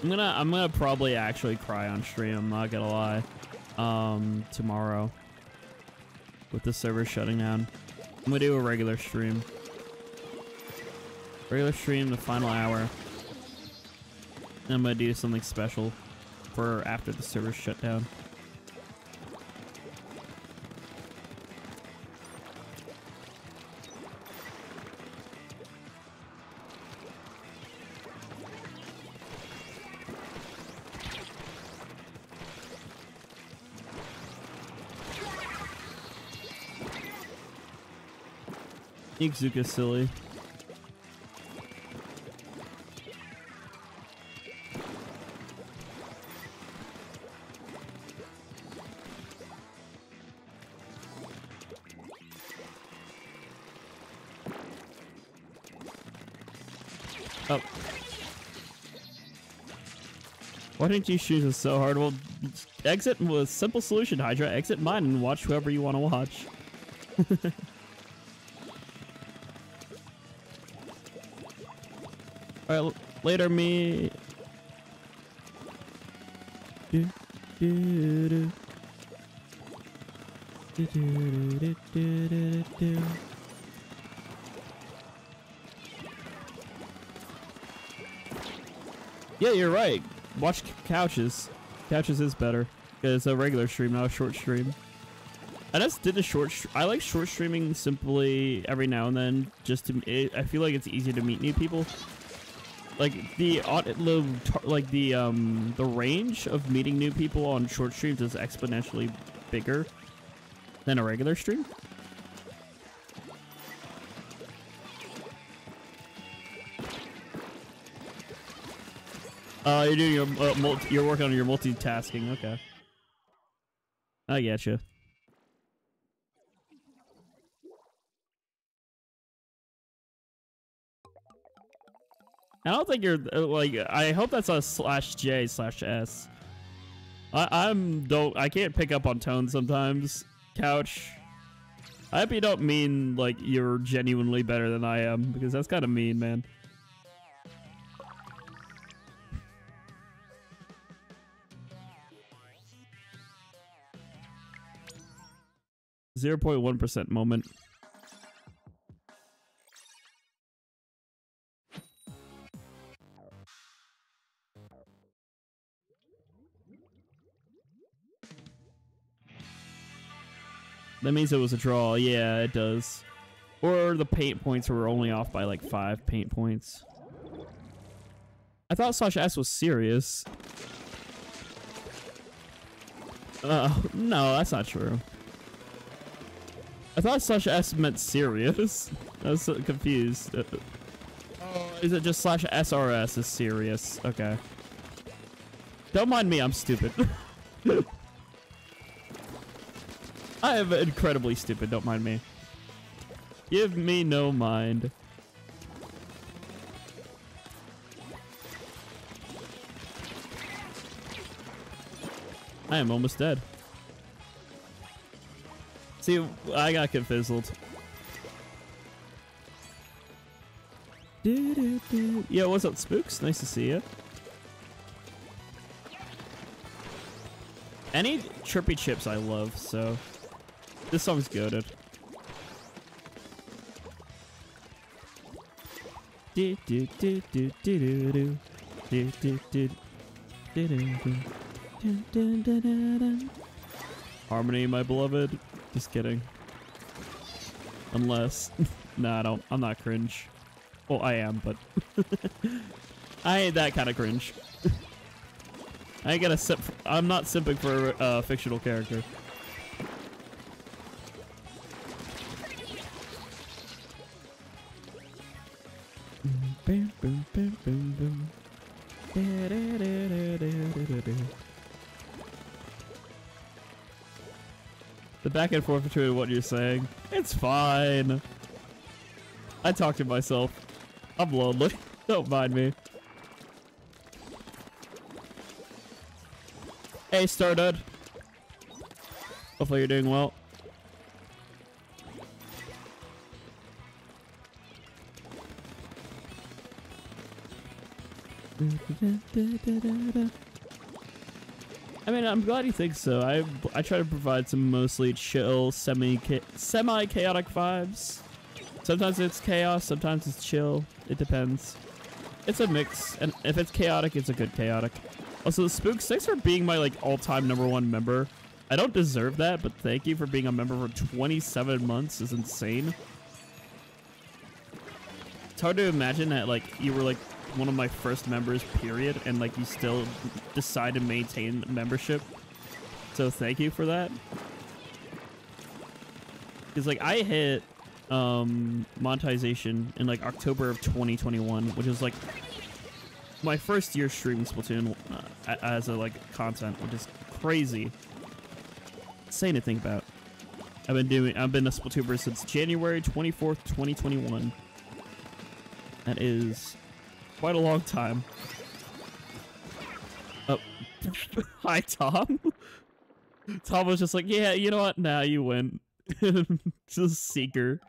I'm gonna I'm gonna probably actually cry on stream, I'm not gonna lie um, tomorrow with the server shutting down. I'm gonna do a regular stream. Regular stream, the final hour. And I'm gonna do something special for after the server shut down. Ixuka silly. Oh. Why didn't you choose it so hard? Well, exit was simple solution, Hydra. Exit mine and watch whoever you want to watch. (laughs) Uh, Alright, later me. Yeah, you're right. Watch couches. Couches is better. It's a regular stream, not a short stream. I just did a short. I like short streaming simply every now and then, just to. It, I feel like it's easy to meet new people like the like the um the range of meeting new people on short streams is exponentially bigger than a regular stream. Uh, you're doing your uh, multi you're working on your multitasking. Okay, I get think you're uh, like. I hope that's a slash J slash S. I I'm don't. I can't pick up on tone sometimes. Couch. I hope you don't mean like you're genuinely better than I am because that's kind of mean, man. Zero point one percent moment. That means it was a draw. Yeah, it does. Or the paint points were only off by like five paint points. I thought slash S was serious. Uh, no, that's not true. I thought slash S meant serious. (laughs) I was so confused. Uh, oh, is it just slash SRS is serious? Okay. Don't mind me, I'm stupid. (laughs) (laughs) I am incredibly stupid, don't mind me. Give me no mind. I am almost dead. See, I got confizzled. Yeah, what's up, Spooks? Nice to see you. Any trippy chips I love, so this song's goaded. Do Harmony, my beloved. Just kidding. Unless, (laughs) nah, I don't. I'm not cringe. Well, I am, but (laughs) I ain't that kind of cringe. (laughs) I ain't gonna simp. I'm not simping for a uh, fictional character. Back and forth between what you're saying. It's fine. I talk to myself. I'm lonely. (laughs) Don't mind me. Hey, Stardud. Hopefully you're doing well. (laughs) I mean, I'm glad you think so. I I try to provide some mostly chill, semi semi chaotic vibes. Sometimes it's chaos, sometimes it's chill. It depends. It's a mix, and if it's chaotic, it's a good chaotic. Also, the Spook, thanks for being my like all-time number one member. I don't deserve that, but thank you for being a member for 27 months. is insane. It's hard to imagine that like you were like one of my first members, period, and like you still decide to maintain membership. So thank you for that. Because like I hit um, monetization in like October of 2021, which is like my first year streaming Splatoon uh, as a like content, which is crazy. Insane to think about. I've been doing I've been a Splatuber since January 24th, 2021. That is quite a long time. Oh. (laughs) Hi, Tom. (laughs) Tom was just like, yeah, you know what? Now nah, you win. (laughs) just Seeker.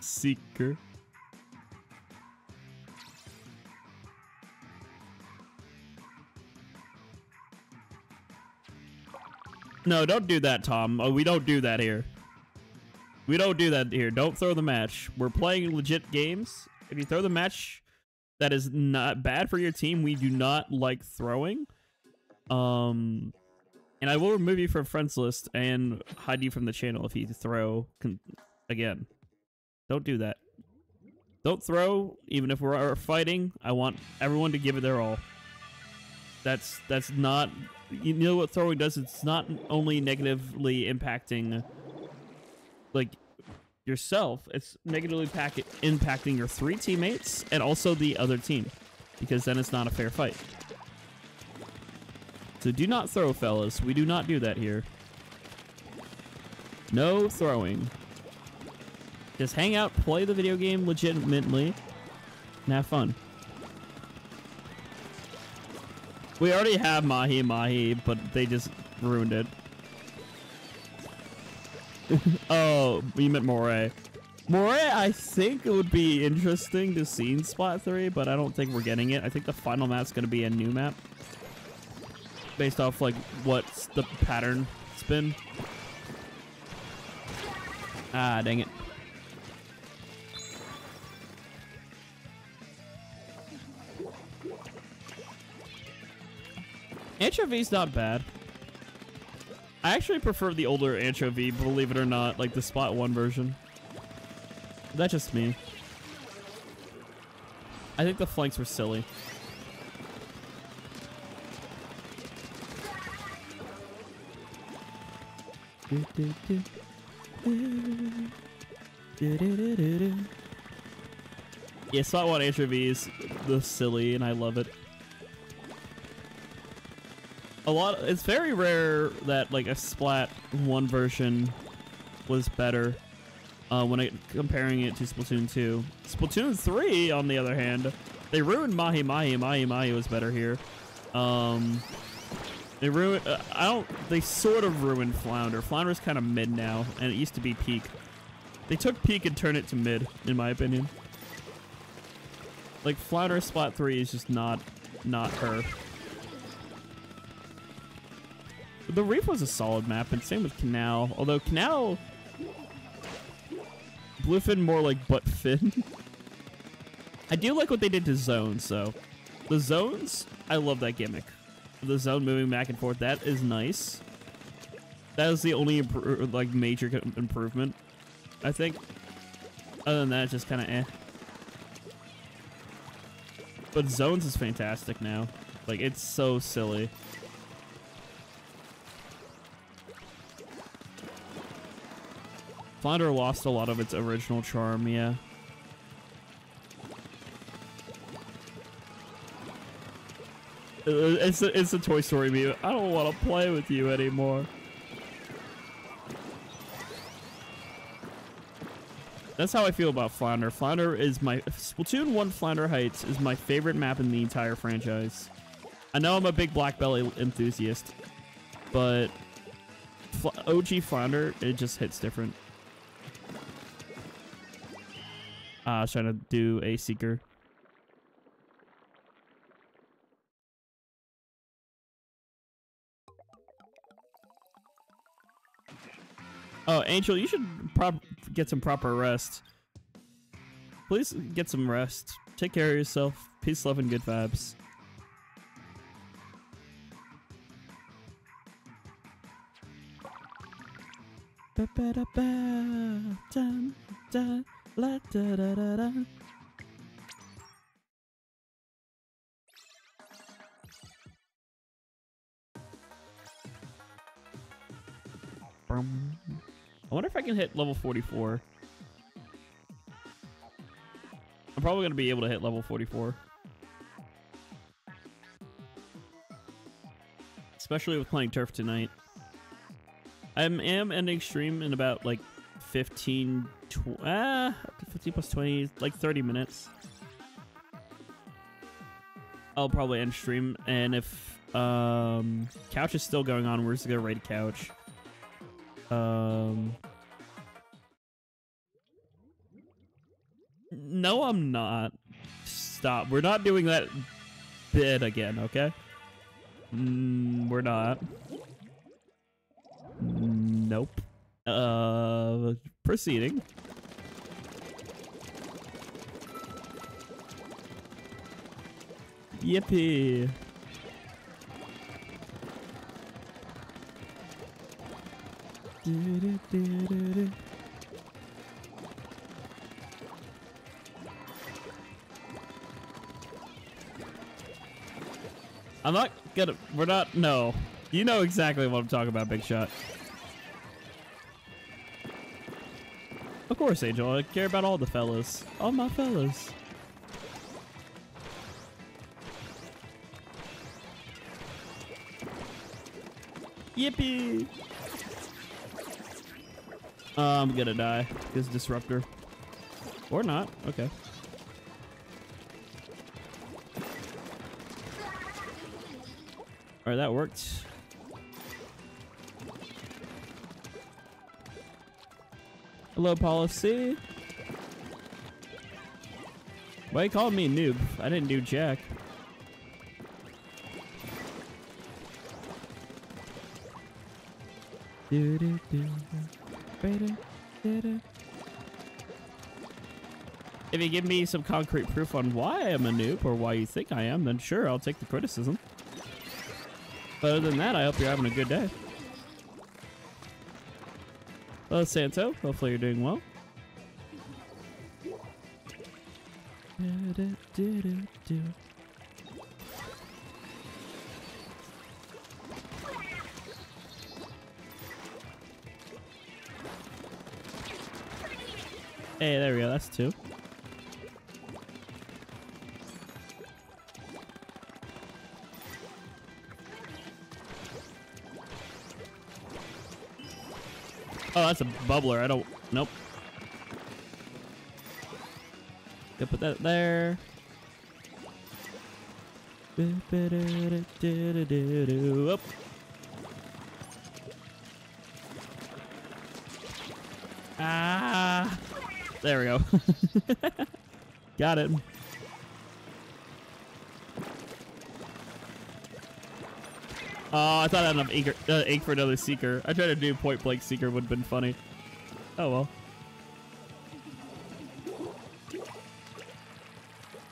Seeker. No, don't do that, Tom. Oh, we don't do that here. We don't do that here. Don't throw the match. We're playing legit games. If you throw the match that is not bad for your team, we do not like throwing. Um, And I will remove you from friends list and hide you from the channel if you throw again. Don't do that. Don't throw, even if we're fighting. I want everyone to give it their all. That's that's not. You know what throwing does? It's not only negatively impacting, like yourself. It's negatively impacting your three teammates and also the other team, because then it's not a fair fight. So do not throw, fellas. We do not do that here. No throwing. Just hang out, play the video game legitimately, and have fun. We already have Mahi Mahi, but they just ruined it. (laughs) oh, you meant Moray. Moray, I think it would be interesting to see in Splat 3, but I don't think we're getting it. I think the final map's going to be a new map. Based off, like, what's the pattern been. Ah, dang it. Anchovy's not bad. I actually prefer the older Anchovy, believe it or not, like the Splat 1 version. That's just me. I think the flanks were silly. Yeah, Splat 1 Anchovy is the silly, and I love it a lot it's very rare that like a splat one version was better uh, when I, comparing it to Splatoon 2. Splatoon 3, on the other hand, they ruined Mahi Mahi. Mahi Mahi was better here. Um, they ruined. Uh, I don't. They sort of ruined Flounder. Flounder's kind of mid now, and it used to be peak. They took peak and turned it to mid, in my opinion. Like Flounder Splat 3 is just not, not her. The Reef was a solid map, and same with Canal. Although Canal... Bluefin more like butt fin. (laughs) I do like what they did to zones, though. The zones, I love that gimmick. The zone moving back and forth, that is nice. That is the only like major improvement, I think. Other than that, it's just kind of eh. But zones is fantastic now. Like, it's so silly. Flounder lost a lot of its original charm, yeah. Uh, it's a, it's a Toy Story meme. I don't want to play with you anymore. That's how I feel about Flounder. Flounder is my... Splatoon 1 Flounder Heights is my favorite map in the entire franchise. I know I'm a big Black Belly enthusiast, but OG Flounder, it just hits different. Uh, I was trying to do a seeker. Oh, Angel, you should get some proper rest. Please get some rest. Take care of yourself. Peace, love, and good vibes. Ba -ba -da -ba, dun, dun. La da da da. I wonder if I can hit level 44. I'm probably going to be able to hit level 44. Especially with playing turf tonight. I am ending stream in about like 15, tw ah, 15 plus 20, like 30 minutes. I'll probably end stream, and if um, Couch is still going on, we're just gonna raid Couch. Um, no, I'm not. Stop. We're not doing that bit again, okay? Mm, we're not. Nope. Uh, proceeding. Yippee. I'm not gonna. We're not. No. You know exactly what I'm talking about, Big Shot. Of course, Angel. I care about all the fellas. All my fellas. Yippee! Uh, I'm gonna die. This disruptor. Or not. Okay. Alright, that worked. Hello, policy. Why you calling me noob? I didn't do jack. If you give me some concrete proof on why I am a noob or why you think I am, then sure, I'll take the criticism. But other than that, I hope you're having a good day. Hello, Santo. Hopefully you're doing well. Hey, there we bubbler. I don't. Nope. Gonna put that there. Up. Ah. There we go. (laughs) Got it. Oh, I thought I had enough ink, uh, ink for another seeker. I tried to do point blank seeker would have been funny. Oh well.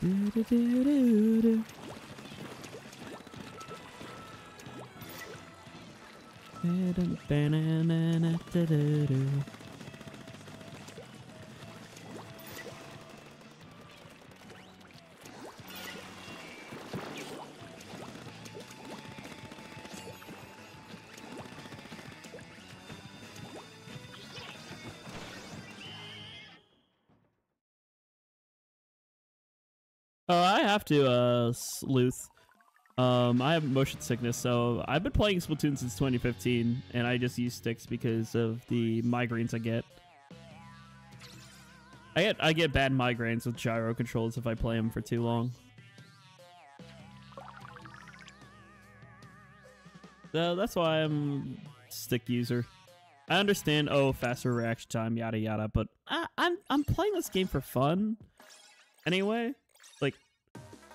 Do-do-do-do-do. Ba-dum-ba-na-na-na-da-da-do. Oh, I have to, uh, sleuth. Um, I have motion sickness, so I've been playing Splatoon since 2015, and I just use sticks because of the migraines I get. I get I get bad migraines with gyro controls if I play them for too long. So that's why I'm stick user. I understand, oh, faster reaction time, yada yada, but I, I'm I'm playing this game for fun. Anyway, like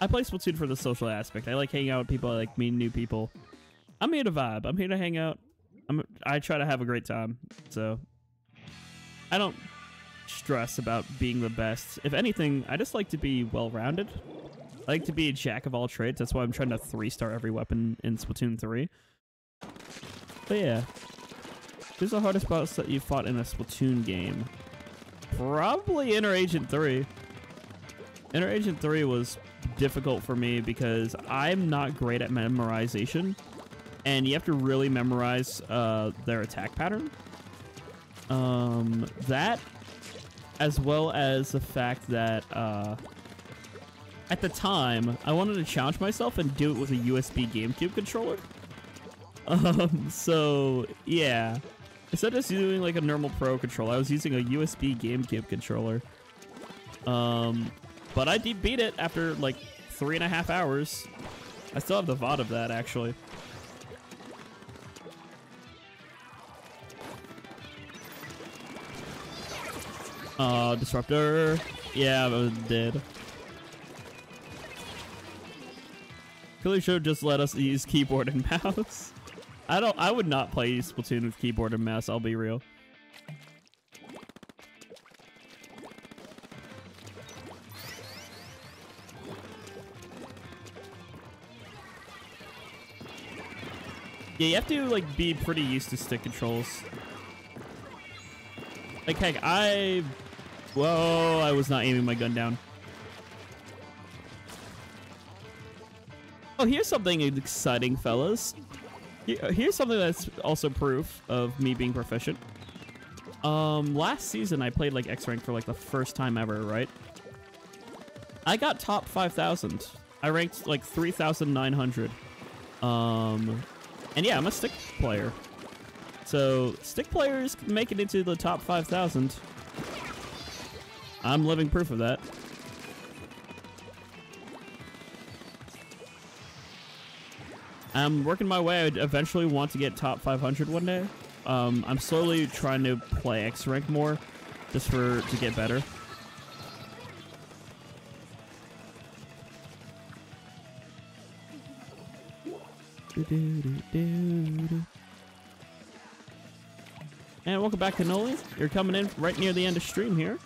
I play Splatoon for the social aspect. I like hanging out with people. I like meeting new people. I'm here to vibe. I'm here to hang out. I'm. I try to have a great time. So I don't stress about being the best. If anything, I just like to be well-rounded. I like to be a jack of all trades. That's why I'm trying to three-star every weapon in Splatoon 3. But yeah, who's the hardest boss that you fought in a Splatoon game? Probably Inner Agent 3. Inner Agent 3 was difficult for me because I'm not great at memorization. And you have to really memorize uh, their attack pattern. Um, that, as well as the fact that uh, at the time, I wanted to challenge myself and do it with a USB GameCube controller. (laughs) Um, so, yeah. Instead of just doing like a normal Pro controller, I was using a USB GameCube controller. Um, but I did beat it after like three and a half hours. I still have the VOD of that actually. Uh, disruptor. Yeah, I was dead. Clearly should just let us use keyboard and (laughs) mouse. I don't. I would not play Splatoon with keyboard and mouse. I'll be real. Yeah, you have to like be pretty used to stick controls. Like, heck, I... Whoa, I was not aiming my gun down. Oh, here's something exciting, fellas. Here's something that's also proof of me being proficient. Um, last season I played like X rank for like the first time ever, right? I got top 5,000. I ranked like 3,900. Um, and yeah, I'm a stick player. So stick players make it into the top 5,000. I'm living proof of that. I'm working my way. I eventually want to get top 500 one day. Um, I'm slowly trying to play X rank more, just for to get better. And welcome back, Cannoli. You're coming in right near the end of stream here.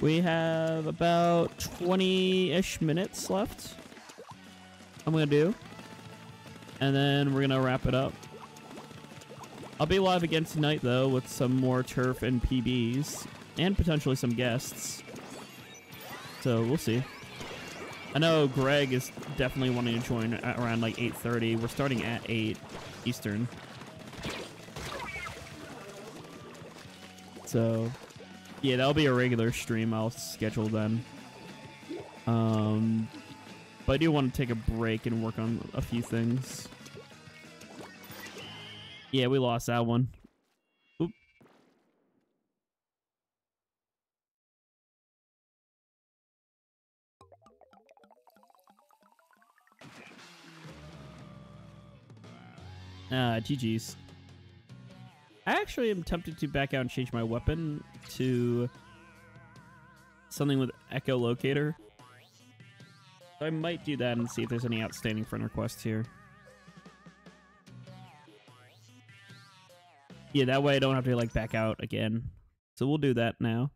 We have about 20-ish minutes left. I'm gonna do and then we're gonna wrap it up. I'll be live again tonight though with some more turf and PBs and potentially some guests. So we'll see. I know Greg is definitely wanting to join around like 8:30. We're starting at 8 Eastern. So yeah, that'll be a regular stream I'll schedule then. Um, but I do want to take a break and work on a few things. Yeah, we lost that one. Ah, GG's. I actually am tempted to back out and change my weapon to something with echolocator. So I might do that and see if there's any outstanding friend requests here. Yeah, that way I don't have to like back out again. So we'll do that now.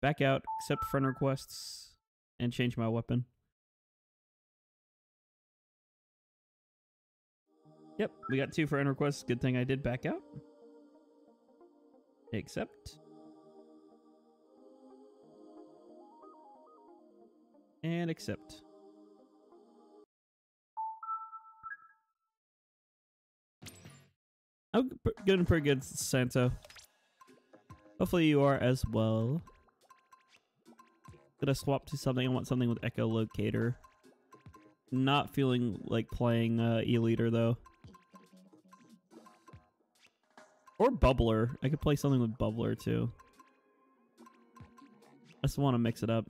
Back out, accept friend requests, and change my weapon. Yep, we got two friend requests. Good thing I did back out. Accept. And accept. I'm doing pretty good, Santo. Hopefully you are as well. Gonna swap to something. I want something with echolocator. Not feeling like playing uh, E-liter though. Or bubbler. I could play something with bubbler too. I just want to mix it up.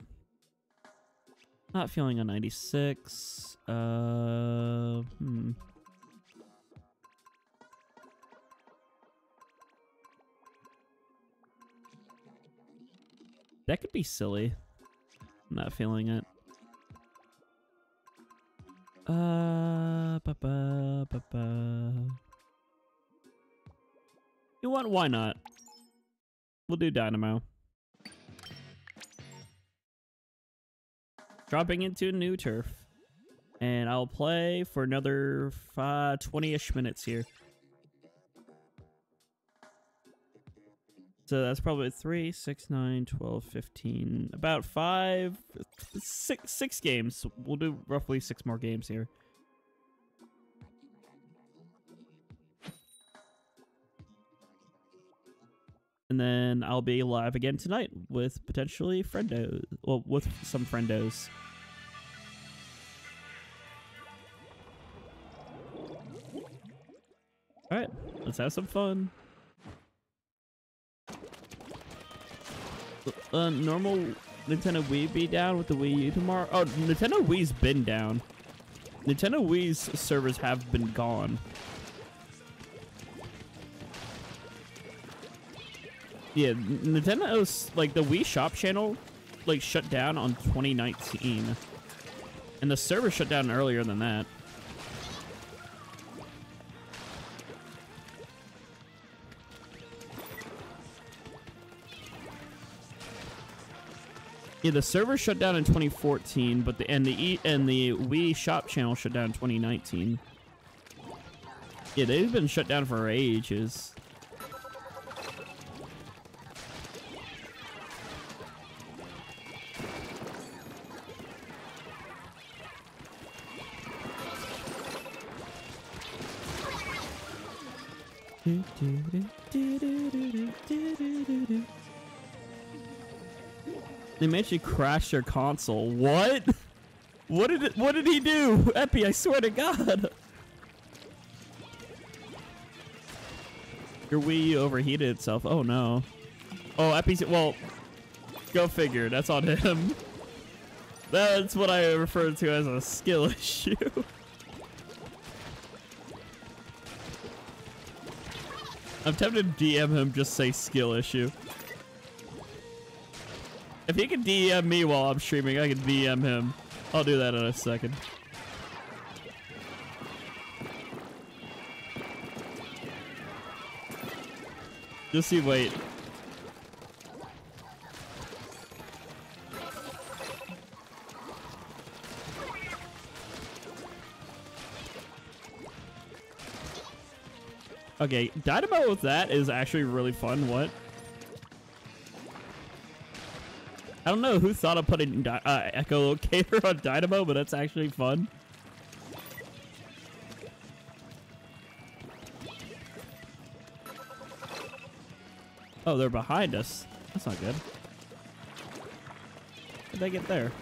Not feeling a 96. Uh, hmm. That could be silly. I'm not feeling it. Uh, ba -ba, ba. You want? Why not? We'll do Dynamo. Dropping into new turf. And I'll play for another 20-ish minutes here. So that's probably 3, 6, 9, 12, 15, about 5, six, six games. We'll do roughly 6 more games here. And then I'll be live again tonight with potentially friendos. Well, with some friendos. Alright, let's have some fun. uh, normal Nintendo Wii be down with the Wii U tomorrow? Oh, Nintendo Wii's been down. Nintendo Wii's servers have been gone. Yeah, Nintendo's, like, the Wii Shop channel, like, shut down on 2019. And the server shut down earlier than that. Yeah, the server shut down in 2014, but the and the e, and the Wii Shop channel shut down in 2019. Yeah, they've been shut down for ages. They made you crash your console. What? What did it, what did he do? (laughs) Epi, I swear to God. Your Wii overheated itself. Oh no. Oh, Epi's well. Go figure. That's on him. (laughs) That's what I refer to as a skill (laughs) issue. I'm tempted to DM him just say skill issue. If he can DM me while I'm streaming, I can DM him. I'll do that in a second. Just see, wait. Okay, Dynamo with that is actually really fun. What? I don't know who thought of putting uh, echolocator (laughs) on Dynamo, but that's actually fun. Oh, they're behind us. That's not good. How'd they get there?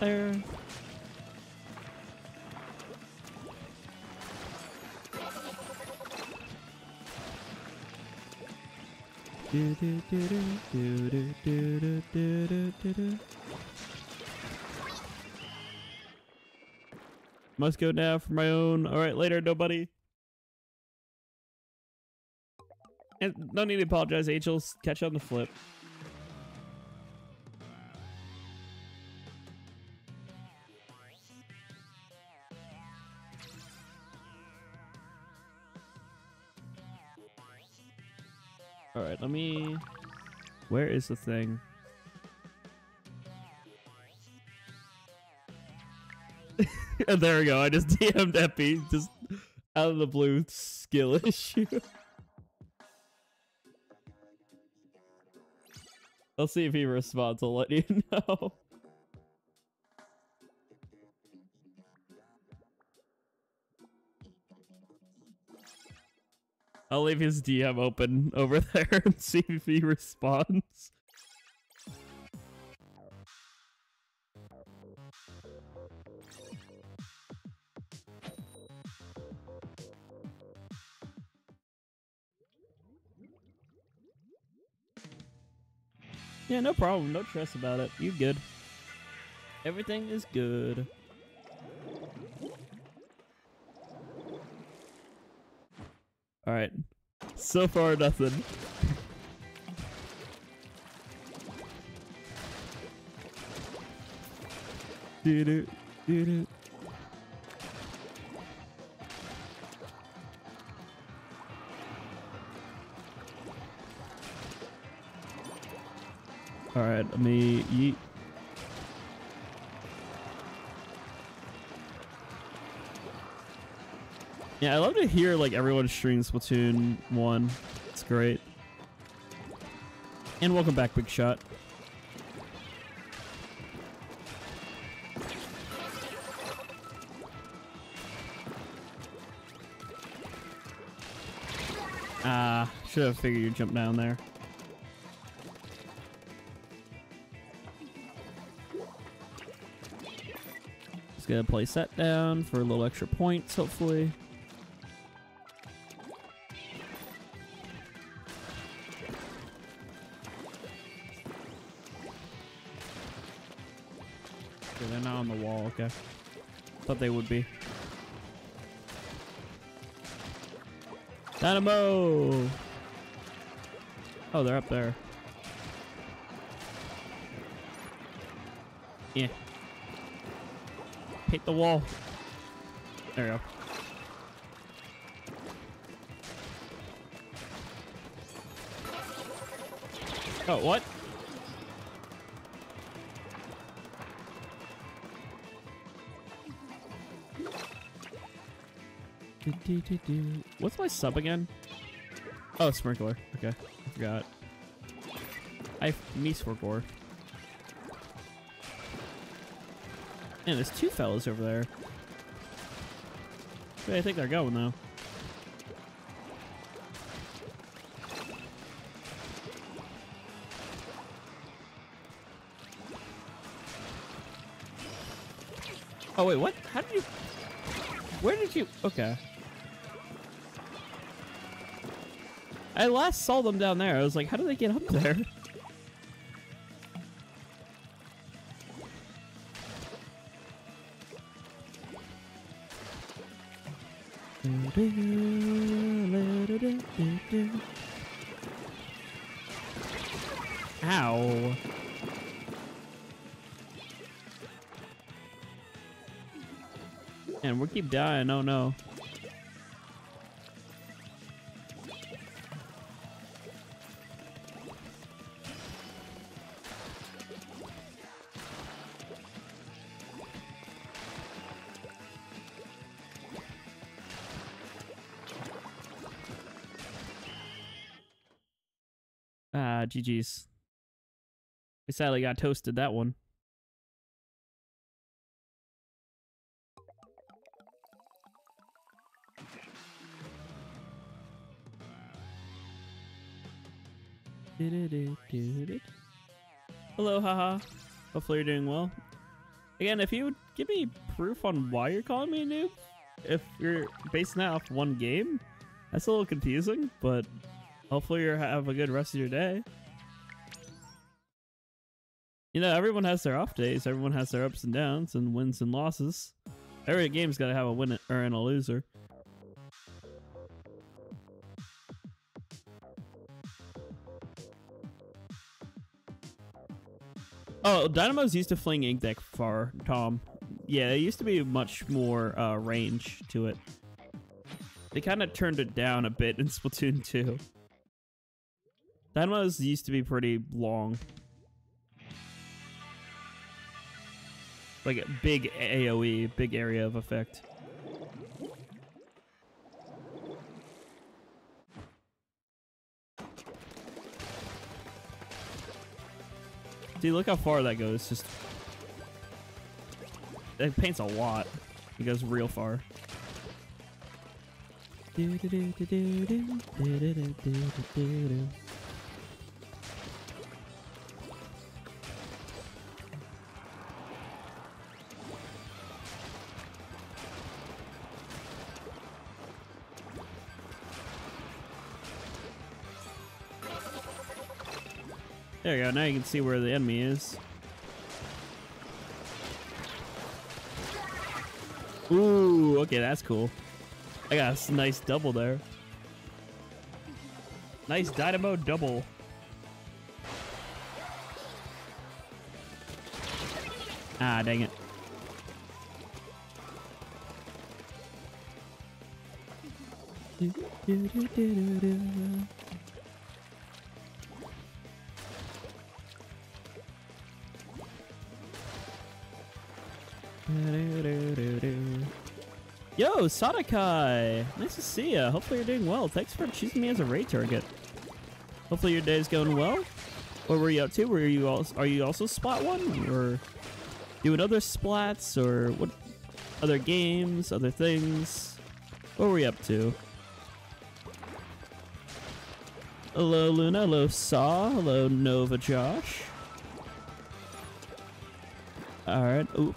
There. Do, do, do, do, do, do, do, do, do, do, do. Must go now for my own. All right, later, nobody. And no need to apologize, Angels. Catch on the flip. Me. Where is the thing? and (laughs) there we go. I just (laughs) DM'd Epi, just out of the blue skill (laughs) issue. I'll see if he responds. I'll let you know. I'll leave his DM open over there and see if he responds. Yeah, no problem. No stress about it. You good. Everything is good. All right. So far, nothing. do do do do. All right, let me yeet. Yeah, I love to hear like everyone stream Splatoon 1. It's great. And welcome back, Big Shot. Ah, should have figured you'd jump down there. Just gonna place that down for a little extra points, hopefully. Thought they would be. Dynamo! Oh, they're up there. Yeah. Hit the wall. There we go. Oh, what? What's my sub again? Oh, Sprinkler. Okay, I forgot. I me Sprinkler. And there's two fellas over there. Do I think they're going though? Oh wait, what? How did you? Where did you? Okay. I last saw them down there. I was like, how did they get up there? (laughs) Ow. And we keep dying. Oh no. GG's. We sadly got toasted that one. Hello, haha. Hopefully you're doing well. Again, if you would give me proof on why you're calling me a noob, if you're basing that off one game, that's a little confusing, but hopefully you have a good rest of your day. You know, everyone has their off days, everyone has their ups and downs, and wins and losses. Every game's got to have a winner and a loser. Oh, Dynamos used to fling ink deck far, Tom. Yeah, it used to be much more uh, range to it. They kind of turned it down a bit in (laughs) Splatoon 2. Dynamos used to be pretty long. Like a big AoE, big area of effect. See, look how far that goes. Just it paints a lot. It goes real far. There you go. Now you can see where the enemy is. Ooh, okay, that's cool. I got a nice double there. Nice dynamo double. Ah, dang it. Do, do, do, Yo, Sadakai! Nice to see ya. Hopefully you're doing well. Thanks for choosing me as a raid target. Hopefully your day's going well. What were you up to? Were you also, are you also Splat one? Or doing other splats? Or what other games? Other things? What were you up to? Hello Luna, hello Saw, hello Nova Josh. Alright, Ooh.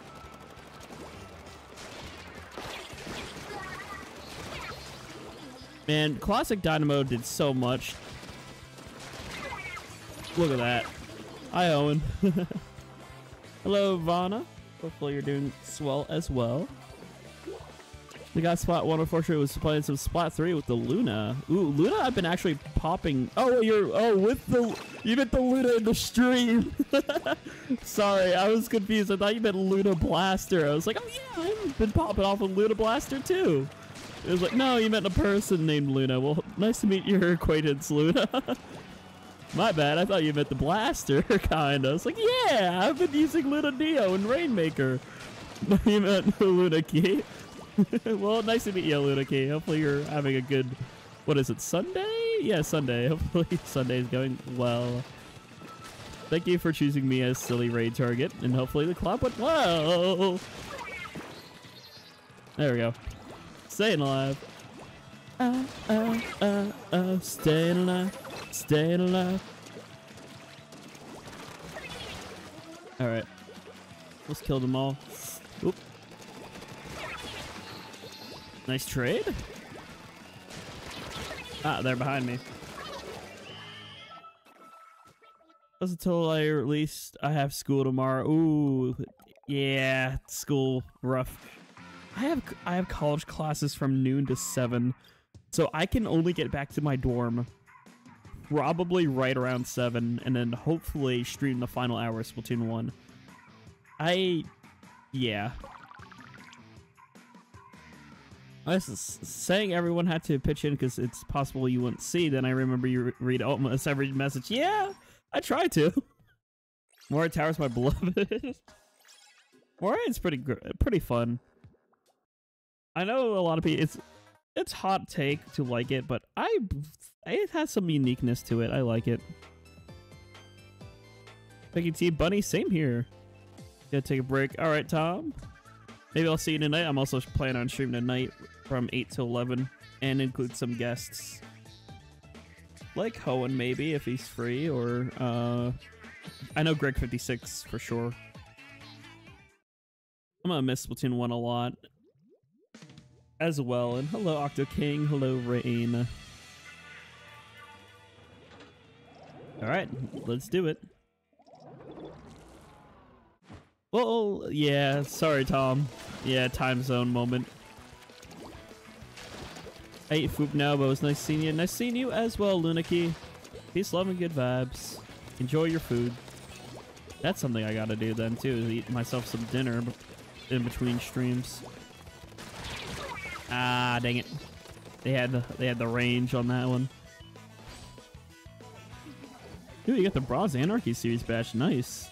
Man, Classic Dynamo did so much. Look at that. Hi, Owen. (laughs) Hello, Vana. Hopefully you're doing swell as well. The guy Splat 1 unfortunately was playing some Splat 3 with the Luna. Ooh, Luna I've been actually popping. Oh, you're, oh, with the, you meant the Luna in the stream. (laughs) Sorry, I was confused. I thought you meant Luna Blaster. I was like, oh yeah, I've been popping off of Luna Blaster too. It was like, no, you meant a person named Luna. Well, nice to meet your acquaintance, Luna. (laughs) My bad, I thought you meant the blaster, (laughs) kinda. It's like, yeah, I've been using Luna Neo and Rainmaker. (laughs) you meant Lunaki. well, nice to meet you, Lunaki. Hopefully you're having a good, what is it, Sunday? Yeah, Sunday. Hopefully Sunday is going well. Thank you for choosing me as silly raid target, and hopefully the clap went well. There we go. Staying alive. Uh, uh, uh, uh, staying alive. Staying alive. Alright. Let's kill them all. Oop. Nice trade. Ah, they're behind me. That's until I at least I have school tomorrow. Ooh, yeah, school rough. I have I have college classes from noon to seven, so I can only get back to my dorm probably right around seven, and then hopefully stream the final hour of Splatoon one. I, yeah. I was saying everyone had to pitch in because it's possible you wouldn't see. Then I remember you read almost every message. Yeah, I try to. (laughs) Moray Tower's my (laughs) beloved. Moray's pretty good, pretty fun. I know a lot of people. It's it's hot take to like it, but I it has some uniqueness to it. I like it. Becky T Bunny, same here. Gotta take a break. All right, Tom. Maybe I'll see you tonight. I'm also planning on streaming tonight from 8 to 11 and include some guests. Like Hoenn, maybe, if he's free, or uh, I know Greg56 for sure. I'm gonna miss Splatoon 1 a lot as well. And hello, Octo King. Hello, Rain. All right, let's do it. Well, yeah, sorry, Tom. Yeah, time zone moment. Hey, Foop now, but it was nice seeing you. Nice seeing you as well, Lunaki. Peace, love, and good vibes. Enjoy your food. That's something I gotta do then, too, is eat myself some dinner in between streams. Ah, dang it. They had the, they had the range on that one. Ooh, you got the Bronze Anarchy series badge. Nice.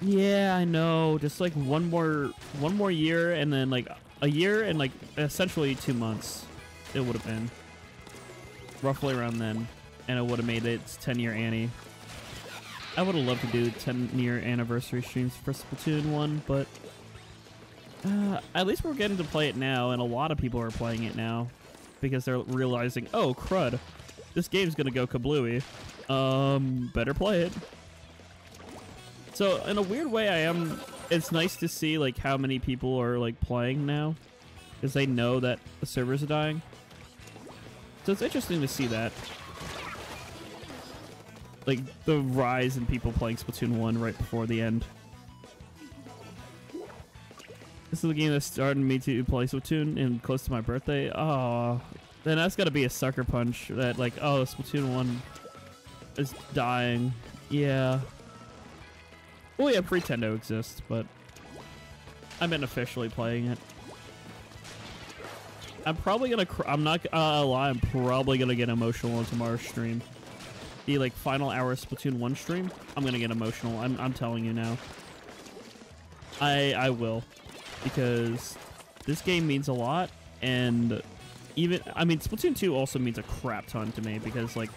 Yeah, I know. Just like one more one more year and then like a year and like essentially two months it would have been. Roughly around then. And it would have made it 10 year Annie. I would have loved to do 10 year anniversary streams for Splatoon 1, but uh, at least we're getting to play it now, and a lot of people are playing it now because they're realizing, oh, crud, this game's gonna go kablooey. Um, better play it. So in a weird way, I am. It's nice to see like how many people are like playing now, because they know that the servers are dying. So it's interesting to see that. Like the rise in people playing Splatoon 1 right before the end. This is the game that started me to play Splatoon and close to my birthday. Oh, then that's got to be a sucker punch that like, oh, Splatoon 1 is dying. Yeah. Oh yeah, Pretendo exists, but I've been officially playing it. I'm probably gonna. I'm not gonna uh, lie. I'm probably gonna get emotional on tomorrow's stream. The like final hour Splatoon one stream. I'm gonna get emotional. I'm. I'm telling you now. I. I will, because this game means a lot, and even I mean Splatoon 2 also means a crap ton to me because like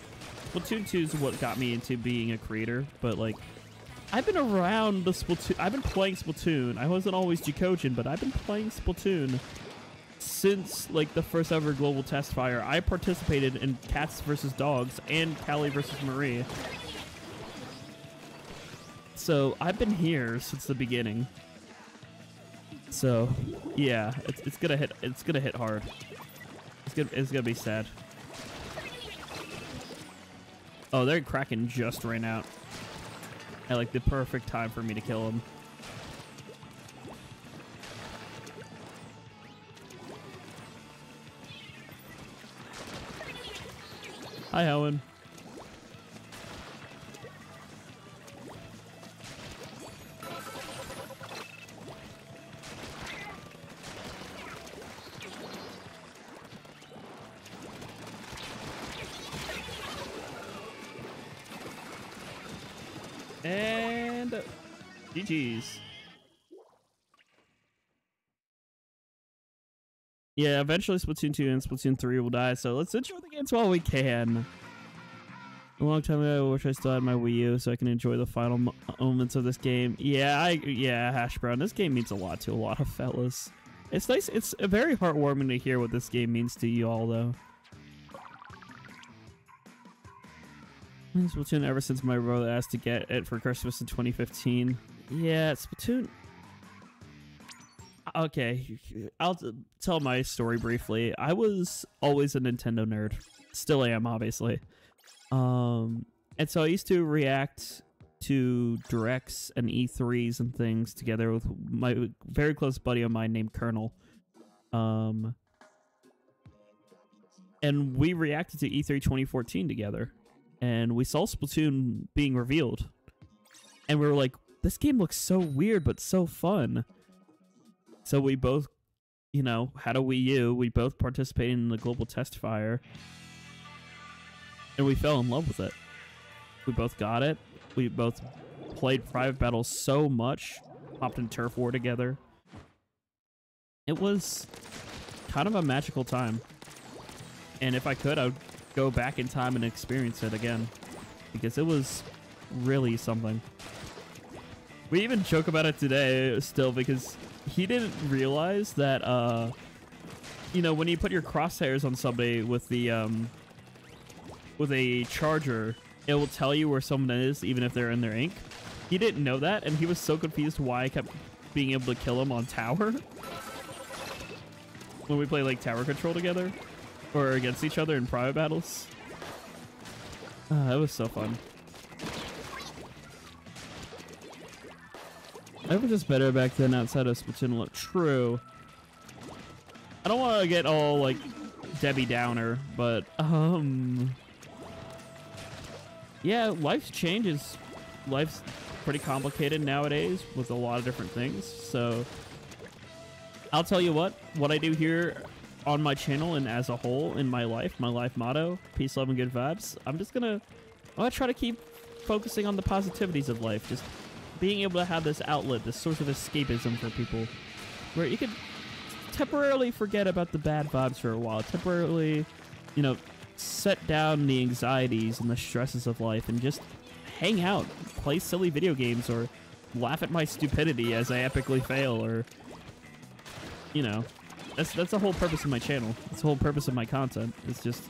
Splatoon 2 is what got me into being a creator, but like I've been around the Splatoon I've been playing Splatoon. I wasn't always Jackogień, but I've been playing Splatoon since like the first ever global test fire. I participated in Cats versus Dogs and Callie versus Marie. So I've been here since the beginning. So yeah, it's, it's gonna hit it's gonna hit hard. It's gonna, it's gonna be sad. Oh, their Kraken just ran out. At like the perfect time for me to kill him. Hi, Owen. GG's. Yeah, eventually Splatoon 2 and Splatoon 3 will die, so let's enjoy the games while we can. A long time ago, I wish I still had my Wii U so I can enjoy the final moments of this game. Yeah, I yeah, Hash Brown. This game means a lot to a lot of fellas. It's nice. It's very heartwarming to hear what this game means to you all, though. Splatoon ever since my brother asked to get it for Christmas in 2015. Yeah, Splatoon. Okay, I'll tell my story briefly. I was always a Nintendo nerd. Still am, obviously. Um, and so I used to react to directs and E3s and things together with my very close buddy of mine named Colonel. Um, and we reacted to E3 2014 together, and we saw Splatoon being revealed, and we were like, "This game looks so weird but so fun." So we both, you know, had a Wii U. We both participated in the global test fire, and we fell in love with it. We both got it. We both played private battles so much, hopped in turf war together. It was kind of a magical time. And if I could, I would go back in time and experience it again. Because it was really something. We even joke about it today still because he didn't realize that uh you know when you put your crosshairs on somebody with the um with a charger it will tell you where someone is even if they're in their ink. He didn't know that and he was so confused why i kept being able to kill him on tower. (laughs) When we play like tower control together or against each other in private battles. Uh, that was so fun I was just better back then outside of. Look, true. I don't want to get all like Debbie Downer, but um, yeah, life's changes. Life's pretty complicated nowadays with a lot of different things. So I'll tell you what, what I do here on my channel and as a whole in my life, my life motto, peace, love, and good vibes. I'm just gonna, I'm gonna try to keep focusing on the positivities of life. Just being able to have this outlet, this source of escapism for people, where you could temporarily forget about the bad vibes for a while, temporarily, you know, set down the anxieties and the stresses of life and just hang out, play silly video games, or laugh at my stupidity as I epically fail, or, you know, that's that's the whole purpose of my channel. That's the whole purpose of my content. It's just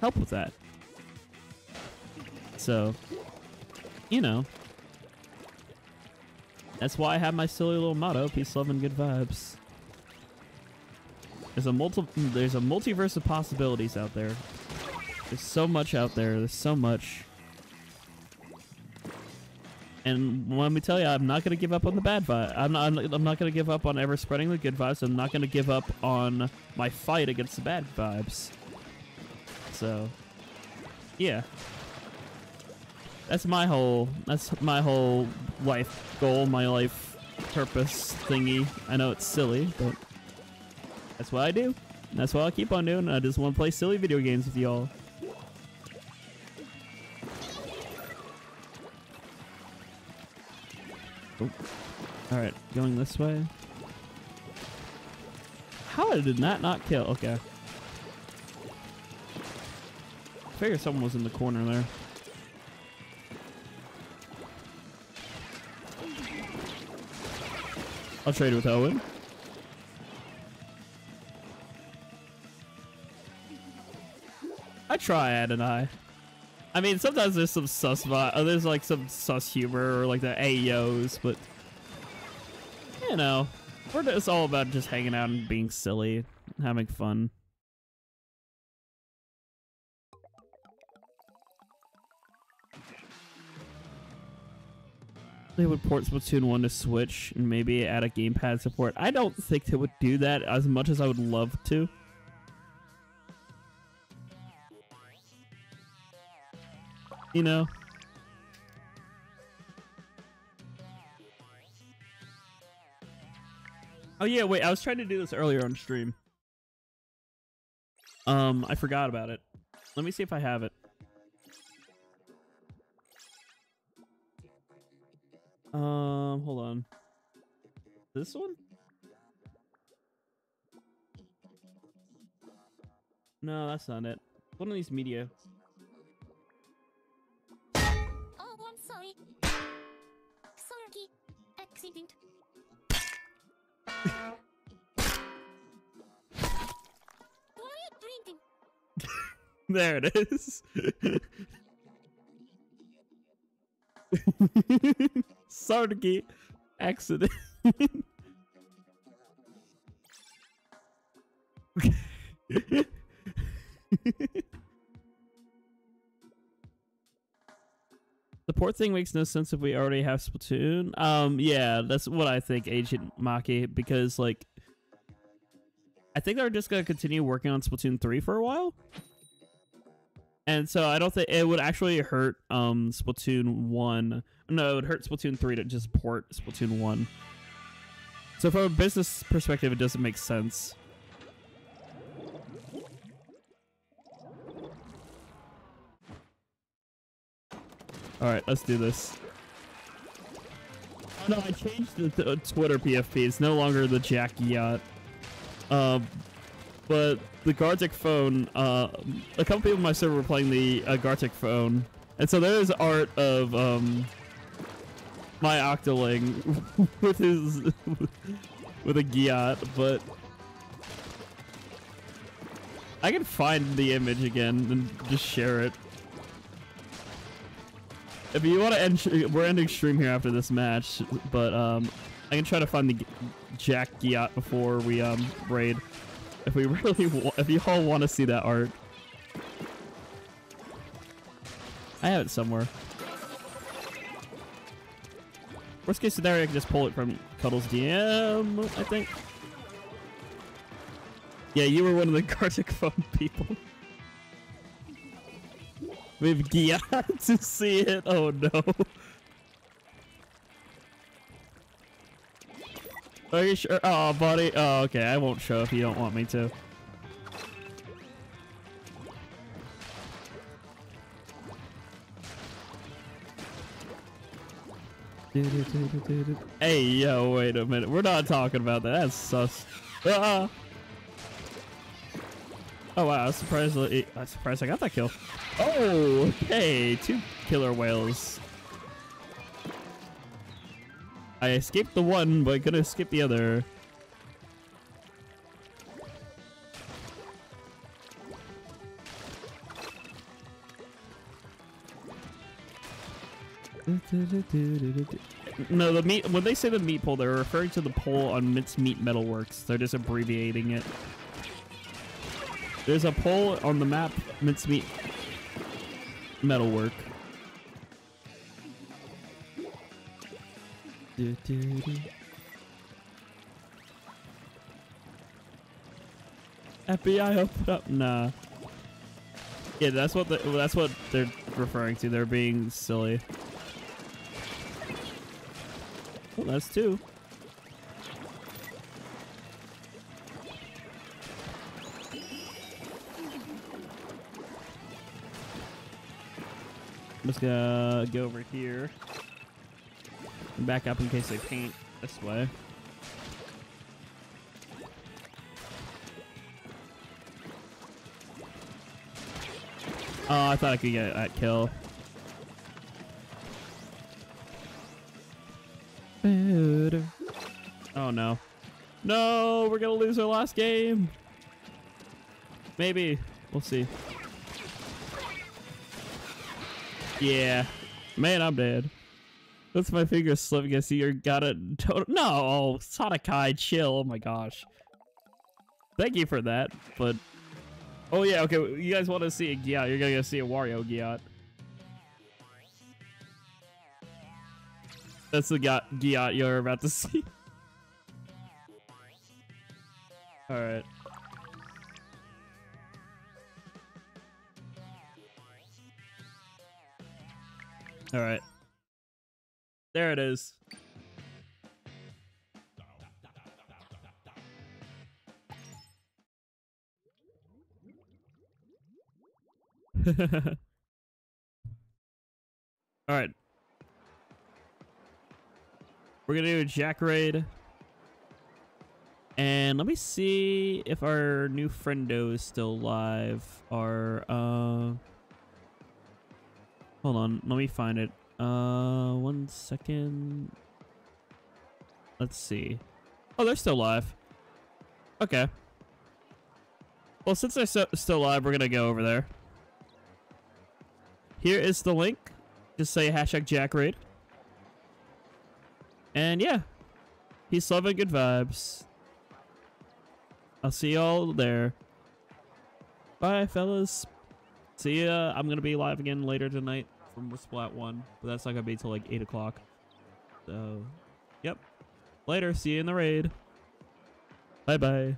help with that. So, you know, that's why I have my silly little motto: peace, love, and good vibes. There's a multi there's a multiverse of possibilities out there. There's so much out there. There's so much. And let me tell you, I'm not gonna give up on the bad vibe. I'm not. I'm not gonna give up on ever spreading the good vibes. I'm not gonna give up on my fight against the bad vibes. So, yeah. That's my whole. That's my whole life goal. My life purpose thingy. I know it's silly, but that's what I do. That's what I'll keep on doing. I just want to play silly video games with y'all. Oh. Alright, going this way. How did that not kill? Okay. I figure someone was in the corner there. I'll trade with Owen. I try, Adonai. I I mean, sometimes there's some sus vi- uh, there's like some sus humor or like the AOs, but you know, we're just all about just hanging out and being silly, having fun. They would port Splatoon 1 to Switch and maybe add a gamepad support. I don't think they would do that as much as I would love to. You know? Oh yeah, wait, I was trying to do this earlier on stream. Um, I forgot about it. Let me see if I have it. Um, hold on. This one? No, that's not it. One of these media. Oh, I'm sorry. Sorry. Accident. (laughs) what are you drinking? There it is. (laughs) Sargi accident. the port thing makes no sense if we already have Splatoon. Um, yeah, that's what I think, Agent Maki, because like, I think they're just gonna continue working on Splatoon three for a while. And so I don't think it would actually hurt um Splatoon 1. No, it would hurt Splatoon 3 to just port Splatoon 1. So from a business perspective it doesn't make sense. All right, let's do this. No, I changed the th- Twitter PFP. It's no longer the Jack Yacht. Um, but the Gartic phone, uh, a couple people on my server were playing the uh, Gartic phone, and so there is art of um, my Octoling (laughs) with his (laughs) with a Giat, but I can find the image again and just share it. If you want to end, we're ending stream here after this match, but um, I can try to find the Jack Giat before we um raid. If we really, if you all want to see that art, I have it somewhere. Worst case scenario, I can just pull it from Cuddles DM. I think. Yeah, you were one of the (laughs) Gartic phone people. We've (laughs) Gia to see it. Oh no. Are you sure? Oh, buddy. Oh, okay. I won't show if you don't want me to. Hey, yo, wait a minute. We're not talking about that. That's sus. Ah. Oh wow, I'm surprised, I'm surprised I got that kill. Oh, okay, two Killer Wails. I escaped the one, but couldn't escape the other. No, the meat. When they say the meat pole, they're referring to the pole on Mincemeat Metalworks. They're just abbreviating it. There's a pole on the map, Mincemeat Metalwork. Do, do, do. FBI open up. Nah. Yeah, that's what the, that's what they're referring to. They're being silly. Well, that's two. I'm just gonna go over here. And back up in case they paint this way. Oh, I thought I could get that kill. Oh no. No, we're gonna lose our last game. Maybe. We'll see. Yeah. Man, I'm dead. That's my finger slipping. I see you got it. No, Sonic chill. Oh my gosh. Thank you for that. But oh yeah, okay. You guys want to see a Giat? You're gonna go see a Wario Giat. That's the Giat you're about to (laughs) see. Alright. All right. There it is. (laughs) All right. We're going to do a jack raid. And And let me see if our new friendo is still live. Our uh Hold on, let me find it. Uh one second. Let's see. Oh, they're still live. Okay. Well, since they're so, still live, we're gonna go over there. Here is the link. Just say hashtag Jack jackraid. And yeah, he's loving good vibes. I'll see y'all there. Bye, fellas. See ya. I'm gonna be live again later tonight from Splat 1, but that's not gonna be till like 8 o'clock. So, yep. Later. See you in the raid. Bye bye.